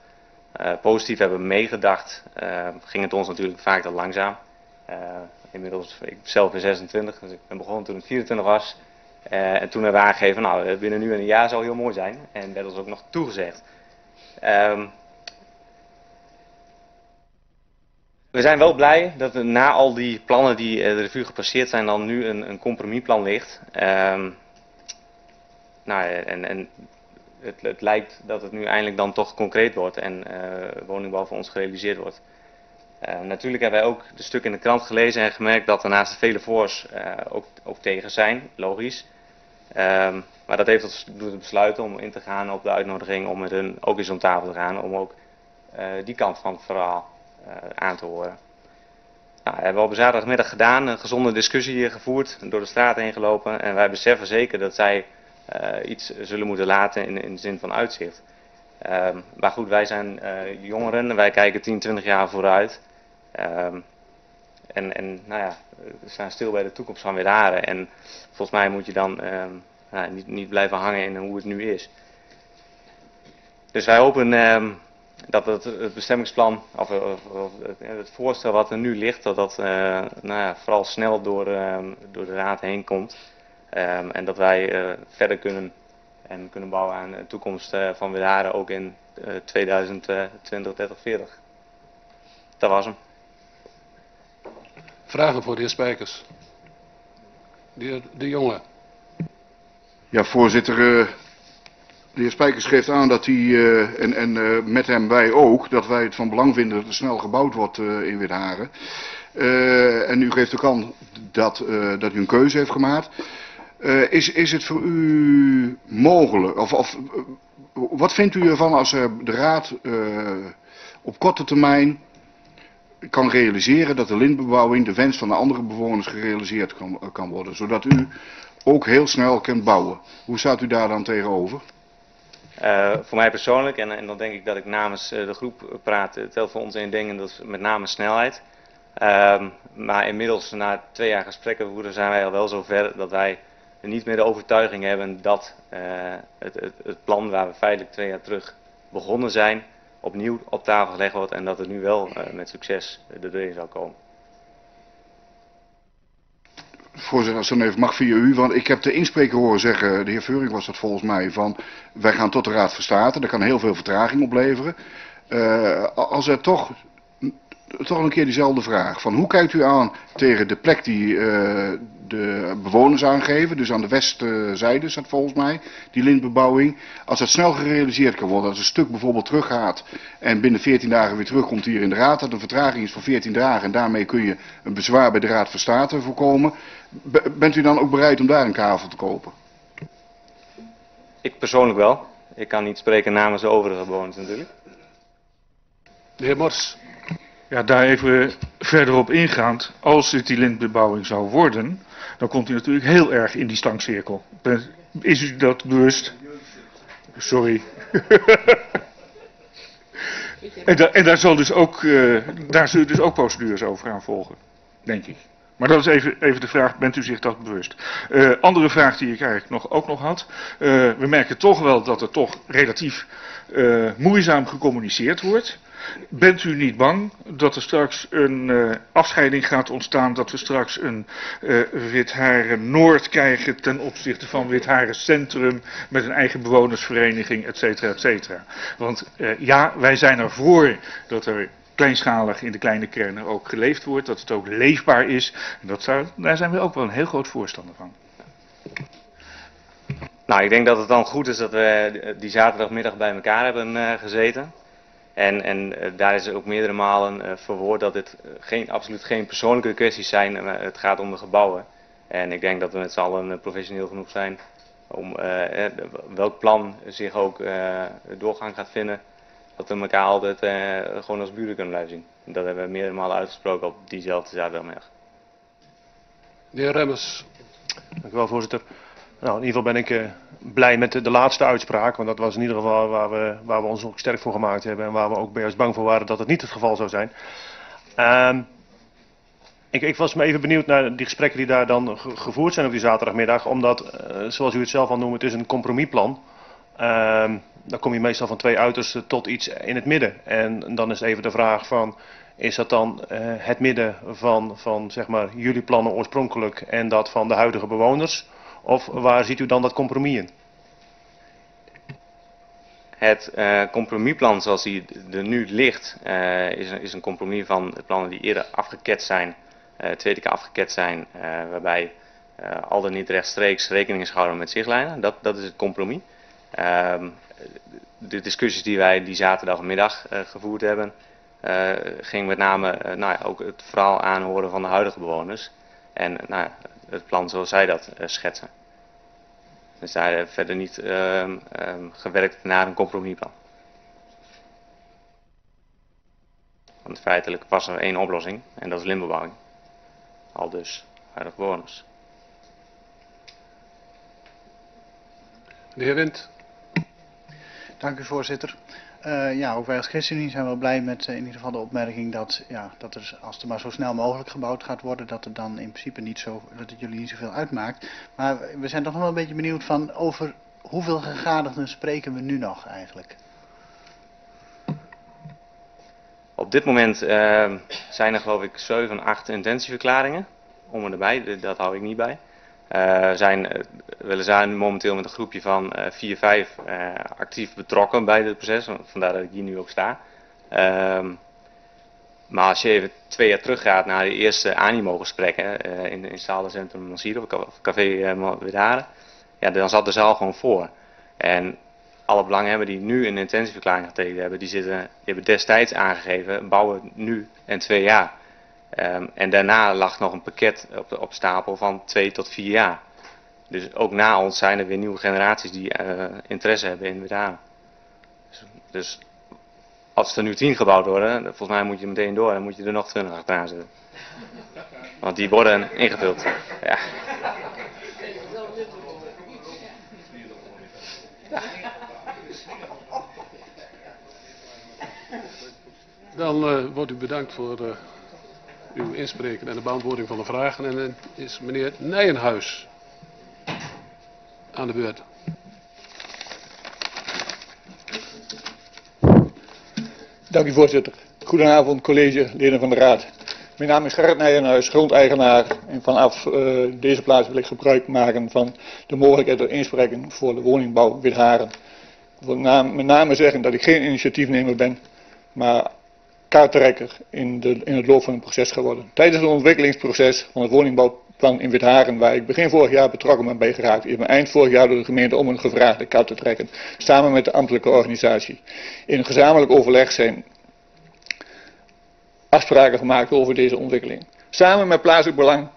positief hebben meegedacht, uh, ging het ons natuurlijk vaak te langzaam. Uh, inmiddels, ik zelf ben 26, dus ik ben begonnen toen ik 24 was. en toen hebben we aangegeven, nou binnen nu en een jaar zou heel mooi zijn. En werd ons ook nog toegezegd. Um, we zijn wel blij dat er na al die plannen die de revue gepasseerd zijn, dan nu een, een compromisplan ligt. Um, nou, en, en het, het, lijkt dat het nu eindelijk dan toch concreet wordt en uh, woningbouw voor ons gerealiseerd wordt. Uh, natuurlijk hebben wij ook de stuk in de krant gelezen en gemerkt dat er naast vele voor's uh, ook, ook tegen zijn, logisch. Um, maar dat heeft ons doen besluiten om in te gaan op de uitnodiging om met hun ook eens om tafel te gaan, om ook die kant van het verhaal aan te horen. Nou, hebben we op zaterdagmiddag gedaan, een gezonde discussie gevoerd, door de straat heen gelopen en wij beseffen zeker dat zij iets zullen moeten laten in, in de zin van uitzicht. Ehm, maar goed, wij zijn uh, jongeren, wij kijken 10, 20 jaar vooruit. Ehm, en, en nou ja, we staan stil bij de toekomst van Wedaren. En volgens mij moet je dan ehm, nou, niet, niet blijven hangen in hoe het nu is. Dus wij hopen dat het, het bestemmingsplan, of, of, het voorstel wat er nu ligt, dat dat uh, nou ja, vooral snel door, door de raad heen komt. En dat wij uh, verder kunnen en kunnen bouwen aan de toekomst uh, van Wedaren ook in 2020, 30, 40. Dat was hem. Vragen voor de heer Spijkers. De heer De Jonge. Ja, voorzitter. Uh, de heer Spijkers geeft aan dat hij, uh, en, en uh, met hem wij ook, dat wij het van belang vinden dat er snel gebouwd wordt in Wedaren. en u geeft ook aan dat, dat u een keuze heeft gemaakt. Uh, is, is het voor u mogelijk, of, of uh, wat vindt u ervan als uh, de Raad op korte termijn kan realiseren dat de lintbebouwing, de wens van de andere bewoners gerealiseerd kan, kan worden, zodat u ook heel snel kunt bouwen? Hoe staat u daar dan tegenover? voor mij persoonlijk, en, en, dan denk ik dat ik namens de groep praat, telt voor ons één ding en dat is met name snelheid. Ehm, maar inmiddels, na twee jaar gesprekken zijn wij al wel zover dat wij niet meer de overtuiging hebben dat uh, het, het, het, plan waar we feitelijk twee jaar terug begonnen zijn, opnieuw op tafel gelegd wordt en dat het nu wel uh, met succes erin zal komen. Voorzitter, als dan even mag via u, want ik heb de inspreker horen zeggen, de heer Veuring was dat volgens mij, van wij gaan tot de Raad van State, dat kan heel veel vertraging opleveren. Als er toch toch een keer diezelfde vraag. Van hoe kijkt u aan tegen de plek die uh, de bewoners aangeven, dus aan de westzijde staat volgens mij, die lintbebouwing. Als dat snel gerealiseerd kan worden, als een stuk bijvoorbeeld teruggaat en binnen 14 dagen weer terugkomt hier in de Raad, dat een vertraging is van 14 dagen en daarmee kun je een bezwaar bij de Raad van State voorkomen. bent u dan ook bereid om daar een kavel te kopen? Ik persoonlijk wel. Ik kan niet spreken namens de overige bewoners natuurlijk. De heer Mors. Ja, daar even verder op ingaand. Als het die lintbebouwing zou worden, dan komt u natuurlijk heel erg in die stangcirkel. Is u dat bewust? Sorry. en, da en, daar, zal dus ook, uh, daar zullen dus ook procedures over gaan volgen, denk ik. Maar dat is even, even de vraag, bent u zich dat bewust? Uh, andere vraag die ik eigenlijk nog, ook nog had. Uh, we merken toch wel dat er toch relatief moeizaam gecommuniceerd wordt. Bent u niet bang dat er straks een uh, afscheiding gaat ontstaan, dat we straks een uh, Witharen Noord krijgen ten opzichte van Witharen Centrum met een eigen bewonersvereniging, et cetera, et cetera. Want uh, ja, wij zijn ervoor dat er kleinschalig in de kleine kernen ook geleefd wordt, dat het ook leefbaar is. En dat daar zijn we ook wel een heel groot voorstander van. Nou, ik denk dat het dan goed is dat we die zaterdagmiddag bij elkaar hebben gezeten. En, en uh, daar is ook meerdere malen uh, verwoord dat dit uh, geen, absoluut geen persoonlijke kwesties zijn. het gaat om de gebouwen. En ik denk dat we met z'n allen professioneel genoeg zijn om welk plan zich ook doorgang gaat vinden. Dat we elkaar altijd gewoon als buren kunnen blijven zien. Dat hebben we meerdere malen uitgesproken op diezelfde zaterdagmiddag. De heer Remmers. Dank u wel voorzitter. Nou, in ieder geval ben ik uh, blij met de, laatste uitspraak. Want dat was in ieder geval waar we, waar we ons ook sterk voor gemaakt hebben. En waar we ook ons bang voor waren dat het niet het geval zou zijn. Uh, ik, ik, was me even benieuwd naar die gesprekken die daar dan gevoerd zijn op die zaterdagmiddag. Omdat, uh, zoals u het zelf al noemt, het is een compromisplan. Ehm, dan kom je meestal van twee uitersten tot iets in het midden. En dan is even de vraag van... Is dat dan uh, het midden van, van zeg maar, jullie plannen oorspronkelijk en dat van de huidige bewoners? Of waar ziet u dan dat compromis in? Het uh, compromisplan zoals die er nu ligt, uh, is, een, is, een, compromis van de plannen die eerder afgeket zijn, uh, tweede keer afgeket zijn, waarbij al dan niet rechtstreeks rekening is gehouden met zichtlijnen. Dat, dat is het compromis. Ehm, de discussies die wij die zaterdagmiddag gevoerd hebben, ging met name nou ook het verhaal aanhoren van de huidige bewoners. En nou, het plan zoals zij dat uh, schetsen. Dus daar uh, verder niet uh, gewerkt naar een compromisplan. Want feitelijk was er één oplossing en dat is lintbebouwing. Al dus huidige bewoners. De heer Wind. Dank u voorzitter. Uh, ja, ook wij als ChristenUnie zijn wel blij met uh, in ieder geval de opmerking dat, ja, dat er, als er maar zo snel mogelijk gebouwd gaat worden, dat het dan in principe niet zo, dat het jullie niet zoveel uitmaakt. Maar we zijn toch nog wel een beetje benieuwd van over hoeveel gegadigden spreken we nu nog eigenlijk? Op dit moment uh, zijn er geloof ik 7, 8 intentieverklaringen. Om erbij, dat hou ik niet bij. Uh, zijn uh, weliswaar momenteel met een groepje van uh, 4, 5 actief betrokken bij dit proces. Vandaar dat ik hier nu ook sta. Ehm, maar als je even twee jaar teruggaat naar de eerste animo-gesprekken in, in Centrum Monsier of Café uh, ja, dan zat de zaal gewoon voor. En alle belanghebbenden die nu een intentieverklaring getekend hebben, die, zitten, die hebben destijds aangegeven, bouwen nu en twee jaar. Um, en daarna lag nog een pakket op, op stapel van twee tot vier jaar. Dus ook na ons zijn er weer nieuwe generaties die uh, interesse hebben in Wedaan. Dus, dus, als er nu tien gebouwd worden, volgens mij moet je meteen door en moet je er nog twintig achteraan zetten. Want die worden ingevuld. Ja. Dan uh, wordt u bedankt voor uh, uw inspreken en de beantwoording van de vragen. En dan is meneer Nijenhuis aan de beurt. Dank u voorzitter. Goedenavond college, leden van de raad. Mijn naam is Gerrit Nijenhuis, grondeigenaar. En vanaf uh, deze plaats wil ik gebruik maken van de mogelijkheid tot inspreken voor de woningbouw Witharen. Ik wil met name zeggen dat ik geen initiatiefnemer ben, maar kaarttrekker in, de, in het loop van het proces geworden. Tijdens het ontwikkelingsproces van het woningbouwplan in Witharen, waar ik begin vorig jaar betrokken ben bij geraakt, is me eind vorig jaar door de gemeente om een gevraagde kaart te trekken, samen met de ambtelijke organisatie. In een gezamenlijk overleg zijn afspraken gemaakt over deze ontwikkeling. Samen met plaatselijk belang,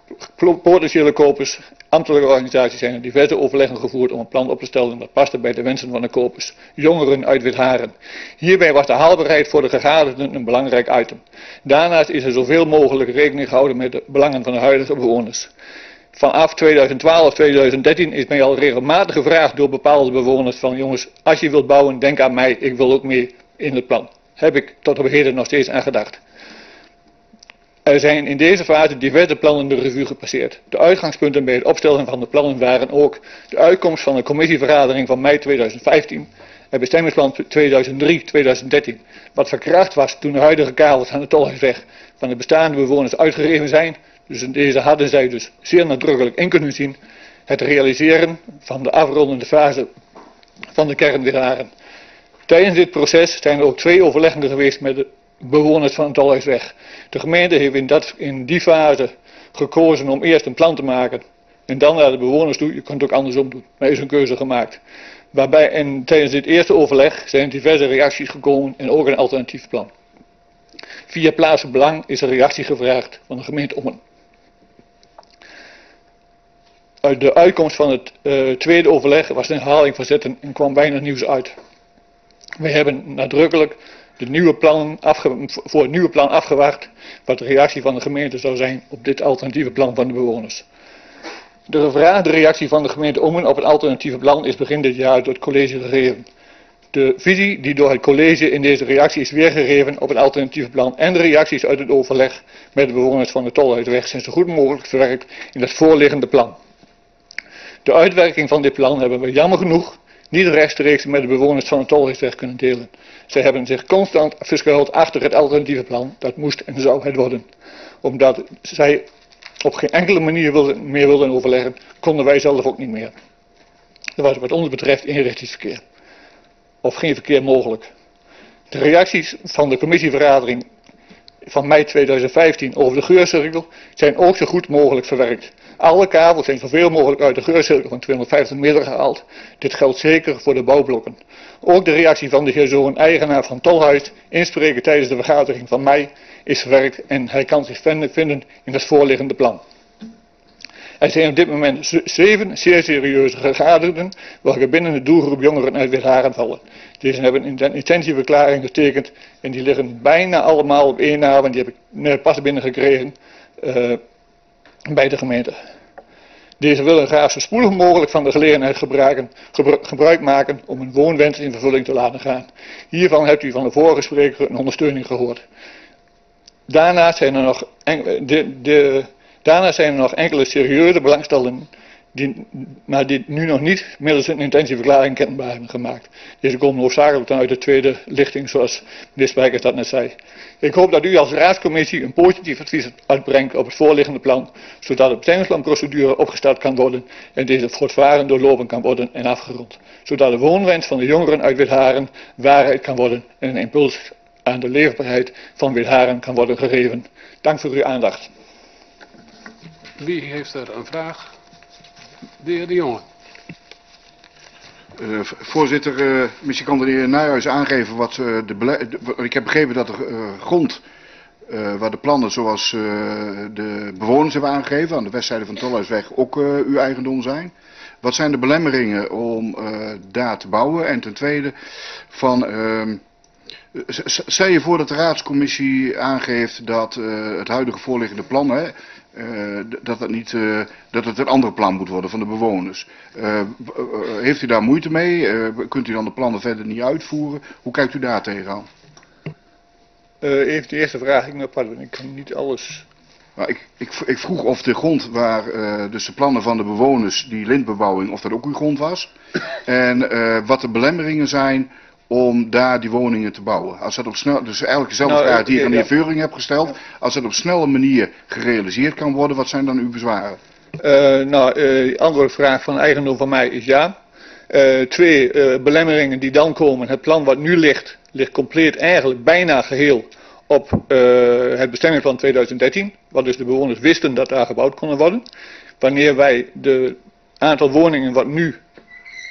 potentiële kopers, ambtelijke organisaties zijn er diverse overleggen gevoerd om een plan op te stellen dat paste bij de wensen van de kopers, jongeren uit Witharen. Hierbij was de haalbaarheid voor de gegadigden een belangrijk item. Daarnaast is er zoveel mogelijk rekening gehouden met de belangen van de huidige bewoners. Vanaf 2012-2013 is mij al regelmatig gevraagd door bepaalde bewoners van jongens, als je wilt bouwen, denk aan mij, ik wil ook mee in het plan. Heb ik tot op heden nog steeds aan gedacht. Er zijn in deze fase diverse plannen de revue gepasseerd. De uitgangspunten bij het opstellen van de plannen waren ook de uitkomst van de commissievergadering van mei 2015, het bestemmingsplan 2003-2013, wat verkracht was toen de huidige kabels aan de Tolhuisweg van de bestaande bewoners uitgegeven zijn. Dus deze hadden zij dus zeer nadrukkelijk in kunnen zien. Het realiseren van de afrondende fase van de kernwilaren. Tijdens dit proces zijn er ook twee overleggingen geweest met de bewoners van het Tolhuisweg. De gemeente heeft in, dat, in die fase gekozen om eerst een plan te maken en dan naar de bewoners toe. Je kunt het ook andersom doen, maar er is een keuze gemaakt. Waarbij en tijdens dit eerste overleg zijn diverse reacties gekomen en ook een alternatief plan. Via plaatselijk belang is een reactie gevraagd van de gemeente Ommen. Uit de uitkomst van het uh, tweede overleg was een herhaling van zetten en kwam weinig nieuws uit. We hebben nadrukkelijk de nieuwe plan voor het nieuwe plan afgewacht wat de reactie van de gemeente zou zijn op dit alternatieve plan van de bewoners. De gevraagde reactie van de gemeente Ommen op het alternatieve plan is begin dit jaar door het college gegeven. De visie die door het college in deze reactie is weergegeven op het alternatieve plan en de reacties uit het overleg met de bewoners van de Tolhuisweg zijn zo goed mogelijk verwerkt in het voorliggende plan. De uitwerking van dit plan hebben we jammer genoeg niet rechtstreeks met de bewoners van de Tolhuisweg kunnen delen. Zij hebben zich constant verschuild achter het alternatieve plan. Dat moest en zou het worden. Omdat zij op geen enkele manier meer wilden overleggen, konden wij zelf ook niet meer. Er was wat ons betreft inrichtingsverkeer. Of geen verkeer mogelijk. De reacties van de commissievergadering van mei 2015 over de geurcirkel zijn ook zo goed mogelijk verwerkt. Alle kabels zijn zoveel mogelijk uit de geurcirkel van 250 meter gehaald. Dit geldt zeker voor de bouwblokken. Ook de reactie van de heer Zoon, eigenaar van Tolhuis, inspreken tijdens de vergadering van mei, is verwerkt en hij kan zich vinden in het voorliggende plan. Er zijn op dit moment zeven zeer serieuze gegadigden, welke binnen de doelgroep jongeren uit Wildharen vallen. Deze hebben een intentieverklaring getekend en die liggen bijna allemaal op één want die heb ik net pas binnengekregen uh, bij de gemeente. Deze willen graag zo spoedig mogelijk van de gelegenheid gebruiken, gebruik maken om een woonwens in vervulling te laten gaan. Hiervan hebt u van de vorige spreker een ondersteuning gehoord. Daarnaast zijn er nog, de, de, daarnaast zijn er nog enkele serieuze belangstellingen die, maar die nu nog niet middels een intentieverklaring kenbaar hebben gemaakt. Deze komen noodzakelijk dan uit de tweede lichting, zoals de Spijkers dat net zei. Ik hoop dat u als raadscommissie een positief advies uitbrengt op het voorliggende plan, zodat de bestemmingsplanprocedure opgestart kan worden en deze voortvarend doorlopen kan worden en afgerond. Zodat de woonwens van de jongeren uit Witharen waarheid kan worden en een impuls aan de leefbaarheid van Witharen kan worden gegeven. Dank voor uw aandacht. Wie heeft er een vraag? De heer De Jonge. Uh, voorzitter, uh, misschien kan de heer Nijhuis aangeven wat uh, de, Ik heb begrepen dat de grond waar de plannen zoals de bewoners hebben aangegeven aan de westzijde van Tolhuisweg ook uw eigendom zijn. Wat zijn de belemmeringen om daar te bouwen? En ten tweede, van, ehm, stel je voor dat de raadscommissie aangeeft dat het huidige voorliggende plan, hè, uh, dat, het niet, uh, dat het een ander plan moet worden van de bewoners. Uh, heeft u daar moeite mee? kunt u dan de plannen verder niet uitvoeren? Hoe kijkt u daar tegenaan? even de eerste vraag, ik, nou, pardon, ik kan niet alles... Nou, ik, ik, ik, vroeg of de grond waar, dus de plannen van de bewoners, die lintbebouwing, of dat ook uw grond was. En wat de belemmeringen zijn om daar die woningen te bouwen. Als dat op snel, dus eigenlijk dezelfde nou, vraag die ik aan de heer Veuring heb gesteld. Als dat op snelle manier gerealiseerd kan worden, wat zijn dan uw bezwaren? Uh, nou, uh, de antwoord vraag van eigendom van mij is ja. Uh, twee belemmeringen die dan komen. Het plan wat nu ligt, ligt compleet eigenlijk bijna geheel op het bestemmingsplan 2013. Wat dus de bewoners wisten dat daar gebouwd konden worden. Wanneer wij de aantal woningen wat nu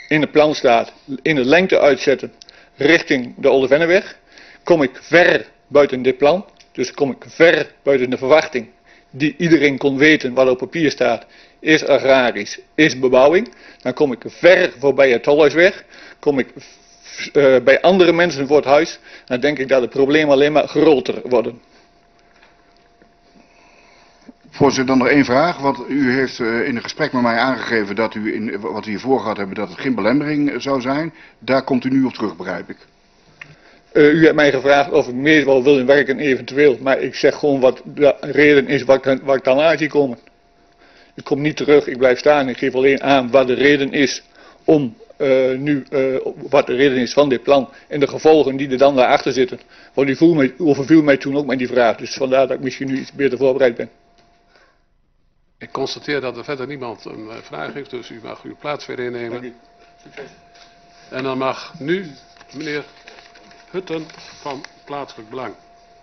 in het plan staat in de lengte uitzetten richting de Oldevenneweg, kom ik ver buiten dit plan. Dus kom ik ver buiten de verwachting die iedereen kon weten wat op papier staat. Is agrarisch, is bebouwing. Dan kom ik ver voorbij het Tolhuisweg. Kom ik uh, bij andere mensen voor het huis. Dan denk ik dat de problemen alleen maar groter worden. Voorzitter, dan nog één vraag. Want u heeft uh, in een gesprek met mij aangegeven dat u, in, wat we hiervoor gehad hebben, dat het geen belemmering zou zijn. Daar komt u nu op terug, begrijp ik. Uh, u hebt mij gevraagd of ik meer wel wil werken eventueel. Maar ik zeg gewoon wat de reden is wat ik dan aan zie komen. Ik kom niet terug, ik blijf staan. Ik geef alleen aan wat de reden is om nu, wat de reden is van dit plan. En de gevolgen die er dan daarachter zitten. Want u overviel mij toen ook met die vraag. Dus vandaar dat ik misschien nu iets beter voorbereid ben. Ik constateer dat er verder niemand een uh, vraag heeft, dus u mag uw plaats weer innemen. En dan mag nu meneer Hutten van Plaatselijk Belang,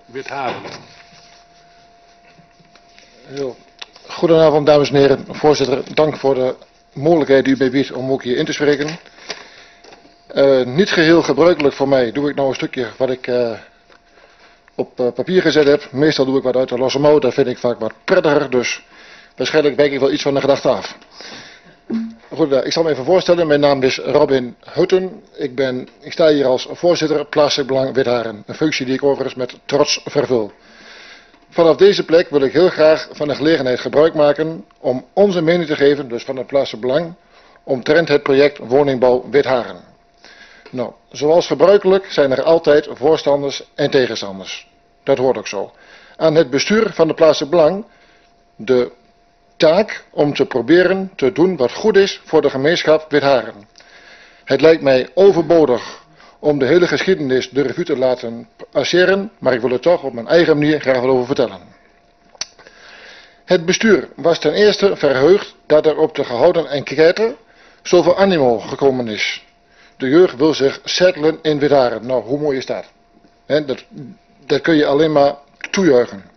Withaven. Goedenavond dames en heren. Voorzitter, dank voor de mogelijkheid die u mij biedt om ook hier in te spreken. Uh, niet geheel gebruikelijk voor mij doe ik nou een stukje wat ik uh, op papier gezet heb. Meestal doe ik wat uit de losse mouw, dat vind ik vaak wat prettiger. Dus Waarschijnlijk wijk ik wel iets van de gedachte af. Goed, eh, ik zal me even voorstellen. Mijn naam is Robin Hutten. Ik, ben, ik sta hier als voorzitter plaatselijk belang Witharen. Een functie die ik overigens met trots vervul. Vanaf deze plek wil ik heel graag van de gelegenheid gebruik maken om onze mening te geven, dus van het plaatselijk belang, omtrent het project woningbouw Witharen. Nou, zoals gebruikelijk zijn er altijd voorstanders en tegenstanders. Dat hoort ook zo. Aan het bestuur van de plaatselijk belang de taak om te proberen te doen wat goed is voor de gemeenschap Witharen. Het lijkt mij overbodig om de hele geschiedenis de revue te laten passeren, maar ik wil er toch op mijn eigen manier graag wat over vertellen. Het bestuur was ten eerste verheugd dat er op de gehouden enquête zoveel animo gekomen is. De jeugd wil zich settelen in Witharen. Nou, hoe mooi is dat? dat, dat kun je alleen maar toejuichen.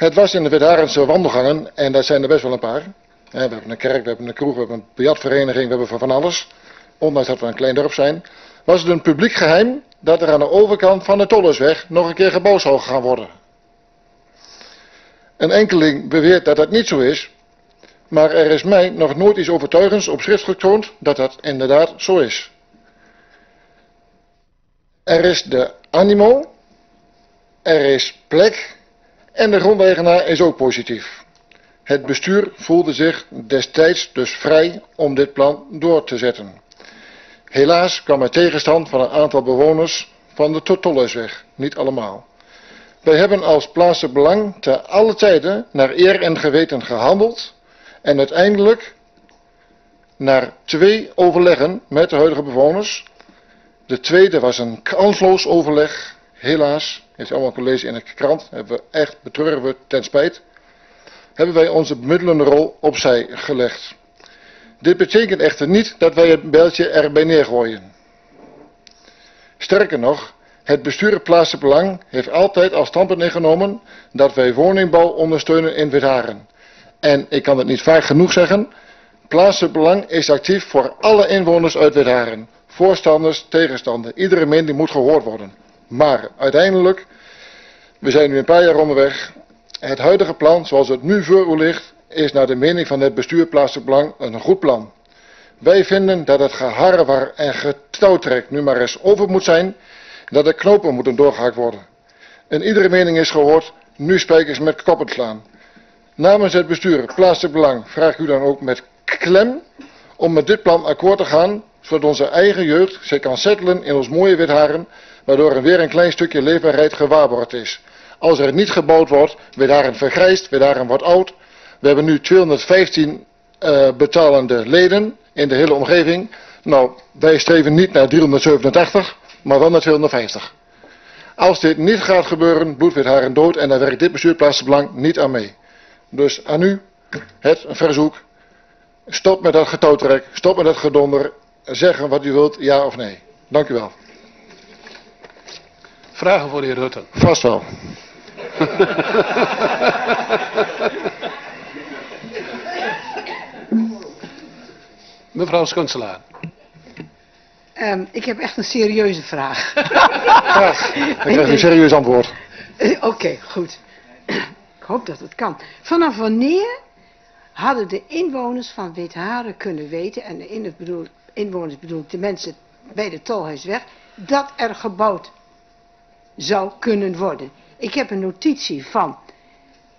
Het was in de Witharense wandelgangen, en dat zijn er best wel een paar. We hebben een kerk, we hebben een kroeg, we hebben een biljartvereniging, we hebben van alles. Ondanks dat we een klein dorp zijn. Was het een publiek geheim dat er aan de overkant van de Tollersweg nog een keer gebouwd zou gaan worden. Een enkeling beweert dat dat niet zo is. Maar er is mij nog nooit iets overtuigends op schrift getoond dat dat inderdaad zo is. Er is de animo, er is plek en de grondeigenaar is ook positief. Het bestuur voelde zich destijds dus vrij om dit plan door te zetten. Helaas kwam er tegenstand van een aantal bewoners van de Tolhuisweg, niet allemaal. Wij hebben als plaatselijk belang te alle tijden naar eer en geweten gehandeld en uiteindelijk naar twee overleggen met de huidige bewoners. De tweede was een kansloos overleg, helaas, u allemaal gelezen in de krant, hebben we echt betreuren we ten spijt, hebben wij onze bemiddelende rol opzij gelegd. Dit betekent echter niet dat wij het beltje erbij neergooien. Sterker nog, het bestuur plaatselijk belang heeft altijd als standpunt ingenomen dat wij woningbouw ondersteunen in Witharen. En ik kan het niet vaak genoeg zeggen, plaatselijk belang is actief voor alle inwoners uit Witharen. Voorstanders, tegenstanders, iedere mening moet gehoord worden. Maar uiteindelijk, we zijn nu een paar jaar onderweg. Het huidige plan, zoals het nu voor u ligt, is naar de mening van het bestuur plaatselijk belang een goed plan. Wij vinden dat het geharrewar en getouwtrek nu maar eens over moet zijn, dat de knopen moeten doorgehakt worden. En iedere mening is gehoord, nu spijkers met koppen slaan. Namens het bestuur plaatselijk belang vraag ik u dan ook met klem om met dit plan akkoord te gaan, zodat onze eigen jeugd zich kan settelen in ons mooie Witharen, waardoor er weer een klein stukje leefbaarheid gewaarborgd is. Als er niet gebouwd wordt, Witharen vergrijst, Witharen wordt oud. We hebben nu 215 uh, betalende leden in de hele omgeving. Nou, wij streven niet naar 387, maar wel naar 250. Als dit niet gaat gebeuren, bloedt Witharen dood en daar werkt dit bestuur plaatselijk belang niet aan mee. Dus aan u het verzoek. Stop met dat getouwtrek, stop met dat gedonder. Zeggen wat u wilt, ja of nee. Dank u wel. Vragen voor de heer Rutte? Vast wel. Mevrouw Skunselaar. Um, ik heb echt een serieuze vraag. Graag. Ik krijg een serieus antwoord. Uh, Oké, okay, goed. ik hoop dat het kan. Vanaf wanneer hadden de inwoners van Witharen kunnen weten, en in het bedoel, inwoners bedoel ik de mensen bij de Tolhuisweg, dat er gebouwd zou kunnen worden. Ik heb een notitie van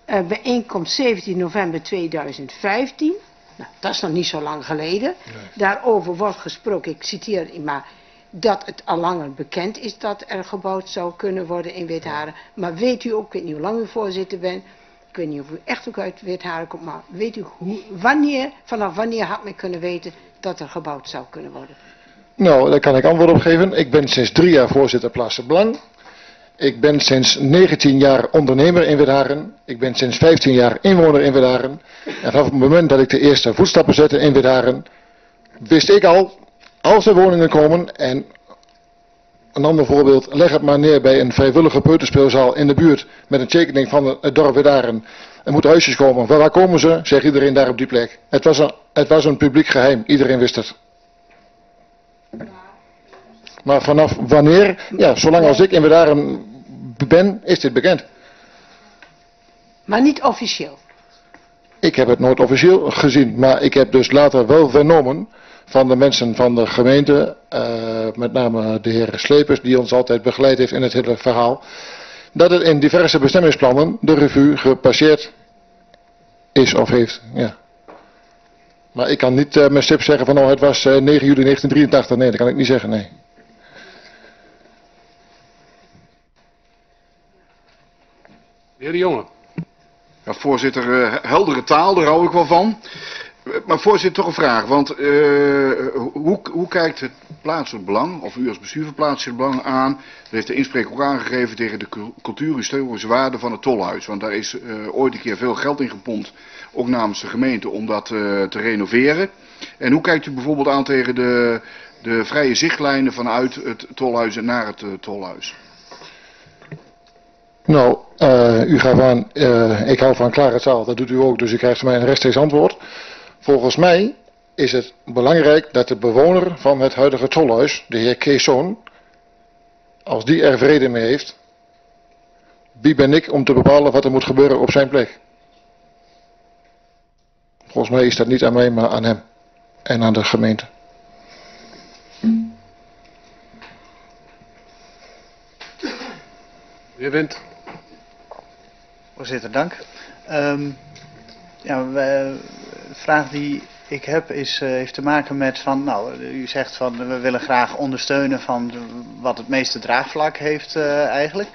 uh, bijeenkomst 17 november 2015. Nou, dat is nog niet zo lang geleden. Nee. Daarover wordt gesproken, ik citeer maar, dat het al langer bekend is dat er gebouwd zou kunnen worden in Witharen. Maar weet u ook, ik weet niet hoe lang u voorzitter bent, ik weet niet of u echt ook uit Witharen komt, maar weet u hoe, wanneer, vanaf wanneer had men kunnen weten dat er gebouwd zou kunnen worden? Nou, daar kan ik antwoord op geven. Ik ben sinds drie jaar voorzitter Belang. Ik ben sinds 19 jaar ondernemer in Wedaren. Ik ben sinds 15 jaar inwoner in Wedaren. En vanaf het moment dat ik de eerste voetstappen zette in Wedaren, wist ik al, als er woningen komen, en een ander voorbeeld, leg het maar neer bij een vrijwillige peuterspeelzaal in de buurt met een tekening van het dorp Wedaren. Er moeten huisjes komen. Waar, waar komen ze? Zegt iedereen daar op die plek. Het was, een, het was een publiek geheim. Iedereen wist het. Maar vanaf wanneer? Ja, zolang als ik in Wedaren ben, is dit bekend. Maar niet officieel? Ik heb het nooit officieel gezien, maar ik heb dus later wel vernomen van de mensen van de gemeente, uh, met name de heer Slepers, die ons altijd begeleid heeft in het hele verhaal, dat het in diverse bestemmingsplannen de revue gepasseerd is of heeft. Ja. Maar ik kan niet uh, met stip zeggen van oh het was uh, 9 juli 1983. Nee, dat kan ik niet zeggen, nee. De heer de Jonge. Ja, voorzitter, uh, heldere taal, daar hou ik wel van. Maar voorzitter, toch een vraag. Want uh, hoe, hoe kijkt het plaatselijk belang, of u als bestuur van plaatselijk belang aan, dat heeft de inspreker ook aangegeven tegen de cultuurhistorische waarde van het tolhuis. Want daar is ooit een keer veel geld in gepompt, ook namens de gemeente, om dat te renoveren. En hoe kijkt u bijvoorbeeld aan tegen de, de vrije zichtlijnen vanuit het tolhuis en naar het tolhuis? Nou, uh, u gaat aan, uh, ik hou van klare taal, dat doet u ook, dus u krijgt van mij een rechtstreeks antwoord. Volgens mij is het belangrijk dat de bewoner van het huidige tolhuis, de heer Keeszoon, als die er vrede mee heeft, wie ben ik om te bepalen wat er moet gebeuren op zijn plek? Volgens mij is dat niet aan mij, maar aan hem en aan de gemeente. Wie wint? Voorzitter, dank. Um, Ja, de vraag die ik heb is, eh, heeft te maken met van, nou, u zegt van we willen graag ondersteunen van wat het meeste draagvlak heeft eh, eigenlijk.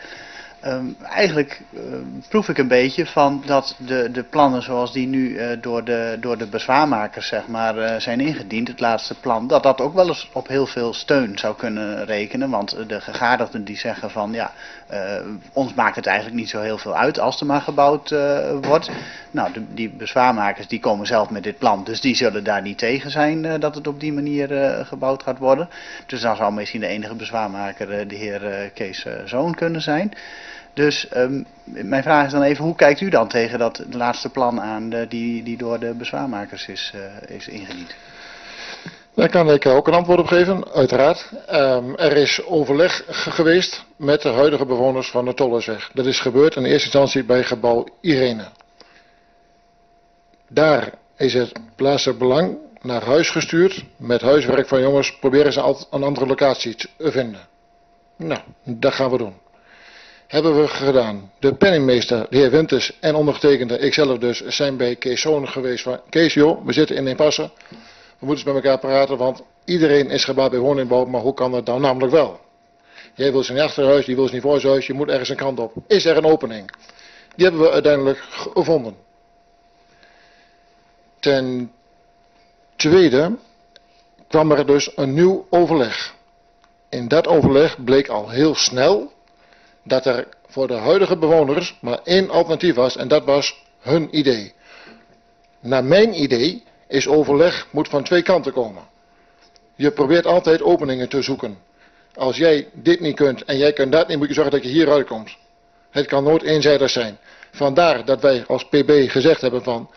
Ehm, eigenlijk eh, proef ik een beetje van dat de, de plannen zoals die nu eh, door, de, door de bezwaarmakers zeg maar, zijn ingediend, het laatste plan, dat dat ook wel eens op heel veel steun zou kunnen rekenen. Want de gegadigden die zeggen van ja, ons maakt het eigenlijk niet zo heel veel uit als er maar gebouwd eh, wordt. Nou, die bezwaarmakers die komen zelf met dit plan, dus die zullen daar niet tegen zijn eh, dat het op die manier eh, gebouwd gaat worden. Dus dan zou misschien de enige bezwaarmaker eh, de heer eh, Kees eh, Zoon kunnen zijn. Dus ehm, mijn vraag is dan even, hoe kijkt u dan tegen dat laatste plan aan eh, die, die door de bezwaarmakers is, eh, is ingediend? Daar kan ik ook een antwoord op geven, uiteraard. Ehm, er is overleg ge- geweest met de huidige bewoners van de Tollersweg. Dat is gebeurd in eerste instantie bij gebouw Irene. Daar is het plaatselijk belang naar huis gestuurd met huiswerk van jongens, proberen ze een andere locatie te vinden. Nou, dat gaan we doen. Hebben we gedaan. De penningmeester, de heer Winters en ondergetekende, ikzelf dus, zijn bij Kees Zoon geweest. Van, Kees joh, we zitten in een passen. We moeten eens met elkaar praten, want iedereen is gebaat bij woningbouw, maar hoe kan dat nou namelijk wel? Jij wil zijn achterhuis, die wil zijn voor zijn huis, je moet ergens een kant op. Is er een opening? Die hebben we uiteindelijk gevonden. Ten tweede kwam er dus een nieuw overleg. In dat overleg bleek al heel snel dat er voor de huidige bewoners maar één alternatief was en dat was hun idee. Naar mijn idee is overleg moet van twee kanten komen. Je probeert altijd openingen te zoeken. Als jij dit niet kunt en jij kunt dat niet, moet je zorgen dat je hieruit komt. Het kan nooit eenzijdig zijn. Vandaar dat wij als PB gezegd hebben van,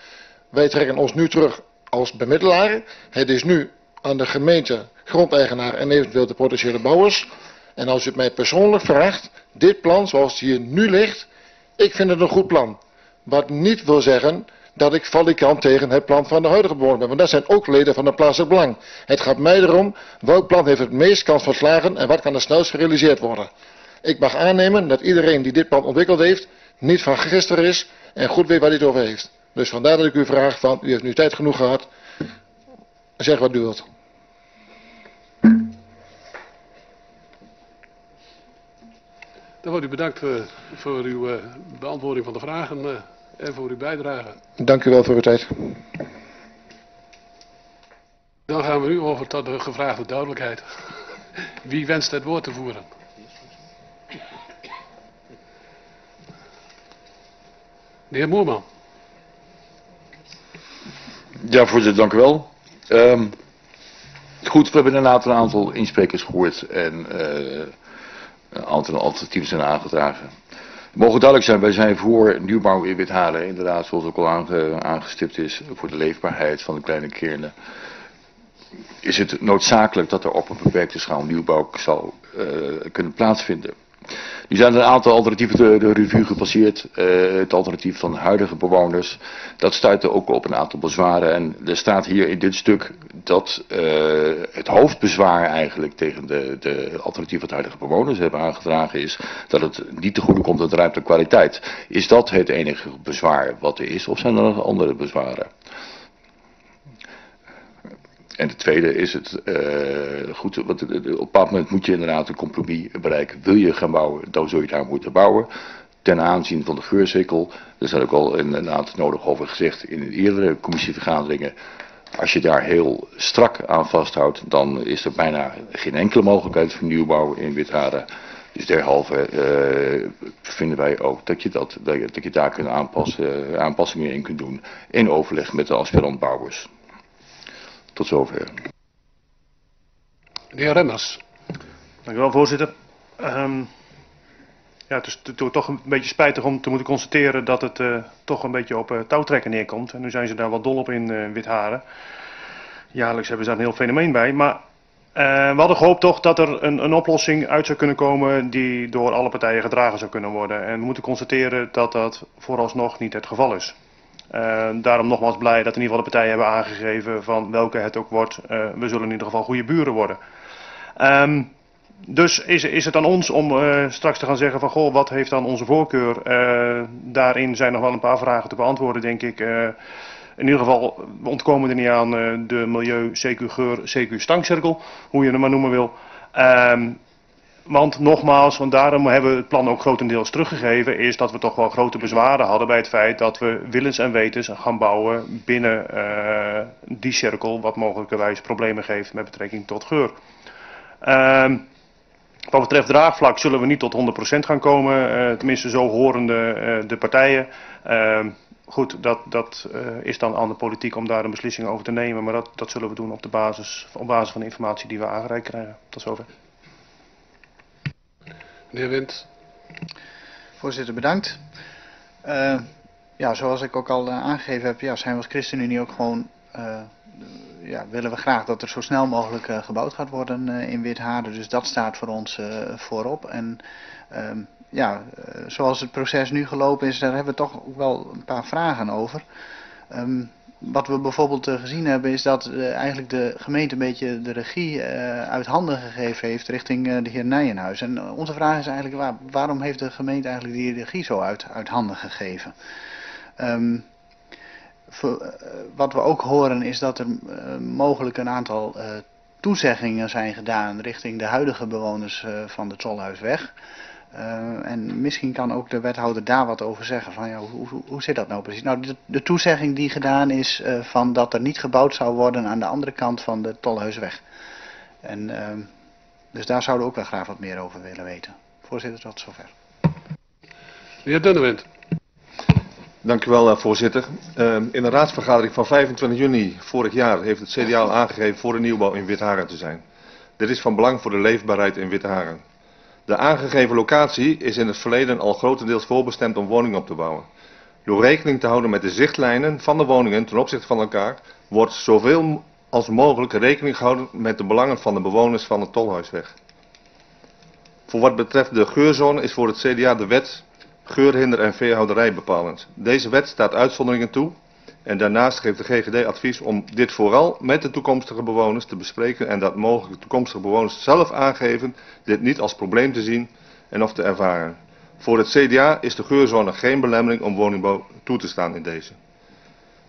wij trekken ons nu terug als bemiddelaar. Het is nu aan de gemeente, grondeigenaar en eventueel de potentiële bouwers. En als u het mij persoonlijk vraagt, dit plan zoals het hier nu ligt, ik vind het een goed plan. Wat niet wil zeggen dat ik valikant tegen het plan van de huidige bewoner ben. Want dat zijn ook leden van het plaatselijk belang. Het gaat mij erom, welk plan heeft het meest kans van slagen en wat kan het snelst gerealiseerd worden. Ik mag aannemen dat iedereen die dit plan ontwikkeld heeft, niet van gisteren is en goed weet waar het over heeft. Dus vandaar dat ik u vraag van, u heeft nu tijd genoeg gehad, zeg wat u wilt. Dan wordt u bedankt eh, voor uw eh, beantwoording van de vragen eh, en voor uw bijdrage. Dank u wel voor uw tijd. Dan gaan we nu over tot de gevraagde duidelijkheid. Wie wenst het woord te voeren? De heer Moerman. Ja, voorzitter, dank u wel. Ehm, goed, we hebben inderdaad een aantal insprekers gehoord en eh, een aantal alternatieven zijn aangedragen. Het mogen duidelijk zijn, wij zijn voor nieuwbouw in Withalen, inderdaad zoals ook al aange- aangestipt is, voor de leefbaarheid van de kleine kernen. Is het noodzakelijk dat er op een beperkte schaal nieuwbouw zal eh, kunnen plaatsvinden? Nu zijn er een aantal alternatieven de, revue gepasseerd. Eh, het alternatief van huidige bewoners. Dat stuitte ook op een aantal bezwaren. En er staat hier in dit stuk dat eh, het hoofdbezwaar eigenlijk tegen de, de alternatief wat huidige bewoners hebben aangedragen is dat het niet te goede komt aan de ruimtelijke kwaliteit. Is dat het enige bezwaar wat er is of zijn er nog andere bezwaren? En de tweede is het, eh, goed, want op een bepaald moment moet je inderdaad een compromis bereiken. Wil je gaan bouwen, dan zul je daar moeten bouwen. Ten aanzien van de geurcirkel, er zijn ook al aantal nodig over gezegd in eerdere commissievergaderingen. Als je daar heel strak aan vasthoudt, dan is er bijna geen enkele mogelijkheid voor nieuwbouw in Witharen. Dus derhalve eh, vinden wij ook dat je, dat, dat je, daar kunt aanpassen, aanpassingen in kunt doen in overleg met de aspirantbouwers. Tot zover. De heer Remmers. Dank u wel, voorzitter. Ehm, ja, het is toch een beetje spijtig om te moeten constateren dat het eh, toch een beetje op eh, touwtrekken neerkomt. En nu zijn ze daar wat dol op in eh Witharen. Jaarlijks hebben ze daar een heel fenomeen bij. Maar eh, we hadden gehoopt toch dat er een, een oplossing uit zou kunnen komen die door alle partijen gedragen zou kunnen worden. En we moeten constateren dat dat vooralsnog niet het geval is. Eh, daarom nogmaals blij dat in ieder geval de partijen hebben aangegeven van welke het ook wordt. eh, we zullen in ieder geval goede buren worden. Ehm, dus is, is het aan ons om uh, straks te gaan zeggen van goh, wat heeft dan onze voorkeur? Uh, daarin zijn nog wel een paar vragen te beantwoorden, denk ik. In ieder geval, we ontkomen er niet aan de milieu, CQ geur, CQ stankcirkel, hoe je het maar noemen wil. Um, want nogmaals, want daarom hebben we het plan ook grotendeels teruggegeven, is dat we toch wel grote bezwaren hadden bij het feit dat we willens en wetens gaan bouwen binnen uh, die cirkel, wat mogelijkerwijs problemen geeft met betrekking tot geur. Uh, wat betreft draagvlak zullen we niet tot 100% gaan komen, uh, tenminste zo horen de, uh, de partijen. Ehm, goed, dat, dat is dan aan de politiek om daar een beslissing over te nemen, maar dat, dat zullen we doen op, de basis, op basis van de informatie die we aangereikt krijgen. Tot zover. Meneer Wind. Voorzitter, bedankt. Uh, ja, zoals ik ook al uh, aangegeven heb, ja, zijn we als ChristenUnie ook gewoon, uh, ja, willen we graag dat er zo snel mogelijk gebouwd gaat worden in Withaarden. Dus dat staat voor ons voorop. En ehm, ja, zoals het proces nu gelopen is, daar hebben we toch wel een paar vragen over. Um, wat we bijvoorbeeld uh, gezien hebben is dat uh, eigenlijk de gemeente een beetje de regie uh, uit handen gegeven heeft richting de heer Nijenhuis. En onze vraag is eigenlijk waar, waarom heeft de gemeente eigenlijk die regie zo uit, uit handen gegeven? Voor, wat we ook horen is dat er mogelijk een aantal toezeggingen zijn gedaan richting de huidige bewoners van de Tolhuisweg. Uh, en misschien kan ook de wethouder daar wat over zeggen. Van, ja, hoe, hoe, hoe zit dat nou precies? Nou, de, de toezegging die gedaan is uh, van dat er niet gebouwd zou worden aan de andere kant van de Tolhuisweg. En, uh, dus daar zouden we ook wel graag wat meer over willen weten. Voorzitter, tot zover. De heer Dunnewind. Dank u wel, voorzitter. in de raadsvergadering van 25 juni vorig jaar heeft het CDA aangegeven voor de nieuwbouw in Witharen te zijn. Dit is van belang voor de leefbaarheid in Witharen. De aangegeven locatie is in het verleden al grotendeels voorbestemd om woningen op te bouwen. Door rekening te houden met de zichtlijnen van de woningen ten opzichte van elkaar, wordt zoveel als mogelijk rekening gehouden met de belangen van de bewoners van de Tolhuisweg. Voor wat betreft de geurzone is voor het CDA de wet geurhinder en veehouderij bepalend. Deze wet staat uitzonderingen toe en daarnaast geeft de GGD advies om dit vooral met de toekomstige bewoners te bespreken en dat mogelijk toekomstige bewoners zelf aangeven dit niet als probleem te zien en of te ervaren. Voor het CDA is de geurzone geen belemmering om woningbouw toe te staan in deze.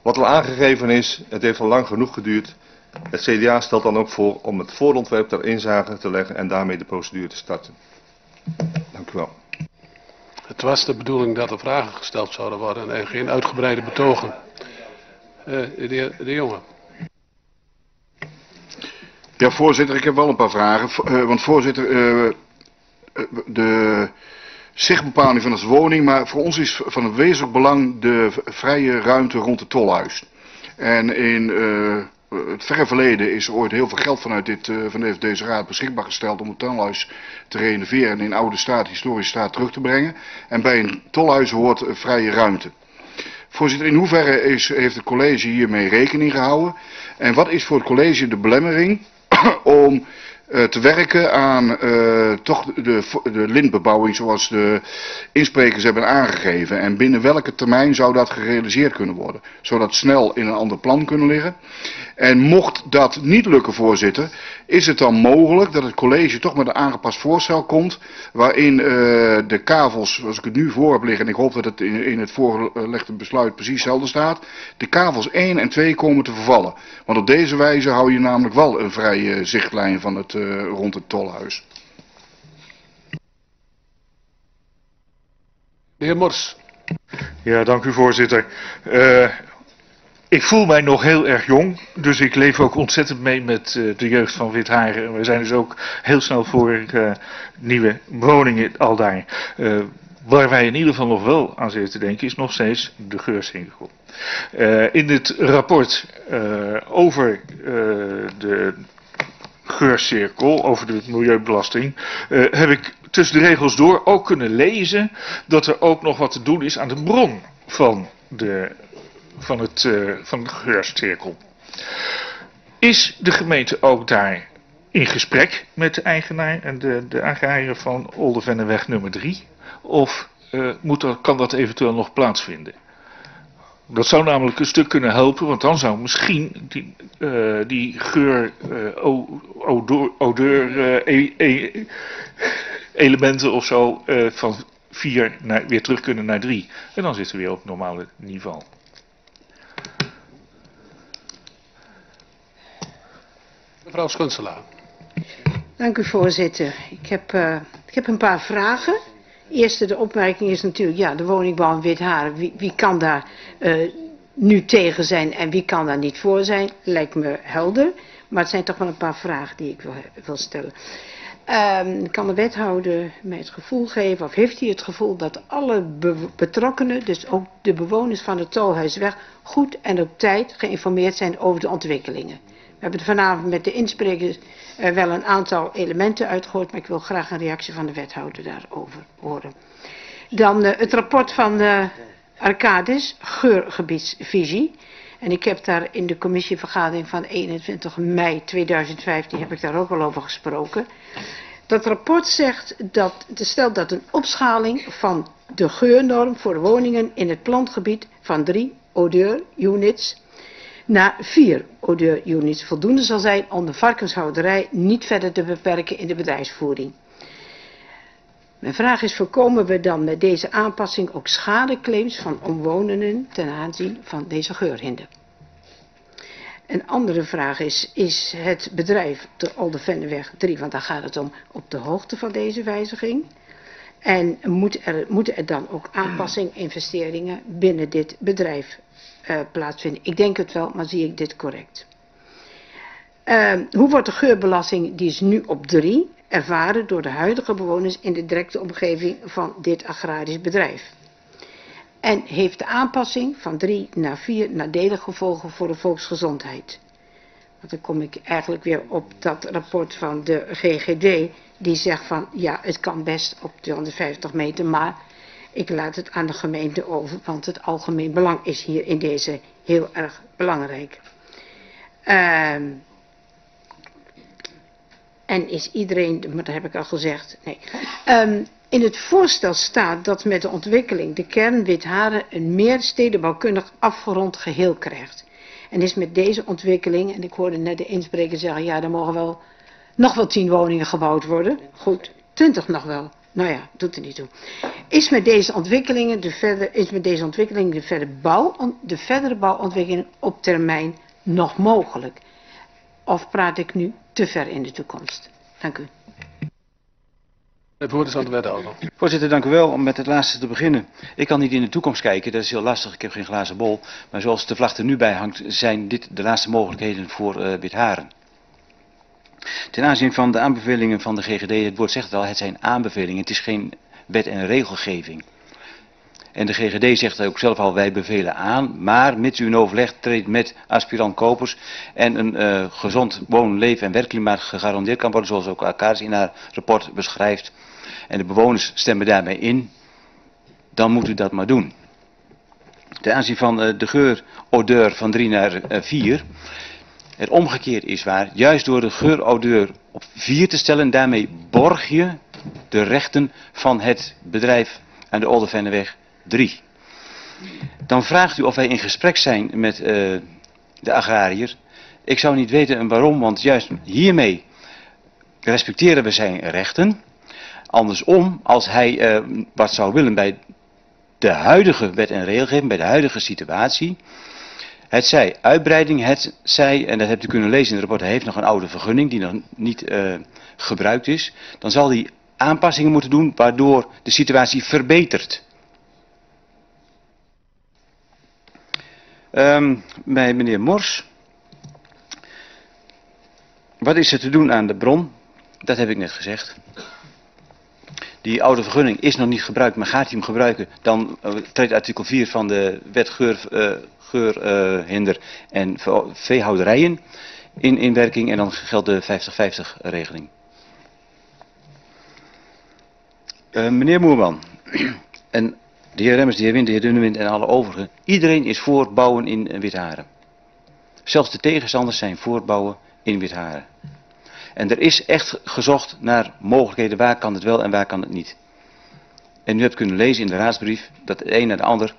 Wat al aangegeven is, het heeft al lang genoeg geduurd. Het CDA stelt dan ook voor om het voorontwerp ter inzage te leggen en daarmee de procedure te starten. Dank u wel. Het was de bedoeling dat er vragen gesteld zouden worden en geen uitgebreide betogen. Uh, de, de. Ja, voorzitter, ik heb wel een paar vragen. Uh, want voorzitter, uh, de zichtbepaling van de woning, maar voor ons is van het wezenlijk belang de vrije ruimte rond het tolhuis. En in het verre verleden is ooit heel veel geld vanuit dit, van deze raad beschikbaar gesteld om het tolhuis te renoveren en in oude staat, historische staat terug te brengen. En bij een tolhuis hoort vrije ruimte. Voorzitter, in hoeverre is, heeft het college hiermee rekening gehouden? En wat is voor het college de belemmering om uh, te werken aan uh, toch de, de lintbebouwing zoals de insprekers hebben aangegeven. En binnen welke termijn zou dat gerealiseerd kunnen worden? Zou dat snel in een ander plan kunnen liggen? En mocht dat niet lukken, voorzitter, is het dan mogelijk dat het college toch met een aangepast voorstel komt, waarin uh, de kavels, zoals ik het nu voor heb liggen, en ik hoop dat het in, in het voorgelegde besluit precies hetzelfde staat, de kavels 1 en 2 komen te vervallen. Want op deze wijze hou je namelijk wel een vrije zichtlijn van het, uh, rond het tolhuis. De heer Mors. Ja, dank u voorzitter. Uh, ik voel mij nog heel erg jong, dus ik leef ook ontzettend mee met uh, de jeugd van Witharen. We zijn dus ook heel snel voor uh, nieuwe woningen al daar. Uh, waar wij in ieder geval nog wel aan zitten te denken is nog steeds de geursinkel. in het rapport over de geurcirkel, over de milieubelasting, heb ik tussen de regels door ook kunnen lezen dat er ook nog wat te doen is aan de bron van de van, het, uh, van de geurcirkel. Is de gemeente ook daar in gesprek met de eigenaar en de, de van Oldevenneweg nummer 3? Of uh, moet er, kan dat eventueel nog plaatsvinden? Dat zou namelijk een stuk kunnen helpen, want dan zou misschien die, eh, die geur, eh, o- odor, odeur, eh, e- e- elementen of zo eh, van 4 naar, weer terug kunnen naar 3. En dan zitten we weer op normale niveau. Mevrouw Schunselaar. Dank u voorzitter. Ik heb, eh, ik heb een paar vragen. Eerste, de opmerking is natuurlijk, ja, de woningbouw in Witharen, wie, wie kan daar eh, nu tegen zijn en wie kan daar niet voor zijn, lijkt me helder. Maar het zijn toch wel een paar vragen die ik wil, wil stellen. Ehm, kan de wethouder mij het gevoel geven, of heeft hij het gevoel dat alle be- betrokkenen, dus ook de bewoners van het Tolhuisweg, goed en op tijd geïnformeerd zijn over de ontwikkelingen? We hebben vanavond met de insprekers eh, wel een aantal elementen uitgehoord, maar ik wil graag een reactie van de wethouder daarover horen. Dan eh, het rapport van eh Arcadis, geurgebiedsvisie. En ik heb daar in de commissievergadering van 21 mei 2015 heb ik daar ook al over gesproken. Dat rapport zegt dat, stelt dat een opschaling van de geurnorm voor woningen in het plantgebied van drie odeur units naar vier odeur units voldoende zal zijn om de varkenshouderij niet verder te beperken in de bedrijfsvoering. Mijn vraag is, voorkomen we dan met deze aanpassing ook schadeclaims van omwonenden ten aanzien van deze geurhinder? Een andere vraag is, is het bedrijf de Oldervenneweg 3, want daar gaat het om, op de hoogte van deze wijziging? En moet er, moeten er dan ook aanpassing, investeringen binnen dit bedrijf eh? Ik denk het wel, maar zie ik dit correct? Eh, hoe wordt de geurbelasting, die is nu op 3, ervaren door de huidige bewoners in de directe omgeving van dit agrarisch bedrijf? En heeft de aanpassing van 3 naar 4 nadelige gevolgen voor de volksgezondheid? Want dan kom ik eigenlijk weer op dat rapport van de GGD, die zegt van ja, het kan best op 250 meter, maar ik laat het aan de gemeente over, want het algemeen belang is hier in deze heel erg belangrijk. Ehm en is iedereen, maar dat heb ik al gezegd, nee. Ehm, in het voorstel staat dat met de ontwikkeling de kern Witharen een meer stedenbouwkundig afgerond geheel krijgt. En is met deze ontwikkeling, en ik hoorde net de inspreker zeggen, ja, er mogen wel nog wel tien woningen gebouwd worden. Goed, twintig nog wel. Nou ja, doet er niet toe. Is met deze ontwikkelingen de verder, is met deze ontwikkeling de, verder bouw, de verdere bouwontwikkeling op termijn nog mogelijk? Of praat ik nu te ver in de toekomst? Dank u. Het woord is aan de wethouder. Voorzitter, dank u wel. Om met het laatste te beginnen. Ik kan niet in de toekomst kijken, dat is heel lastig. Ik heb geen glazen bol. Maar zoals de vlag er nu bij hangt, zijn dit de laatste mogelijkheden voor uh, Witharen. Ten aanzien van de aanbevelingen van de GGD, het woord zegt het al, het zijn aanbevelingen. Het is geen wet en regelgeving. En de GGD zegt ook zelf al, wij bevelen aan, maar mits u in overleg treedt met aspirant-kopers en een uh, gezond woon, leven en werkklimaat gegarandeerd kan worden, zoals ook Arcadis in haar rapport beschrijft, en de bewoners stemmen daarmee in, dan moet u dat maar doen. Ten aanzien van uh, de geurodeur van 3 naar 4, uh, het omgekeerd is waar, juist door de geurodeur op 4 te stellen, daarmee borg je de rechten van het bedrijf aan de Oldervenneweg 3. Dan vraagt u of wij in gesprek zijn met uh, de agrariër. Ik zou niet weten en waarom, want juist hiermee respecteren we zijn rechten. Andersom, als hij uh, wat zou willen bij de huidige wet en regelgeving, bij de huidige situatie. Het zij uitbreiding, het zij, en dat hebt u kunnen lezen in het rapport, hij heeft nog een oude vergunning die nog niet uh, gebruikt is. Dan zal hij aanpassingen moeten doen waardoor de situatie verbetert. Um, bij meneer Mors. Wat is er te doen aan de bron? Dat heb ik net gezegd. Die oude vergunning is nog niet gebruikt, maar gaat hij hem gebruiken, dan uh, treedt artikel 4 van de wet geurhinder uh, geur, uh, en veehouderijen in, in werking en dan geldt de 50-50 regeling. Uh, meneer Moerman, en de heer Remmers, de heer Wind, de heer Dunnewind en alle overigen. Iedereen is voor bouwen in Witharen. Zelfs de tegenstanders zijn voor bouwen in Witharen. En er is echt gezocht naar mogelijkheden, waar kan het wel en waar kan het niet. En u hebt kunnen lezen in de raadsbrief dat het een naar de ander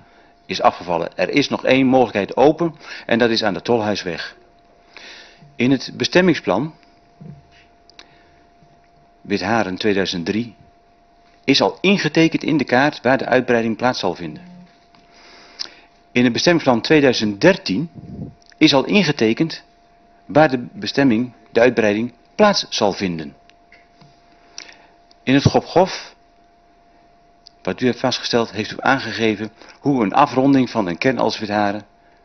is afgevallen. Er is nog één mogelijkheid open en dat is aan de Tolhuisweg. In het bestemmingsplan, Witharen 2003, is al ingetekend in de kaart waar de uitbreiding plaats zal vinden. In het bestemmingsplan 2013 is al ingetekend waar de bestemming, de uitbreiding, plaats zal vinden. In het Gopgof, wat u hebt vastgesteld, heeft u aangegeven hoe een afronding van een kern als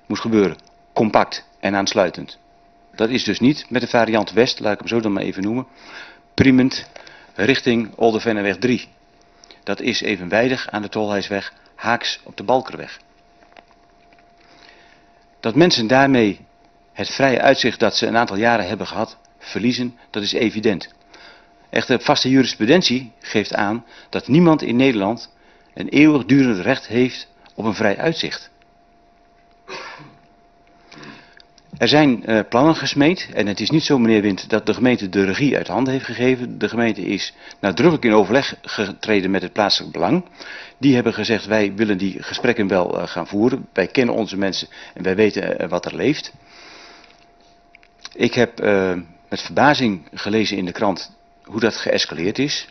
moet gebeuren. Compact en aansluitend. Dat is dus niet met de variant West, laat ik hem zo dan maar even noemen, primend richting Oldevenneweg 3. Dat is evenwijdig aan de Tolhuisweg, haaks op de Balkerweg. Dat mensen daarmee het vrije uitzicht dat ze een aantal jaren hebben gehad, verliezen, dat is evident. Echter, vaste jurisprudentie geeft aan dat niemand in Nederland een eeuwigdurend recht heeft op een vrij uitzicht. Er zijn uh, plannen gesmeed en het is niet zo, meneer Wind, dat de gemeente de regie uit handen heeft gegeven. De gemeente is nadrukkelijk in overleg getreden met het plaatselijk belang. Die hebben gezegd, wij willen die gesprekken wel uh, gaan voeren. Wij kennen onze mensen en wij weten uh, wat er leeft. Ik heb met verbazing gelezen in de krant hoe dat geëscaleerd is.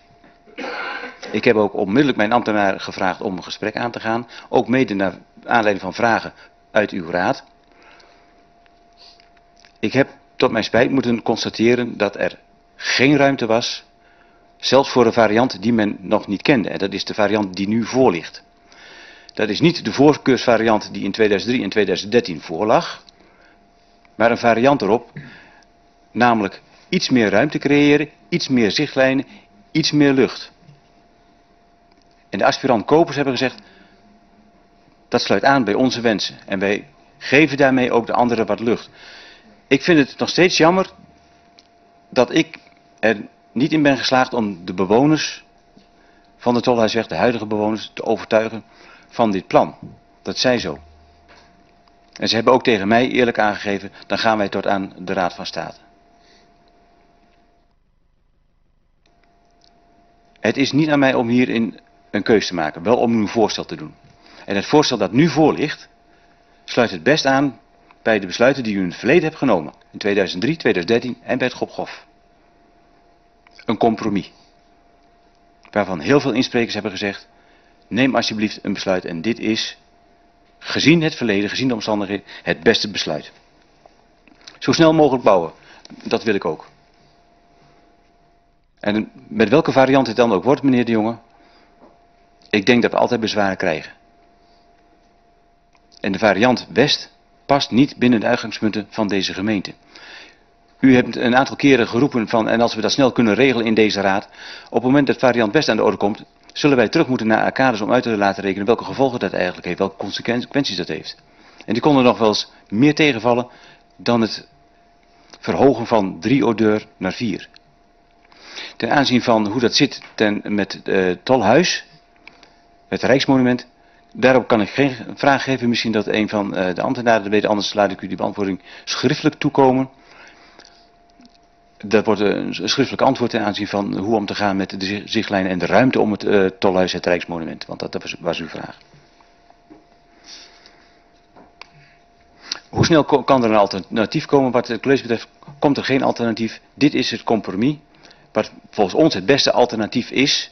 Ik heb ook onmiddellijk mijn ambtenaar gevraagd om een gesprek aan te gaan. Ook mede naar aanleiding van vragen uit uw raad. Ik heb tot mijn spijt moeten constateren dat er geen ruimte was, zelfs voor een variant die men nog niet kende. En dat is de variant die nu voorligt. Dat is niet de voorkeursvariant die in 2003 en 2013 voorlag, maar een variant erop, namelijk iets meer ruimte creëren, iets meer zichtlijnen, iets meer lucht. En de aspirant kopers hebben gezegd, dat sluit aan bij onze wensen. En wij geven daarmee ook de anderen wat lucht. Ik vind het nog steeds jammer dat ik er niet in ben geslaagd om de bewoners van de Tolhuisweg, de huidige bewoners, te overtuigen van dit plan. Dat zij zo. En ze hebben ook tegen mij eerlijk aangegeven, dan gaan wij tot aan de Raad van State. Het is niet aan mij om hierin een keus te maken, wel om een voorstel te doen. En het voorstel dat nu voor ligt, sluit het best aan bij de besluiten die u in het verleden hebt genomen. In 2003, 2013 en bij het Gopgof. Een compromis. Waarvan heel veel insprekers hebben gezegd, neem alsjeblieft een besluit en dit is, gezien het verleden, gezien de omstandigheden, het beste besluit. Zo snel mogelijk bouwen, dat wil ik ook. En met welke variant het dan ook wordt, meneer de Jonge, ik denk dat we altijd bezwaren krijgen. En de variant West past niet binnen de uitgangspunten van deze gemeente. U hebt een aantal keren geroepen van, en als we dat snel kunnen regelen in deze raad, op het moment dat variant West aan de orde komt, zullen wij terug moeten naar Arcades om uit te laten rekenen welke gevolgen dat eigenlijk heeft, welke consequenties dat heeft. En die konden nog wel eens meer tegenvallen dan het verhogen van drie odeur naar vier. Ten aanzien van hoe dat zit ten, met uh, Tolhuis, het Rijksmonument, Daarop kan ik geen vraag geven. Misschien dat een van uh, de ambtenaren dat weet. Anders laat ik u die beantwoording schriftelijk toekomen. Dat wordt een schriftelijk antwoord ten aanzien van hoe om te gaan met de zichtlijnen en de ruimte om het uh, tolhuis, het Rijksmonument. Want dat, dat was, was, uw vraag. Hoe snel kan er een alternatief komen? Wat het college betreft komt er geen alternatief. Dit is het compromis. Wat volgens ons het beste alternatief is.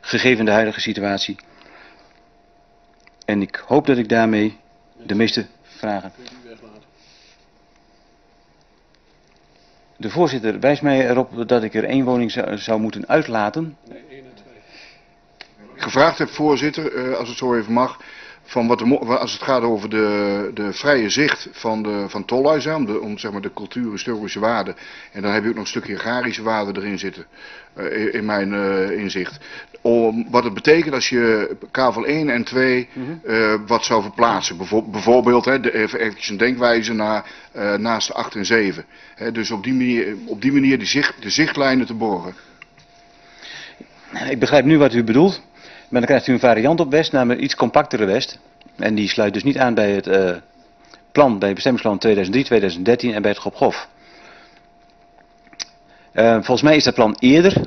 Gegeven de huidige situatie. En ik hoop dat ik daarmee de meeste vragen. De voorzitter wijst mij erop dat ik er één woning zou, zou moeten uitlaten. Nee, één en twee. Gevraagd heb, voorzitter, uh, als het zo even mag, van wat de, als het gaat over de, de vrije zicht van, de, van Tolhuis, om, de, om zeg maar, de cultuur-historische waarde. En dan heb je ook nog een stukje agrarische waarde erin zitten, uh, in mijn uh, inzicht. Om, wat het betekent als je kavel 1 en 2 mm -hmm. uh, wat zou verplaatsen. Bijvo bijvoorbeeld, hè, de, even een denkwijze naar, naast de 8 en 7. Hè, dus op die manier, op die manier die zicht, de zichtlijnen te borgen. Ik begrijp nu wat u bedoelt. Maar dan krijgt u een variant op West, namelijk iets compactere West. En die sluit dus niet aan bij het uh, plan, bij bestemmingsplan 2003, 2013 en bij het Gopgof. Uh, volgens mij is dat plan eerder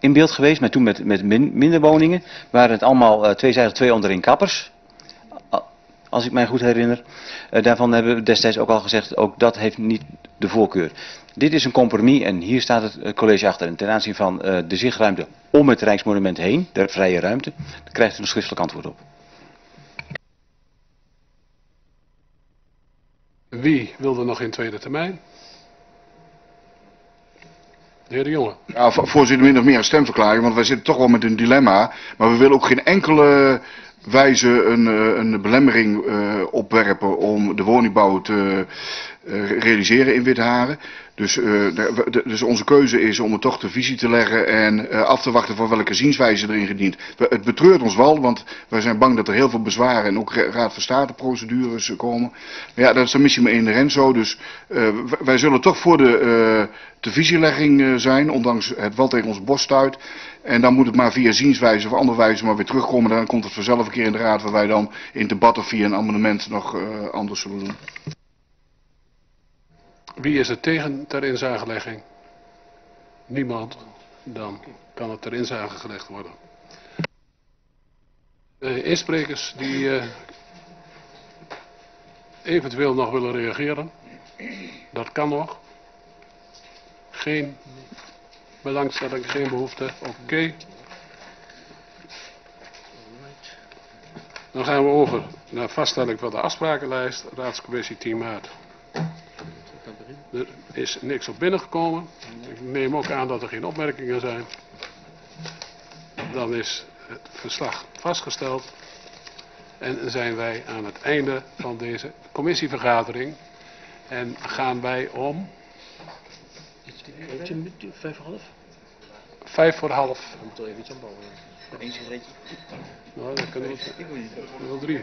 in beeld geweest, maar toen met, met min, minder woningen. Waren het allemaal uh, tweezijdig twee onderin kappers. Als ik mij goed herinner. daarvan hebben we destijds ook al gezegd, ook dat heeft niet de voorkeur. Dit is een compromis en hier staat het eh, college achter. En ten aanzien van uh, de zichtruimte om het Rijksmonument heen, de vrije ruimte, daar krijgt u een schriftelijk antwoord op. Wie wilde nog in tweede termijn? De heer De Jonge. Ja, voorzitter, min of meer een stemverklaring, want wij zitten toch wel met een dilemma. Maar we willen ook geen enkele wijze een, eh, een belemmering uh, opwerpen om de woningbouw te uh, realiseren in Witharen. Dus, de, dus onze keuze is om het toch de visie te leggen en af te wachten voor welke zienswijze erin gedient. Het betreurt ons wel, want wij zijn bang dat er heel veel bezwaren en ook raad van state procedures komen. Maar ja, dat is dan misschien maar inherent zo. Dus wij zullen toch voor de, de visielegging zijn, ondanks het wel tegen ons bos stuit. En dan moet het maar via zienswijze of andere wijze maar weer terugkomen. Dan komt het vanzelf een keer in de raad waar wij dan in debat of via een amendement nog anders zullen doen. Wie is er tegen ter inzagelegging? Niemand. Dan kan het ter inzage gelegd worden. De insprekers die uh, eventueel nog willen reageren. Dat kan nog. Geen belangstelling, geen behoefte. Oké. Okay. Dan gaan we over naar vaststelling van de afsprakenlijst. Raadscommissie 10 maart. Er is niks op binnengekomen. Ik neem ook aan dat er geen opmerkingen zijn. Dan is het verslag vastgesteld. En zijn wij aan het einde van deze commissievergadering. En gaan wij om... Vijf voor half? Vijf voor half. We moeten even iets aanbouwen. Eén sigaretje. Nou, kunnen we... Ik wil drie.